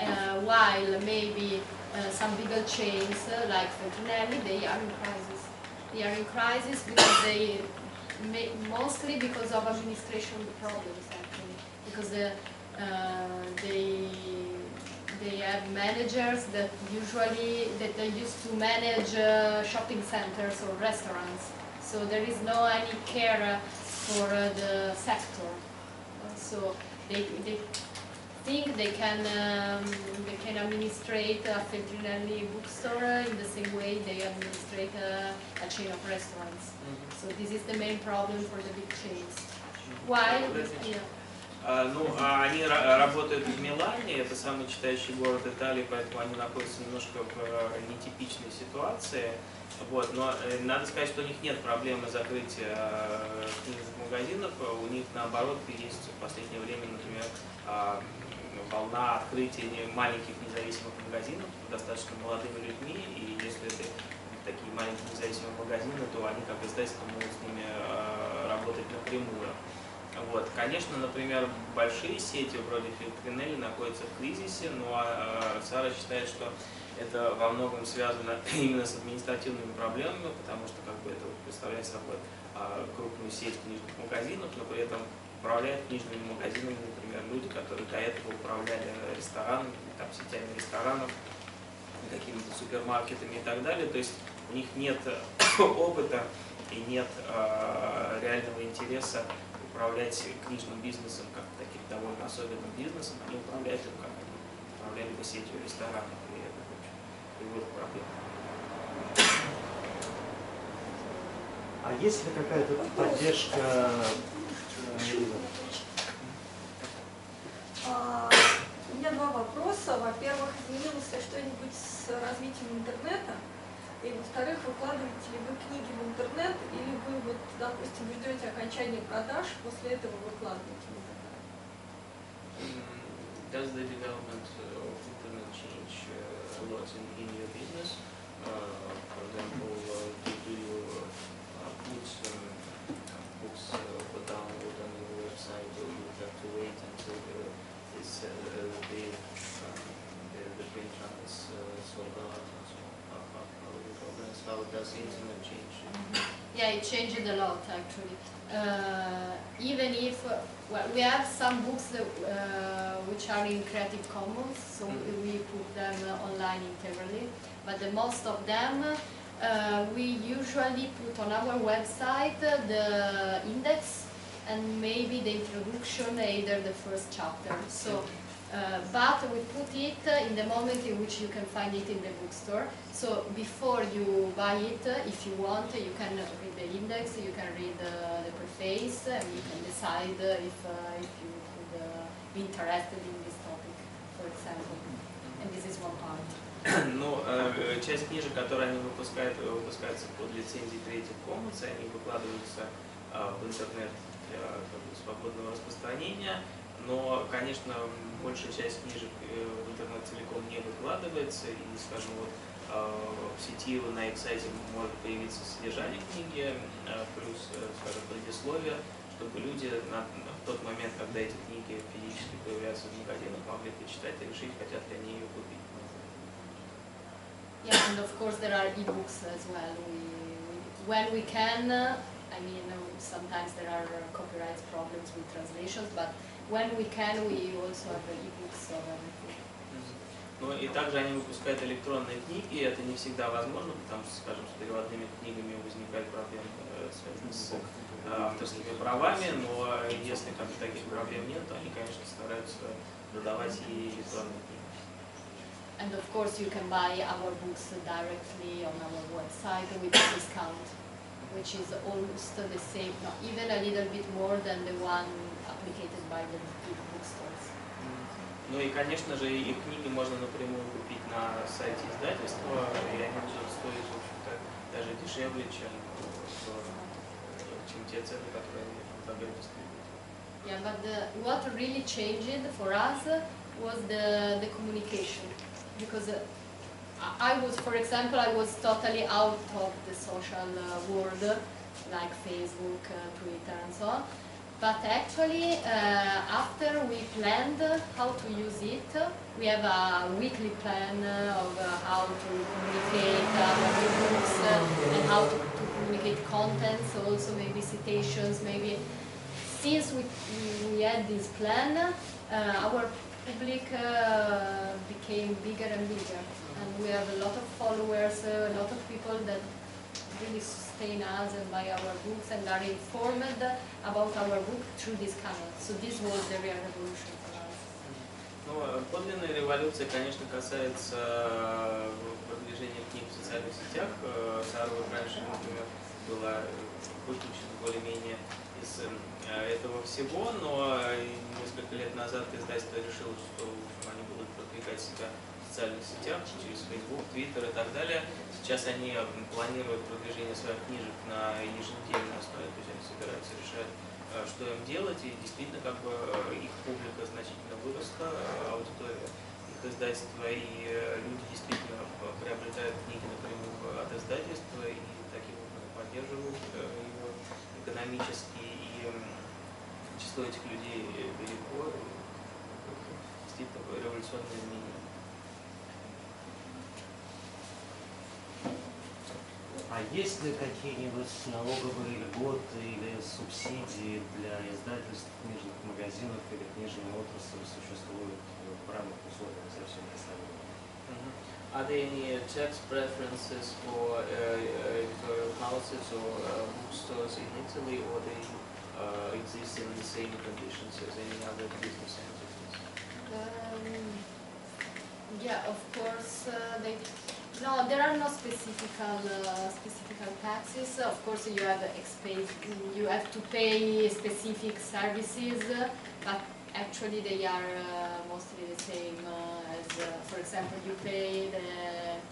Uh, while maybe uh, some bigger chains uh, like Feltrinelli, they are in crisis. They are in crisis because they, mostly because of administration problems actually, because uh, they they have managers that usually that they used to manage uh, shopping centers or restaurants. So there is no any care for uh, the sector. So they, they think they can um, they can administrate a Feltrinelli bookstore uh, in the same way they administrate a, a chain of restaurants. So this is the main problem for the big chains. Why? Yeah. А, Ну, а они ра- работают в Милане, это самый читающий город Италии, поэтому они находятся немножко в э, нетипичной ситуации. Вот, но э, надо сказать, что у них нет проблемы закрытия э, книжных магазинов, у них наоборот есть в последнее время, например, а, волна открытия маленьких независимых магазинов достаточно молодыми людьми, и если это такие маленькие независимые магазины, то они как издательство могут с ними э, работать напрямую. Вот. Конечно, например, большие сети вроде Филтринелли находятся в кризисе, но э, Сара считает, что это во многом связано (laughs) именно с административными проблемами, потому что как бы это представляет собой э, крупную сеть книжных магазинов, но при этом управляют книжными магазинами, например, люди, которые до этого управляли ресторанами, там, сетями ресторанов, какими-то супермаркетами и так далее. То есть у них нет (coughs) опыта и нет э, реального интереса управлять книжным бизнесом как таким довольно особенным бизнесом. Они управляют им как они управляли бы сетью ресторанов, и это приводит к проблемам. А есть ли какая-то поддержка э, У меня два вопроса. Во-первых, изменилось ли что-нибудь с развитием интернета? И во-вторых, выкладываете ли вы книги в интернет, или вы, вот, допустим, ждете окончания продаж, после этого выкладываете в интернет? Does the development of internet change a lot in, do you organize? How change? Yeah, it changed a lot actually. Uh, even if, uh, well, we have some books that, uh, which are in Creative Commons, so Mhm. we put them online integrally. But the most of them, uh, we usually put on our website uh, the index and maybe the introduction, either the first chapter. So, uh, but we put it uh, in the moment in which you can find it in the bookstore. So before you buy it, uh, if you want, you can read the index, you can read uh, the preface, and you can decide uh, if, uh, if you could uh, be interested in this topic, for example. And this is one part. (coughs) Ну, э, часть книжек, которые они выпускают, э, выпускаются под лицензией Creative Commons, и они выкладываются э, в интернет для как бы, свободного распространения. Но, конечно, большая часть книжек э, в интернет целиком не выкладывается, и, скажем, вот э, в сети на их сайте может появиться содержание книги, э, плюс, скажем, предисловие, чтобы люди на, на тот момент, когда эти книги физически появляются в магазинах, могли почитать и решить, хотят ли они ее купить. Yeah, and of course there are e-books as well. We, when we can, I mean, sometimes there are copyright problems with translations, but when we can, we also have uh, e-books of everything. Ну и также они выпускают электронные книги, и это не всегда возможно, потому что, скажем, с переводными книгами возникают проблемы, э, связанные с э, авторскими правами, но если как бы, таких проблем нет, то они, конечно, стараются продавать и электронные книги. And of course, you can buy our books directly on our website with a discount, which is almost the same, no, even a little bit more than the one applied by the big bookstores. Ну и, конечно же, их книги можно напрямую купить на сайте издательства, и они будут стоить, в общем-то, даже дешевле, чем, э, чем те цены, которые они предлагают дистрибьюторы. Yeah, but the, what really changed for us was the, the communication. Because uh, I I was, for example, I was totally out of the social uh, world, like Facebook, uh, Twitter, and so on. But actually, uh, after we planned how to use it, we have a weekly plan of how to communicate our books and how to, to communicate contents, also maybe citations, maybe since we, we had this plan, uh, our public uh, became bigger and bigger. And we have a lot of followers, uh, a lot of people that really sustain us and buy our books and are informed about our book through this channel. So this was the real revolution. Ну, э, подлинная революция, конечно, касается э, продвижения книг в социальных сетях. Э, Сарва раньше, например, была выключена более-менее из этого всего, но несколько лет назад издательство решило, что они будут продвигать себя в социальных сетях через Facebook, Twitter и так далее. Сейчас они э, планируют продвижение своих книжек на еженедельной основе, то есть они собираются решать э, что им делать, и действительно как бы э, их публика значительно выросла, аудитория их издательства, и люди действительно приобретают книги напрямую от издательства и таким образом поддерживают его экономически, и число этих людей велико, действительно революционное изменение. А есть ли какие-нибудь налоговые льготы или субсидии для издательств, книжных магазинов или книжной отрасли существуют в рамках условий совсем представленных? Mhm. Are there any uh, tax preferences for uh, uh, editorial houses or uh, bookstores in Italy, or they uh, exist in the same conditions as any other business entities? Um, yeah, of course, uh, they, no, there are no specific, uh, specific taxes. Of course, you have expense, you have to pay specific services, but actually they are uh, mostly the same uh, as, uh, for example, you pay the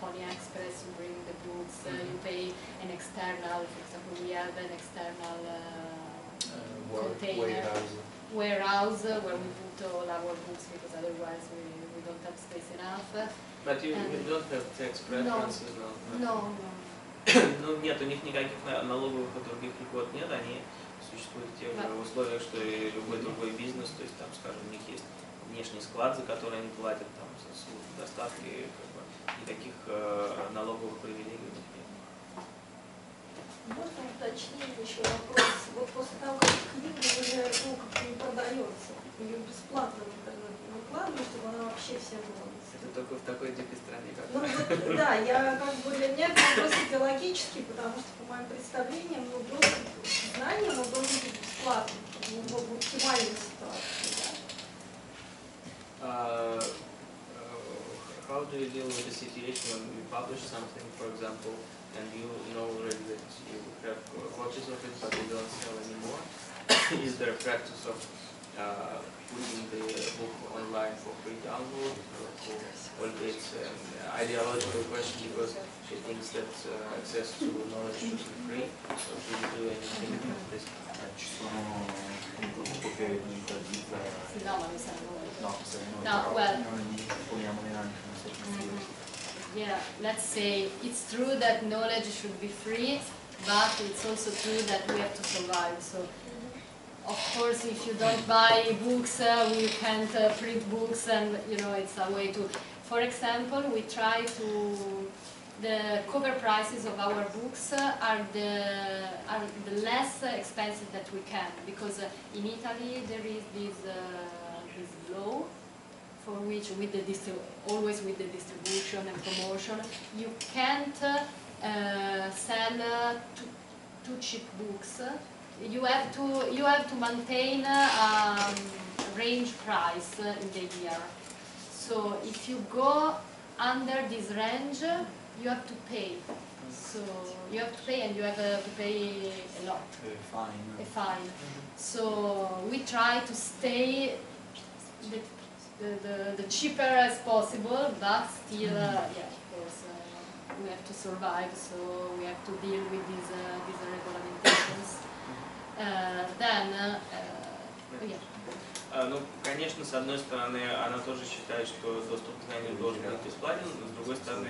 Pony Express, you bring the goods, uh, you pay an external, for example, we have an external uh, container warehouse. warehouse where we put all our books because otherwise we, we don't have space enough. But you, you don't have tax preferences, no? No, no. (coughs) ну, нет, у них никаких на- налоговых и других льгот нет, они существуют в тех же условиях, что и любой другой бизнес, то есть там, скажем, у них есть внешний склад, за который они платят там за службу доставки, как бы, никаких э, налоговых привилегий у них нет. уточнение, еще вопрос. Вот после того, как книга уже ну, как не продается, ее бесплатно в интернет выкладывают, чтобы она вообще всем была. Только в такой дикой стране, как Ну вот, да, я как бы для меня это вопрос идеологический, потому что по моим представлениям, ну, доступ к знаниям он должен быть бесплатным, в оптимальной ситуации, да. Uh, how do you deal with the situation when you publish something, for example, and you know already that you have copies of it, but you don't sell anymore? (coughs) Is there a practice of uh, putting the book online for free download? For, or it's an ideological question because she thinks that uh, access to knowledge should be free, so should you do anything about this? Ci sono un gruppo che Sì, no, ma mi però well. Yeah, let's say it's true that knowledge should be free, but it's also true that we have to survive. So, of course, if you don't buy books, uh, we can't uh, print books, and you know it's a way to. For example, we try to. The cover prices of our books are the are the less expensive that we can because uh, in Italy there is this uh, this law for which with the always with the distribution and promotion you can't uh, sell too, too cheap books you have to you have to maintain um, range price in the year so if you go under this range you have to pay so you have to pay and you have uh, to pay a lot Eh, fine. a fine. So we try to stay the, the, the, the cheaper as possible, but still, uh, yeah, of course, uh, we have to survive, so we have to deal with these, uh, these regulamentations. Uh, then, uh, uh, yeah. А, Ну, конечно, с одной стороны, она тоже считает, что доступ к знаниям должен быть бесплатен, но с другой стороны,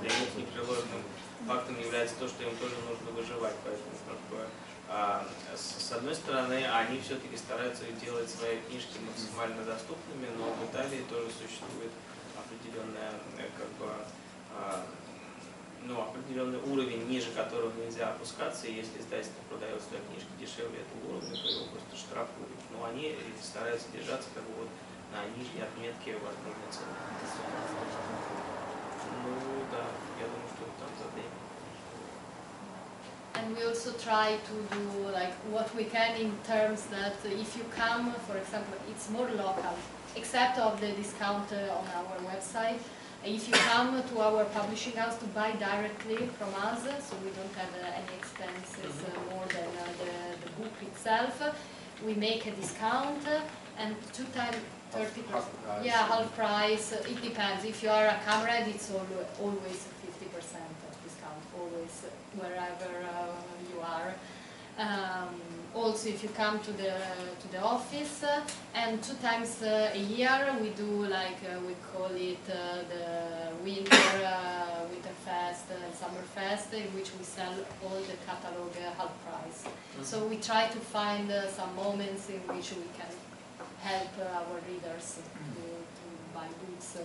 для них непреложным фактом является то, что им тоже нужно выживать. Поэтому, как бы, а, с, одной стороны, они все-таки стараются делать свои книжки максимально доступными, но в Италии тоже существует определенная, э, как бы, а, ну, определенный уровень, ниже которого нельзя опускаться, и если издательство продает свои книжки дешевле этого уровня, то его просто штрафуют. Но они стараются держаться как бы вот на нижней отметке возможной цены. Ну да, я думаю, что там за день. And we also try to do like what we can in terms that if you come, for example, it's more local, except of the discount on our website. If you come to our publishing house to buy directly from us, so we don't have uh, any expenses uh, more than uh, the, the book itself, we make a discount and two times 30 Half price. Yeah, half price. It depends. If you are a comrade, it's al- always 50% discount, always wherever uh, you are. Um, also, if you come to the to the office, uh, and two times uh, a year we do like uh, we call it uh, the winter uh, winter fest and summer fest, in which we sell all the catalog uh, half price. So we try to find uh, some moments in which we can help our readers to, to buy books uh,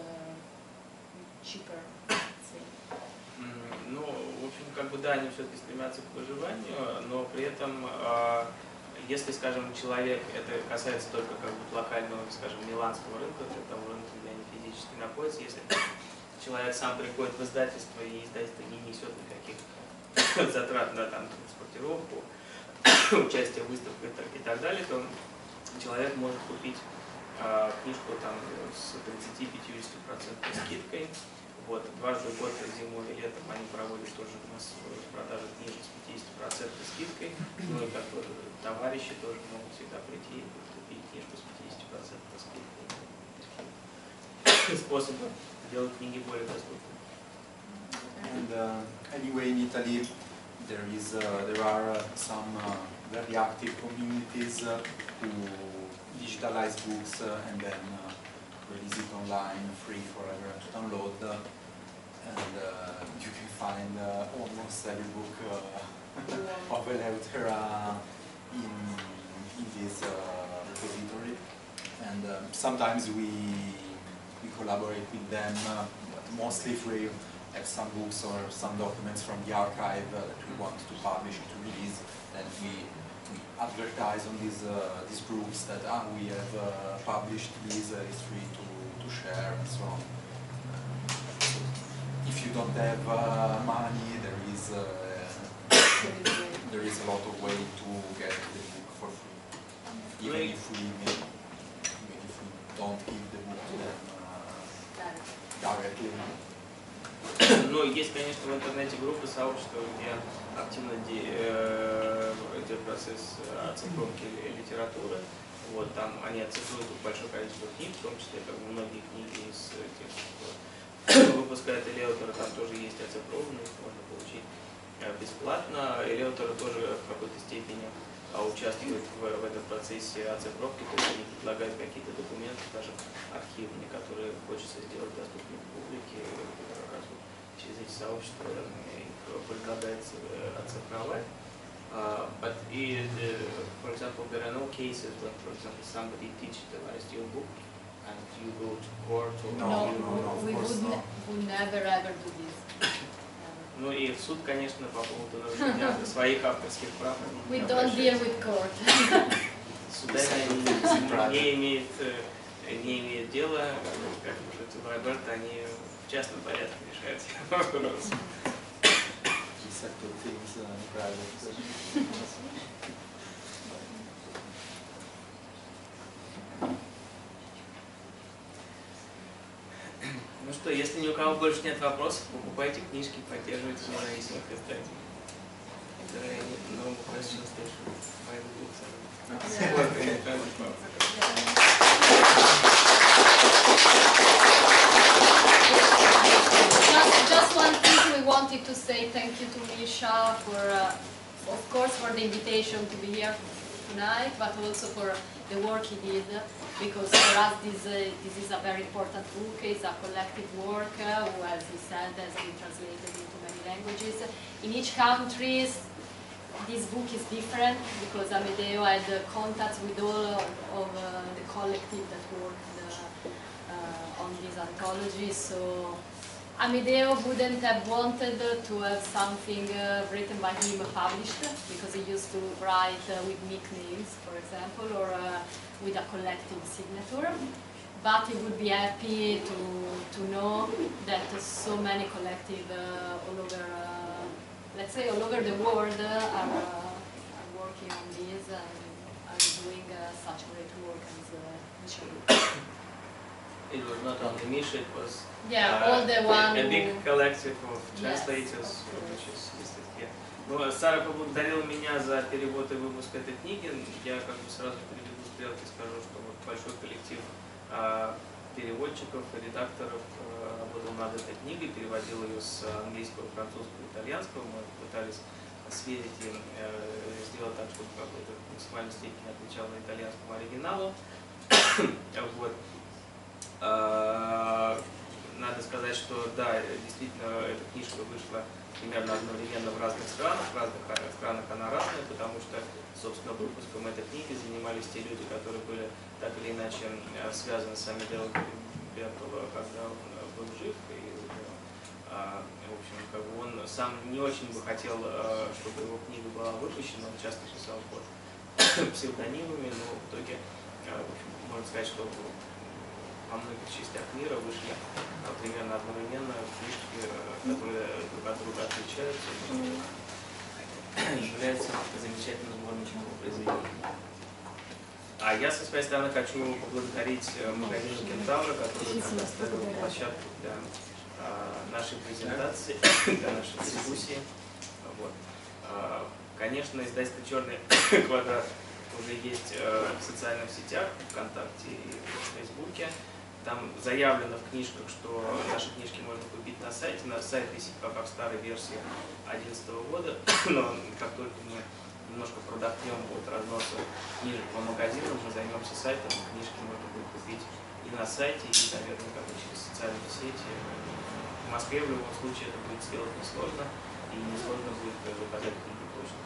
cheaper. let's say. Ну, как бы да, они все-таки стремятся к выживанию, но при этом, а, если, скажем, человек, это касается только как бы локального, скажем, миланского рынка, для того рынка, где они физически находятся, если человек сам приходит в издательство и издательство не несет никаких (coughs) затрат на там, транспортировку, (coughs) участие в выставках и и так далее, то человек может купить а, книжку там с 30-50% скидкой. Вот, дважды в год, зимой и летом, они проводят тоже массовую продажу книжек с 50% скидкой. Ну и как товарищи тоже могут всегда прийти и купить книжку с 50% скидкой. Такие Способы делать книги более доступными. And uh, anyway, in Italy, there is uh, there are uh, some uh, very active communities uh, who digitalize books uh, and then uh, release it online, free for everyone to download. Uh, and uh, you can find uh, almost every book uh, (laughs) of Eleutera in in this uh, repository. And um, sometimes we we collaborate with them, uh, mostly free have some books or some documents from the archive uh, that we want to publish, to release, then we, we advertise on these, uh, these groups that ah, we have uh, published this, uh, free to, to share and so on. If you don't have uh, money, there is, uh, there is a lot of way to get the book for free. Even if we, may, even if we don't give the book to them uh, directly. Ну, есть, конечно, в интернете группы, сообщества, где активно де- э, идет процесс оцифровки ли- литературы. Вот, там они оцифруют большое количество книг, в том числе как бы многие книги из э, тех, выпускает Элеутер, там тоже есть оцифрованные, их можно получить э, бесплатно. Элеутер тоже в какой-то степени а, участвует в, в этом процессе оцифровки, то есть они предлагают какие-то документы, даже архивные, которые хочется сделать доступными публике, как раз вот через эти сообщества э, их предлагается э, оцифровать. Uh, but in, uh, for example, there are no cases when, for example, somebody digitalized your book and you go to court or No, you no, no, of we course would, not. ne- would never ever do this. Ну и в суд, конечно, по поводу нарушения своих авторских прав. We don't deal with court. Судами они не имеют, э, не имеют дела, как пошутил Роберт, они в частном порядке решают (laughs) settled things uh, in private. Ну что, если ни у кого больше нет вопросов, покупайте книжки, поддерживайте независимых издателей. And support the independent public. Just, just one thing we wanted to say thank you to Misha for, uh, of course, for the invitation to be here tonight, but also for the work he did, because for us this, uh, this is a very important book. It's a collective work, uh, who, as he said, has been translated into many languages. In each country, this book is different because Amedeo had uh, contacts with all of, of uh, the collective that worked uh, uh, on this anthology. So Amedeo wouldn't have wanted to have something uh, written by him published because he used to write uh, with nicknames, for example, or uh, with a collective signature. But he would be happy to, to know that so many collective uh, all over, uh, let's say all over the world uh, are, are working on this and are doing such great work as uh. It was not only Misha, it was Yeah, uh, all the a- one a big collective of translators, which is listed here. Ну, Сара поблагодарила меня за перевод и выпуск этой книги. Я как бы сразу переведу стрелки, скажу, что вот большой коллектив а, переводчиков и редакторов а, работал над этой книгой, переводил ее с английского, французского, итальянского. Мы пытались сверить и э, сделать так, чтобы в какой-то максимальной степени отвечал на итальянскому оригиналу. (coughs) вот. А, Надо сказать, что да, действительно, эта книжка вышла примерно одновременно в разных странах, в разных э, странах она разная, потому что, собственно, выпуском этой книги занимались те люди, которые были так или иначе э, связаны с Амедео Бертоло, когда он э, был жив, и, э, в общем, как бы он сам не очень бы хотел, э, чтобы его книга была выпущена, он часто писал под (coughs) псевдонимами, но в итоге, э, в общем, можно сказать, что во многих частях мира вышли а, примерно одновременно книжки, э, которые друг от друга отличаются и являются замечательным сборничком произведений. А я со своей стороны хочу поблагодарить э, магазин Кентавра, который предоставил площадку для а, нашей презентации, для нашей дискуссии. Вот. А, Конечно, издательство «Черный квадрат» уже есть э, в социальных сетях, ВКонтакте и в Фейсбуке. Там заявлено в книжках, что наши книжки можно купить на сайте. На сайт висит пока в старой версии 2011 года, (coughs) но как только мы немножко продохнем от разноса книжек по магазинам, мы займемся сайтом, книжки можно будет купить и на сайте, и, наверное, как бы через социальные сети. В Москве в любом случае это будет сделать несложно, и несложно будет э, заказать книги точно.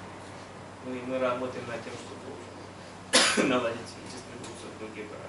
Ну и мы работаем над тем, чтобы (coughs) наладить и дистрибуцию в других городах.